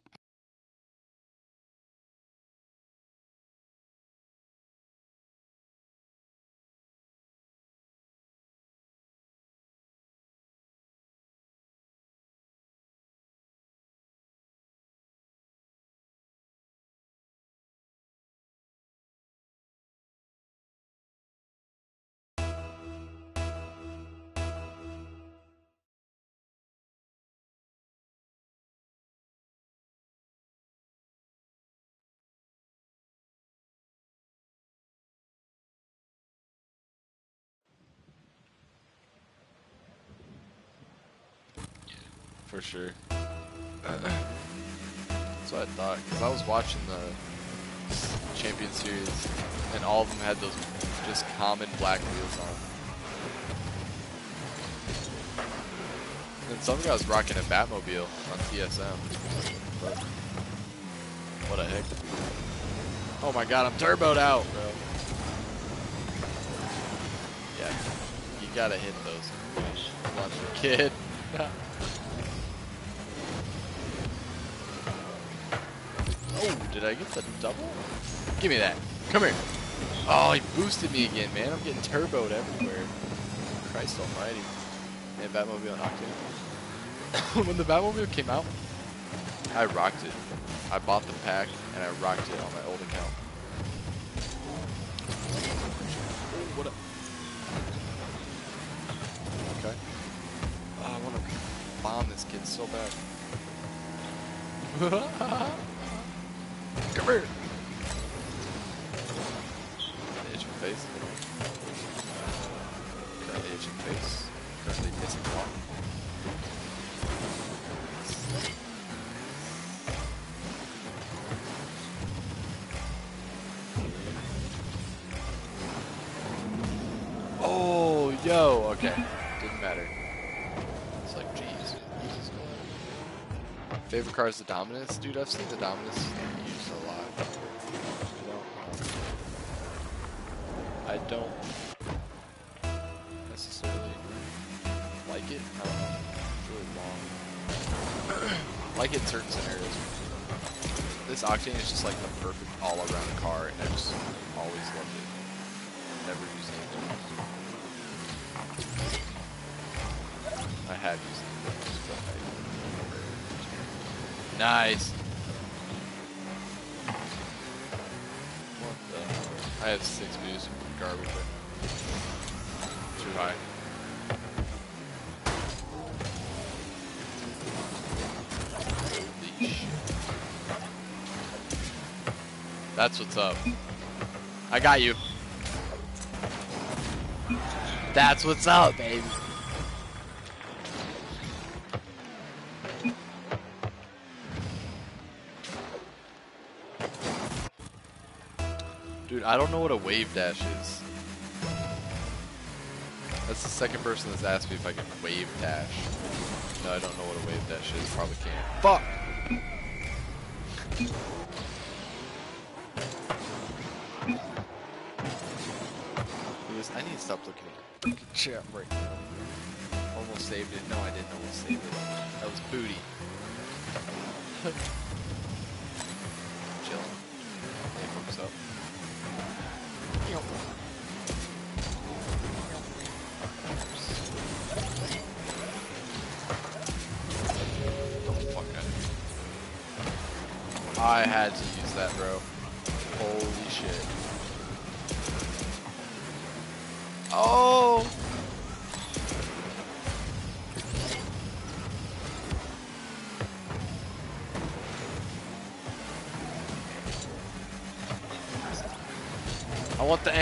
For sure. That's what I thought, because I was watching the Champion Series, and all of them had those just common black wheels on. And some guy was rocking a Batmobile on TSM. But what a heck. Oh my god, I'm turboed out, bro. Yeah, you gotta hit those. Kid. oh, did I get the double? Give me that. Come here. Oh, he boosted me again, man. I'm getting turboed everywhere. Christ almighty. Man, Batmobile and Octane. when the Batmobile came out, I rocked it. I bought the pack and I rocked it on my old account. What up? Okay. Oh, I want to bomb this kid so bad. Come here. Itching face. Currently itching face. Currently missing block. Favorite car is the Dominus? Dude, I've seen the Dominus used a lot. I don't, I don't necessarily like it. I don't know. It's really long. like it in certain scenarios. This Octane is just like the perfect all-around car, and I just always loved it. Never used else. I have used it. Nice. What the? I have six views. Garbage. Too high. That's what's up. I got you. That's what's up, baby. Dude, I don't know what a wave dash is. That's the second person that's asked me if I can wave dash. No, I don't know what a wave dash is. Probably can't. Fuck! Because I need to stop looking at chat right now. Almost saved it. No, I didn't almost save it. That was booty.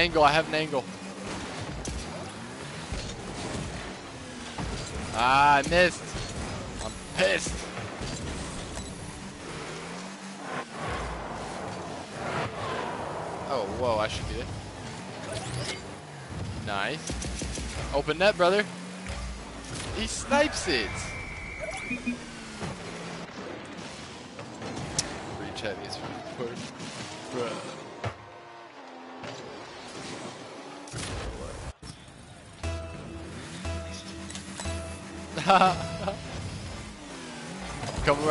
angle. I have an angle. Ah, I missed. I'm pissed. Oh, whoa, I should be it. Nice. Open net, brother. He snipes it.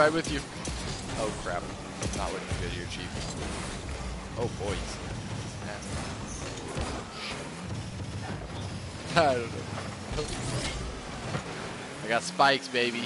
Right with you. Oh crap. Not looking good here, Chief. Oh boys. I don't know. I got spikes, baby.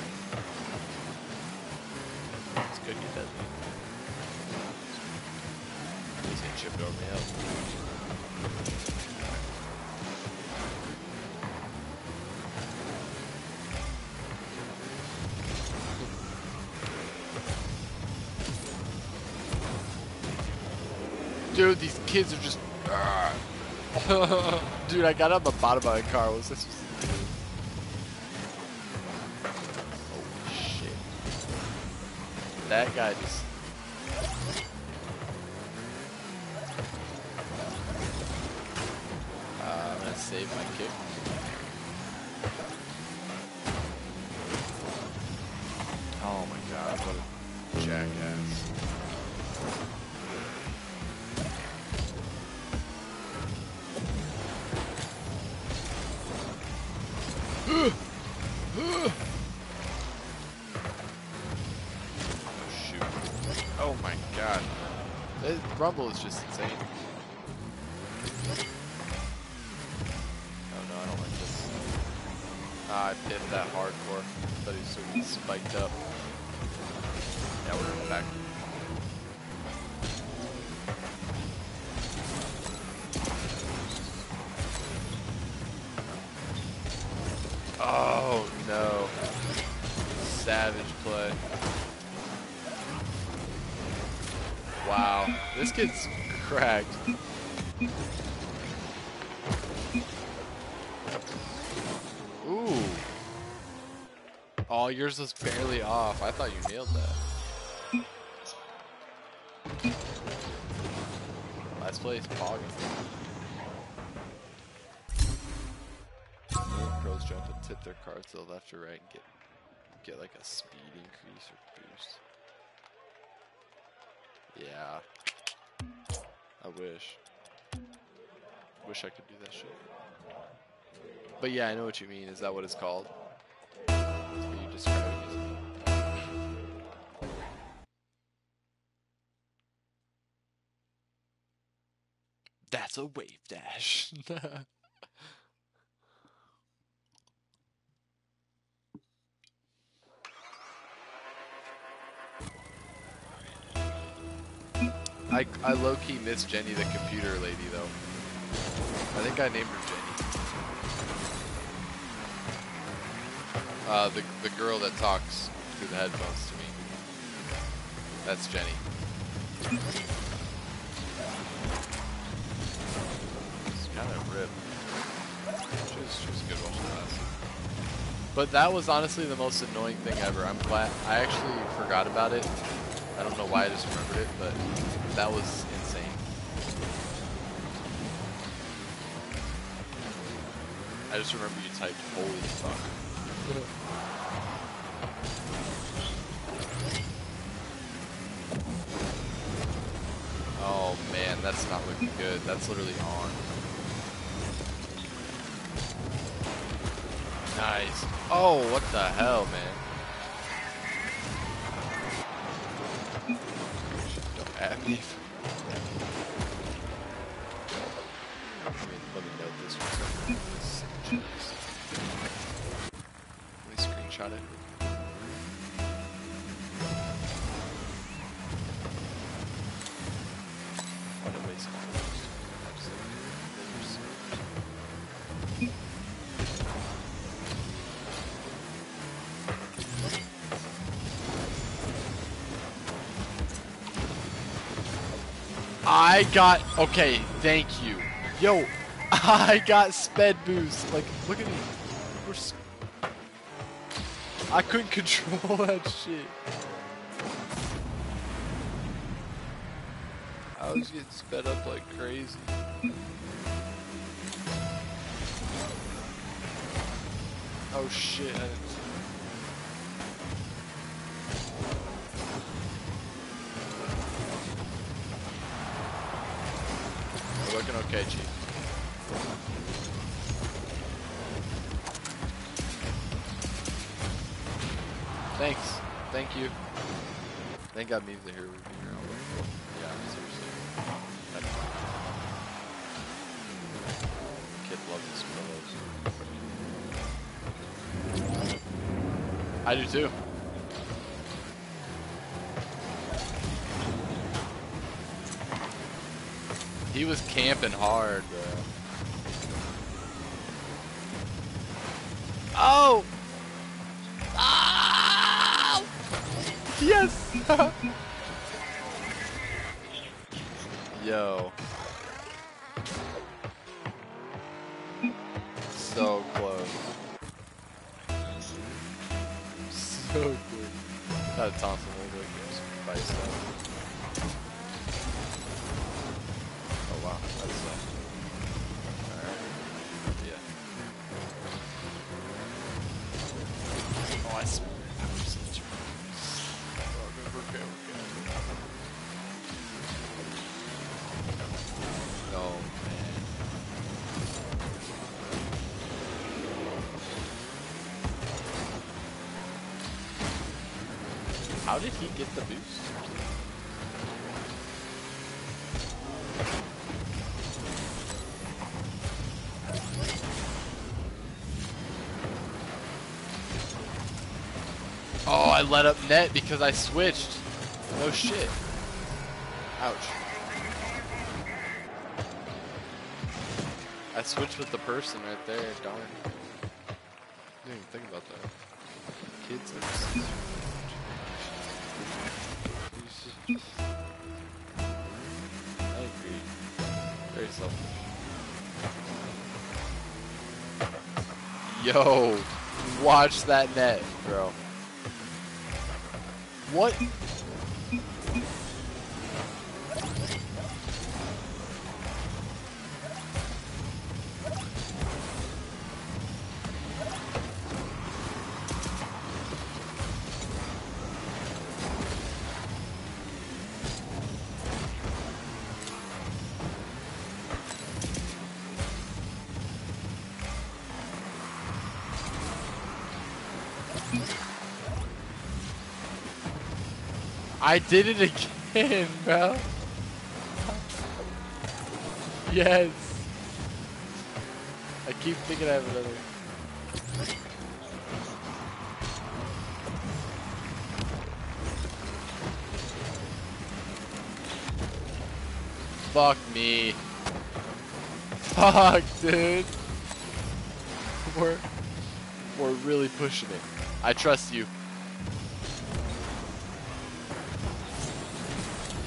Got on the bottom of my car. Was this? Is just yours was barely off. I thought you nailed that. Last place, Pog. Pros jump and tip their cards to the left or right and get get like a speed increase or boost. Yeah. I wish. Wish I could do that shit. But yeah, I know what you mean. Is that what it's called? That's a wave dash. I, I low key miss Jenny the computer lady though. I think I named her Jenny. Uh, the the girl that talks through the headphones to me. That's Jenny. She good. But that was honestly the most annoying thing ever. I'm glad I actually forgot about it. I don't know why I just remembered it, but that was insane. I just remember you typed holy fuck. Oh man, that's not looking good. That's literally on. Nice. Oh, what the hell, man? Don't at me. I got okay. Thank you, yo. I got sped boost. Like, look at me. We're. I couldn't control that shit. I was getting sped up like crazy. Oh shit! I didn't see We're looking okay, Chief. Thanks. Thank you. Thank God memes are here with me but- Yeah, seriously. That's fine. Kid loves his pillows. I do too. He was camping hard, bro. I let up net because I switched. No shit. Ouch. I switched with the person right there, darn. Didn't even think about that. Kids are. I agree. Very selfish. Yo, watch that net. What? I did it again, bro. Yes. I keep thinking I have another. Fuck me. Fuck, dude. We're we're really pushing it. I trust you.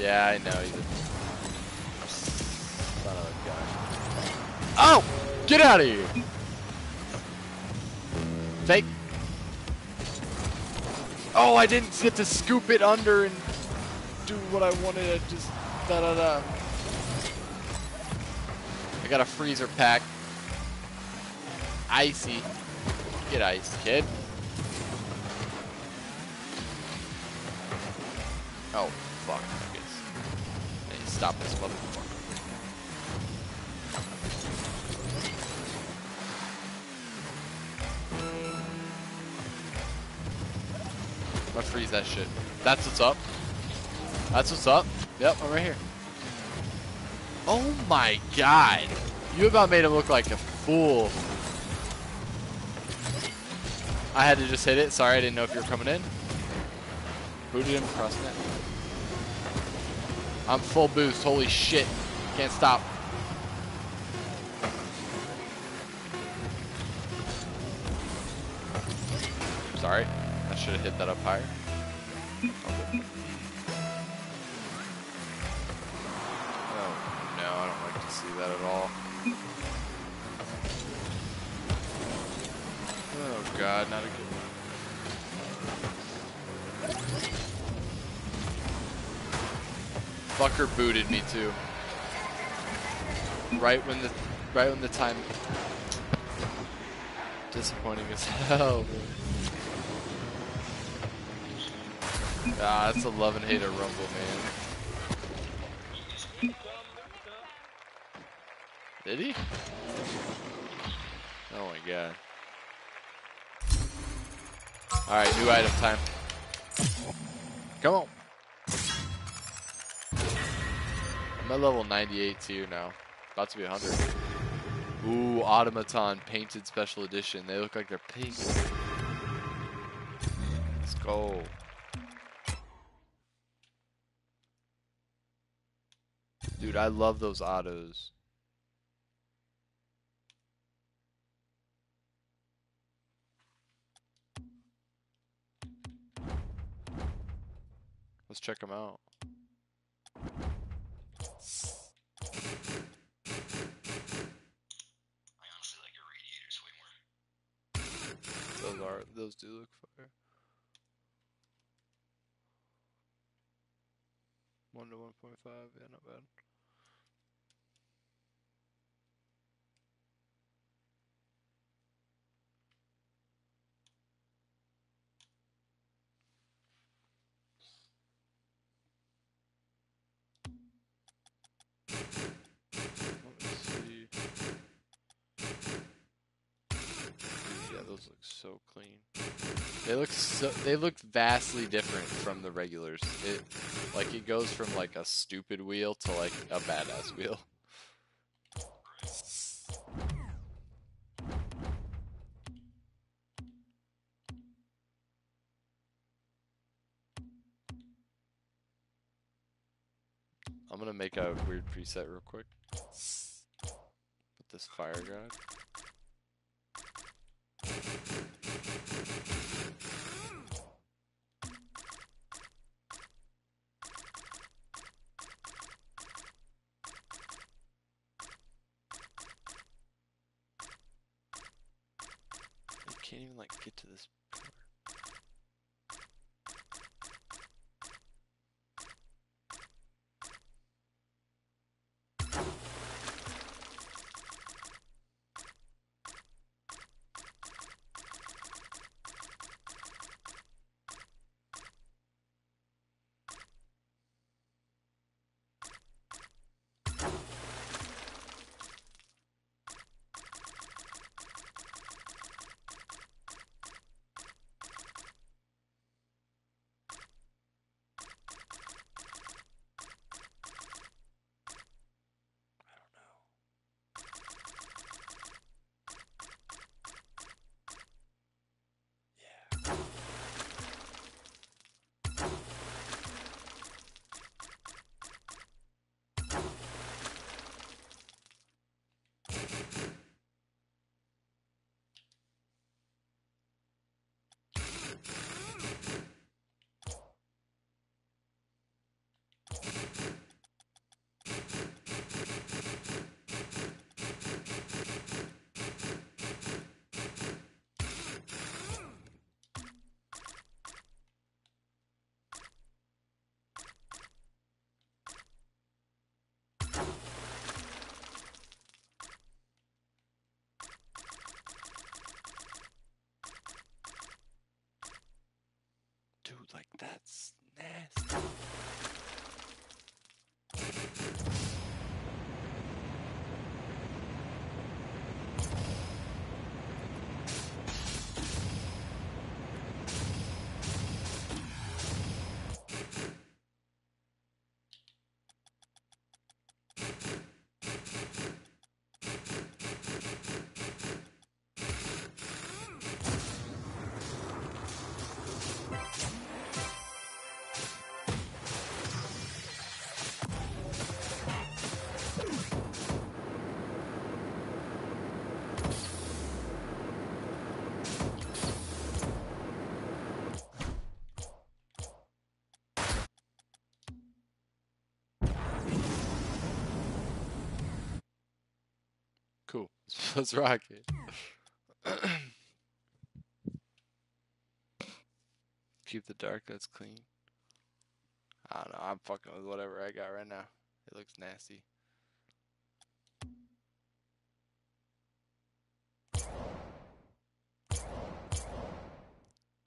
Yeah, I know he's a son of a gun. Oh! Get out of here! Fake. Oh, I didn't get to scoop it under and do what I wanted. I just da da da. I got a freezer pack. Icy. Get iced, kid. I'm gonna freeze that shit. That's what's up. That's what's up. Yep, I'm right here. Oh my god. You about made him look like a fool. I had to just hit it. Sorry, I didn't know if you were coming in. Booted him across net. I'm full boost. Holy shit. Can't stop. Right when the right when the time disappointing as hell. Ah, that's a love and hate a rumble, man. Did he? Oh my god. Alright, new item time. Come on. I'm at level 98 too now. About to be 100. Ooh, Automaton Painted Special Edition. They look like they're pink. Let's go. Dude, I love those autos. Let's check them out. Those do look fire. One to one point five, yeah, not bad. They look so they look vastly different from the regulars. It like it goes from like a stupid wheel to like a badass wheel. I'm gonna make a weird preset real quick. With this fire god. I can't even like get to this Let's rock it. Keep the dark, that's clean. I don't know, I'm fucking with whatever I got right now. It looks nasty.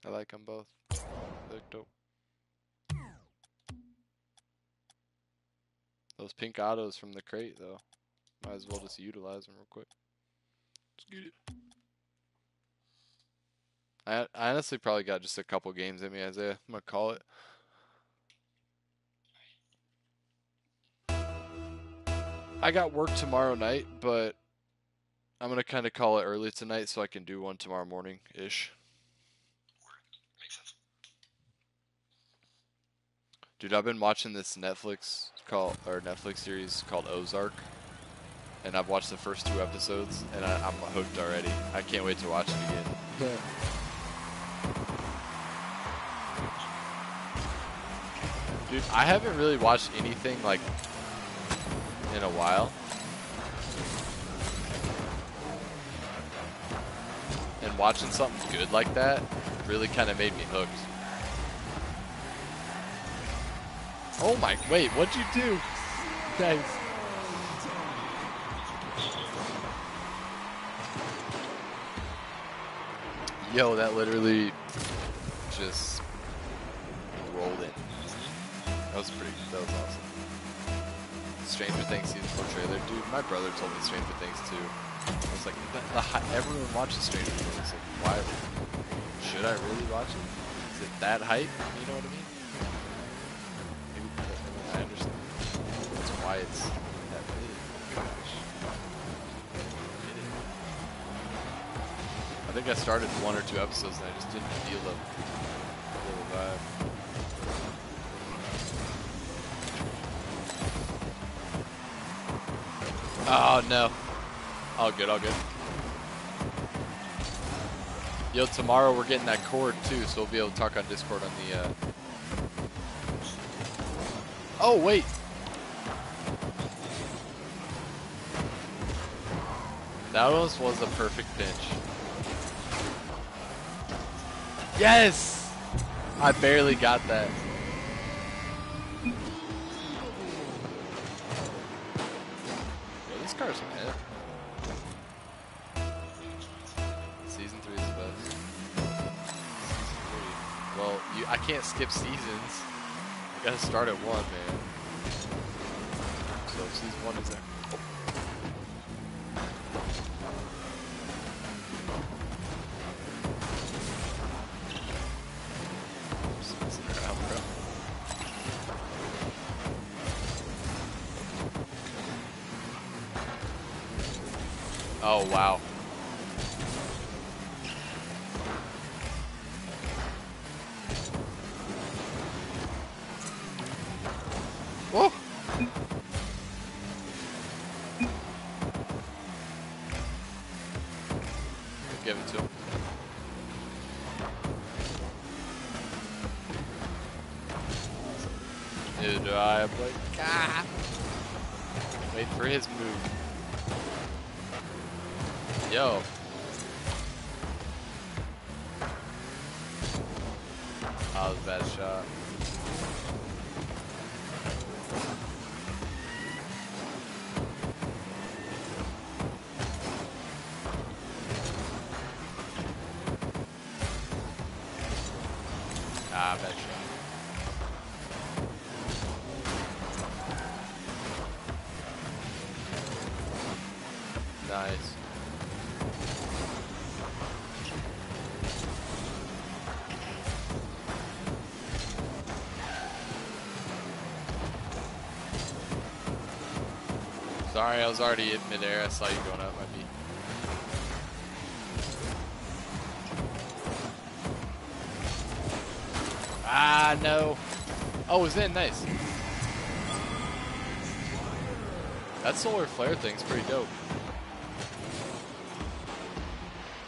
I like them both. They look dope. Those pink autos from the crate, though. Might as well just utilize them real quick. Get it. I, I honestly probably got just a couple games in me, Isaiah. I'm gonna call it. I got work tomorrow night, but I'm gonna kind of call it early tonight so I can do one tomorrow morning ish. Dude, I've been watching this Netflix call or Netflix series called Ozark, and I've watched the first two episodes, and I, I'm hooked already. I can't wait to watch it again. Dude, I haven't really watched anything like in a while. And watching something good like that really kind of made me hooked. Oh my, wait, what'd you do? Nice. Yo, that literally just rolled in. That was pretty, that was awesome. Stranger Things season 4 trailer. Dude, my brother told me Stranger Things too. I was like, the, everyone watches Stranger Things. Like, why? Should I really watch it? Is it that hype? You know what I mean, I understand. That's why it's that big. Gosh. Get it. I think I started one or two episodes and I just didn't feel the, the vibe. Oh no. All good, all good. Yo, tomorrow we're getting that cord too, so we'll be able to talk on Discord on the. Uh... Oh wait. That almost was a perfect pinch. Yes! I barely got that. Yo, this car's mad. Season three is the best. Well, you, I can't skip seasons. I gotta start at one, man. Neither do I. Ah. Wait for his move. Yo. That was a bad shot. Sorry, I was already in midair. I saw you going up my beat. Ah, no. Oh, it was in. Nice. That solar flare thing's pretty dope.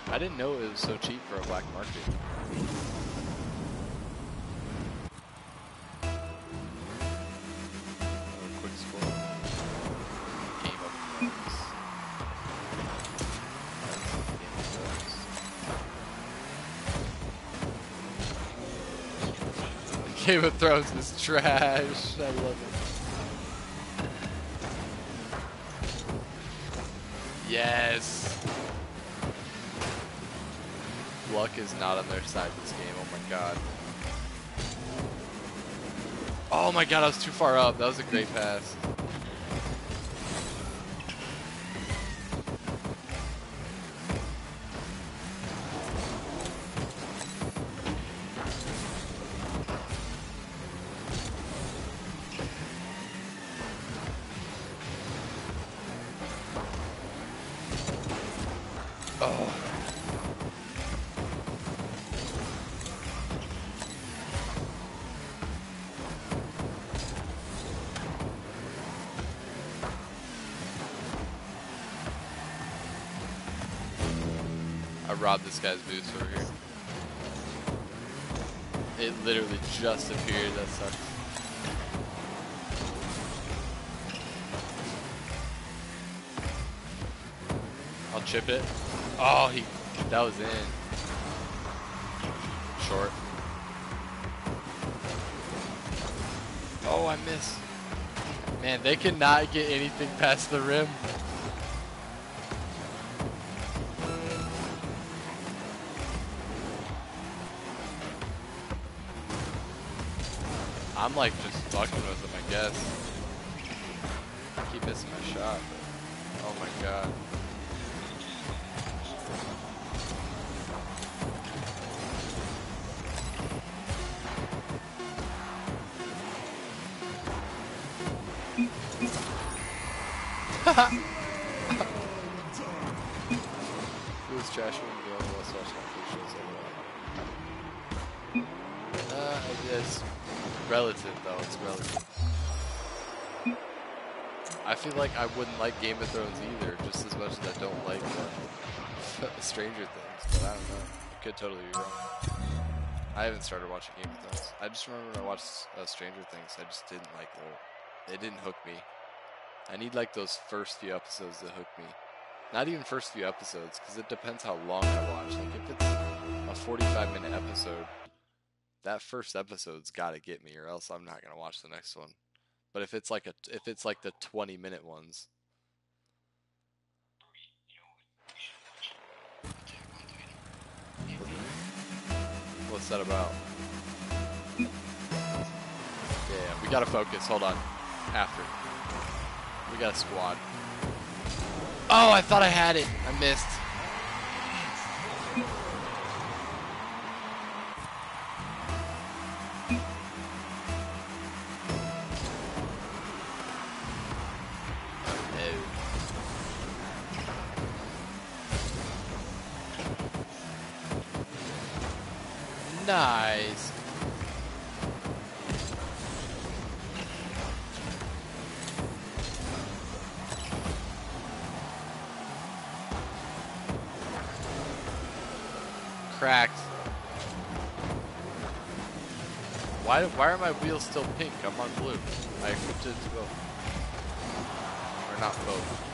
I didn't know it was so cheap for a black market. Game of Thrones is trash. I love it. Yes. Luck is not on their side this game. Oh my god. Oh my god, I was too far up. That was a great pass. Cannot get anything past the rim. Like Game of Thrones either, just as much as I don't like uh, Stranger Things, but I don't know. Could totally be wrong. I haven't started watching Game of Thrones. I just remember when I watched uh, Stranger Things, I just didn't like it. It didn't hook me. I need like those first few episodes to hook me. Not even first few episodes, because it depends how long I watch. Like if it's a 45 minute episode, that first episode's got to get me, or else I'm not gonna watch the next one. But if it's like a if it's like the 20 minute ones, what's that about? Yeah, we gotta focus. Hold on. After. We got a squad. Oh, I thought I had it. I missed. My wheels still pink? I'm on blue. I equipped it to both. Or not both.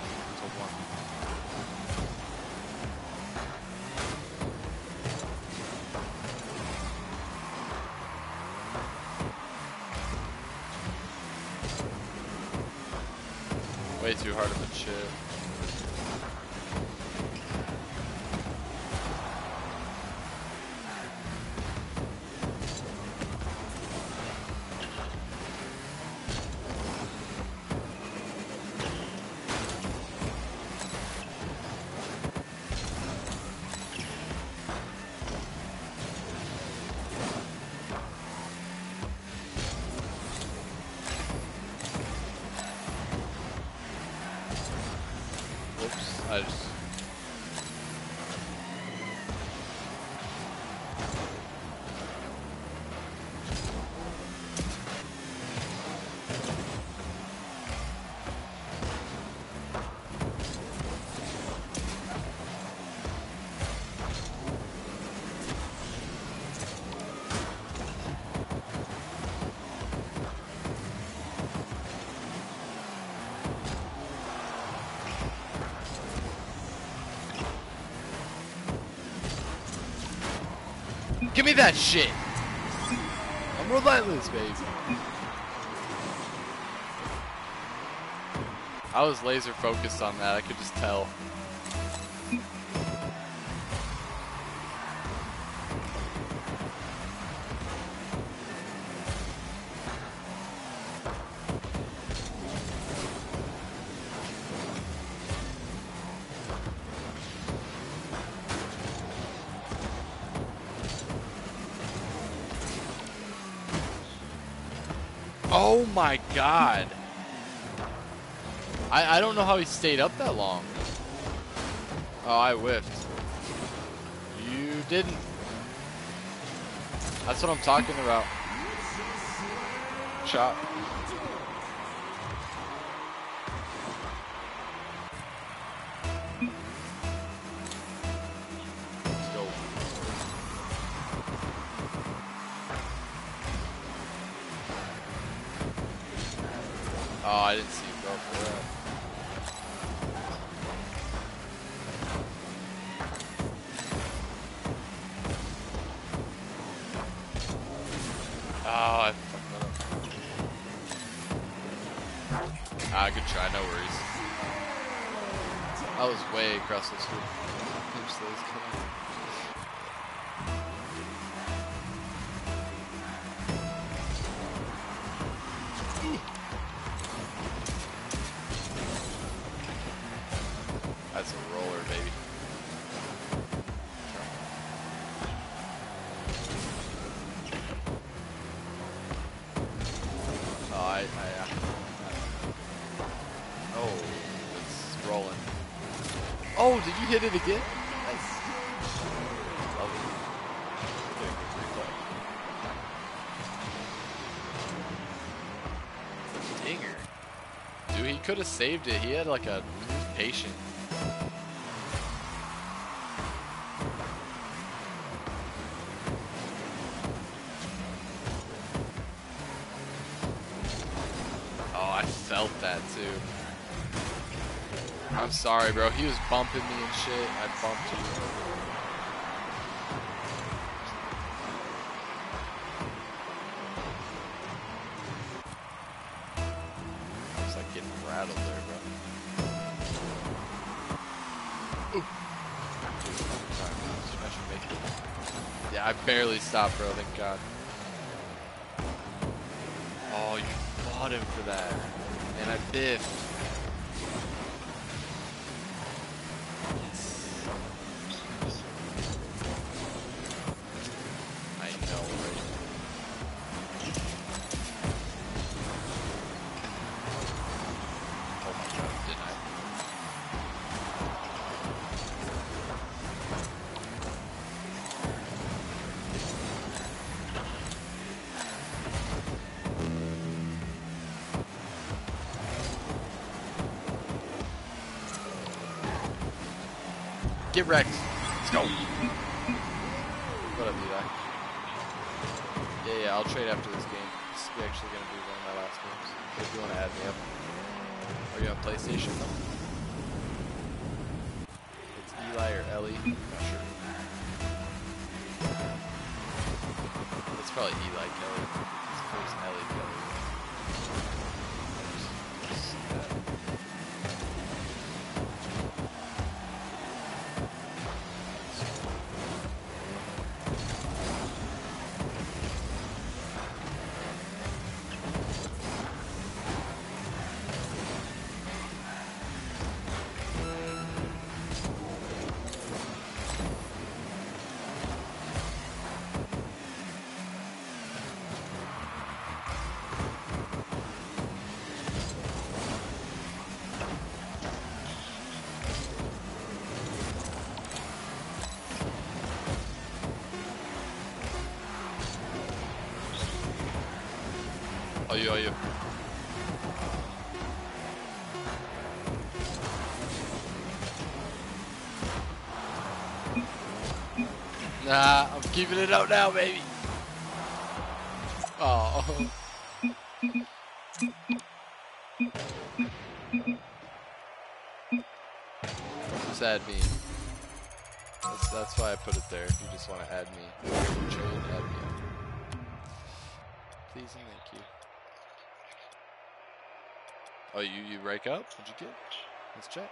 Give me that shit! I'm relentless, baby. I was laser focused on that, I could just tell. God. I, I don't know how he stayed up that long. Oh, I whiffed. You didn't. That's what I'm talking about. Shot. Oh, I didn't see you hit it again? Nice. Lovely. Doing good replay. It's a dinger. Dude, he could have saved it. He had like a he was patient. Sorry, bro. He was bumping me and shit. I bumped you. It's like getting rattled there, bro. Ooh. Yeah, I barely stopped, bro. Thank God. Nah, I'm keeping it out now, baby. Oh. Just add me. That's, that's why I put it there. If you just want to add me, Rake up? What'd you get? Let's check.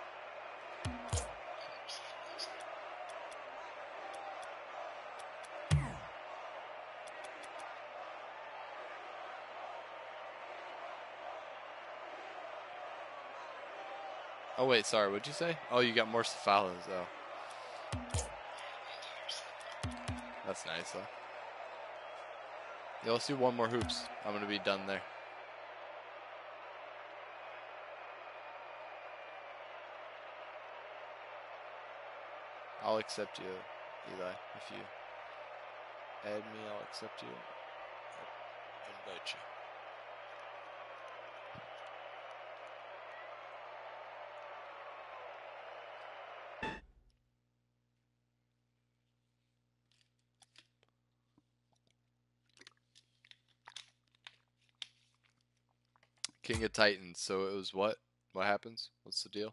Oh wait, sorry. What'd you say? Oh, you got more cephalo's though. That's nice though. Yeah, let's do one more hoops. I'm gonna be done there. I'll accept you, Eli. If you add me, I'll accept you. I'll invite you. King of Titans. So it was what? What happens? What's the deal?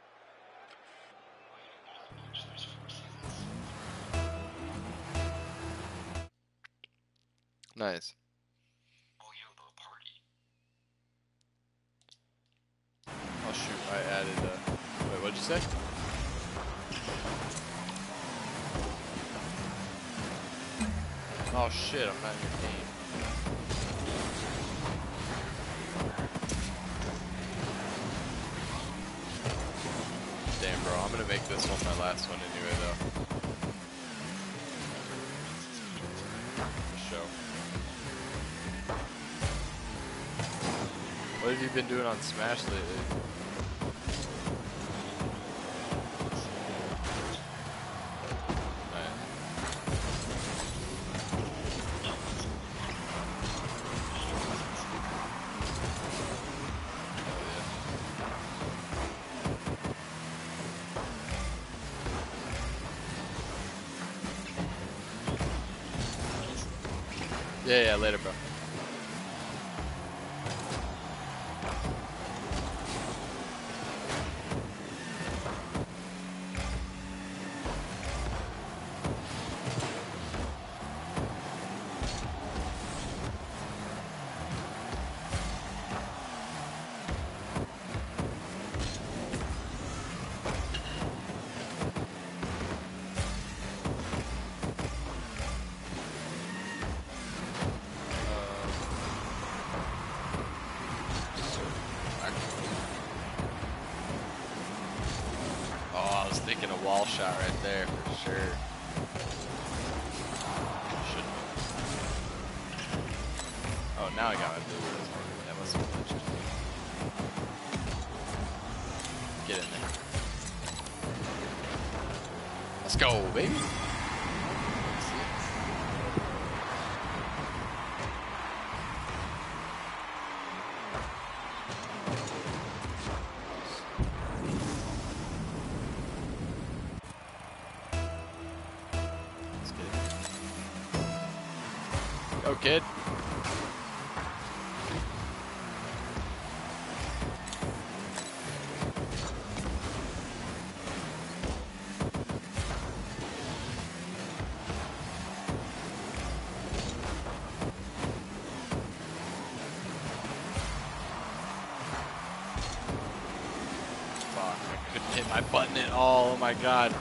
Nice. Oh, shoot, I added uh wait, what'd you say? Oh shit, I'm not in your game. Damn bro, I'm gonna make this one my last one anyway though. What have you been doing on Smash lately? A wall shot right there all. Oh my god.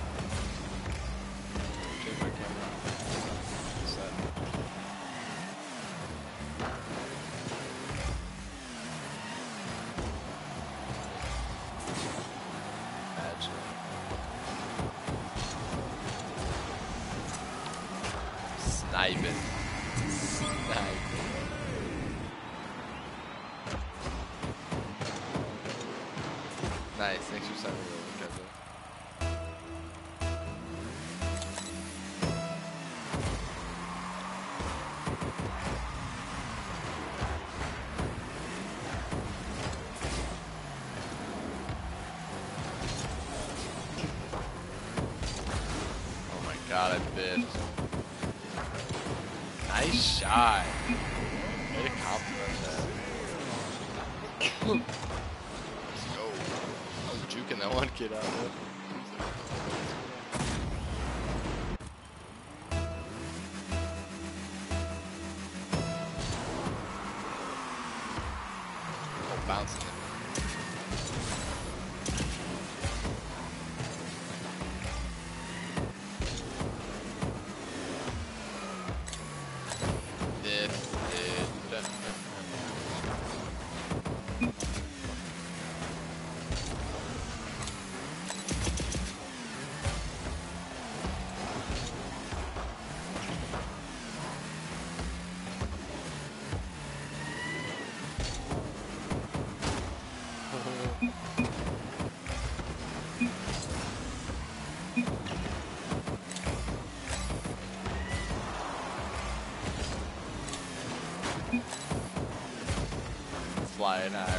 Flying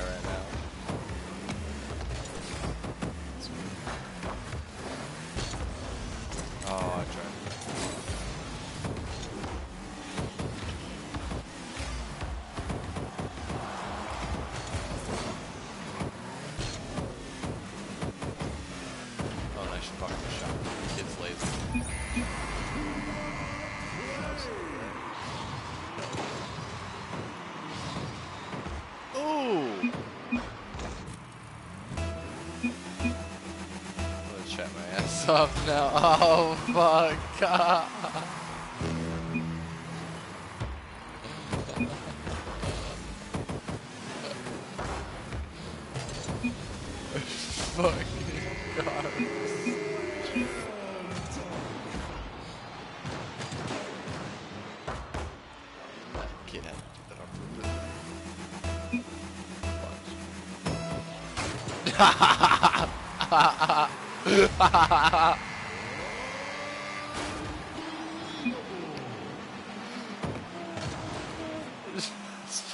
tough now. Oh my god. Had to do that on purpose. Watch. It's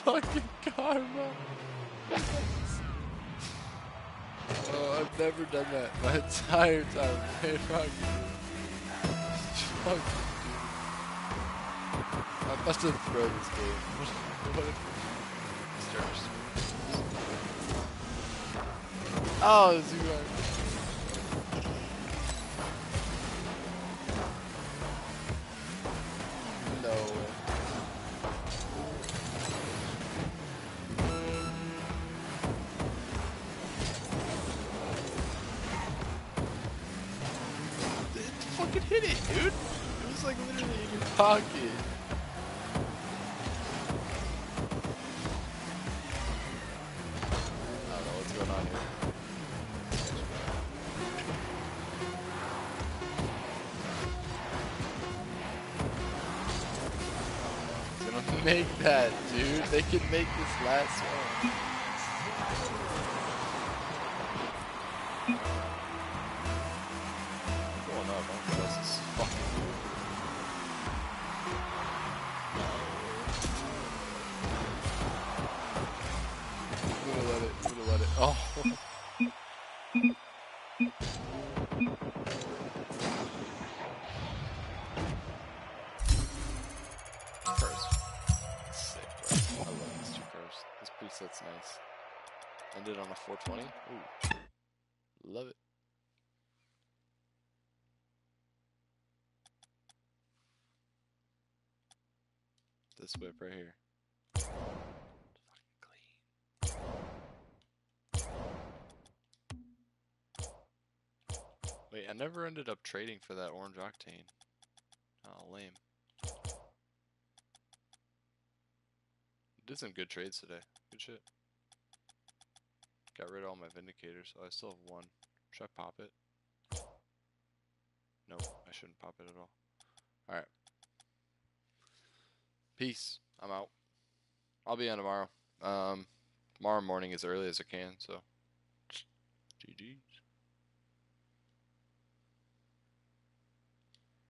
fucking karma. Oh, I've never done that my entire time Rocket League. Fuck. I'm about to throw this game. What, if... Oh, can make this last one. This whip right here. Wait, I never ended up trading for that orange octane. Oh, lame. Did some good trades today. Good shit. Got rid of all my vindicators, I still have one. Should I pop it? Nope, I shouldn't pop it at all. Alright. Peace. I'm out. I'll be on tomorrow. Um, tomorrow morning as early as I can, so.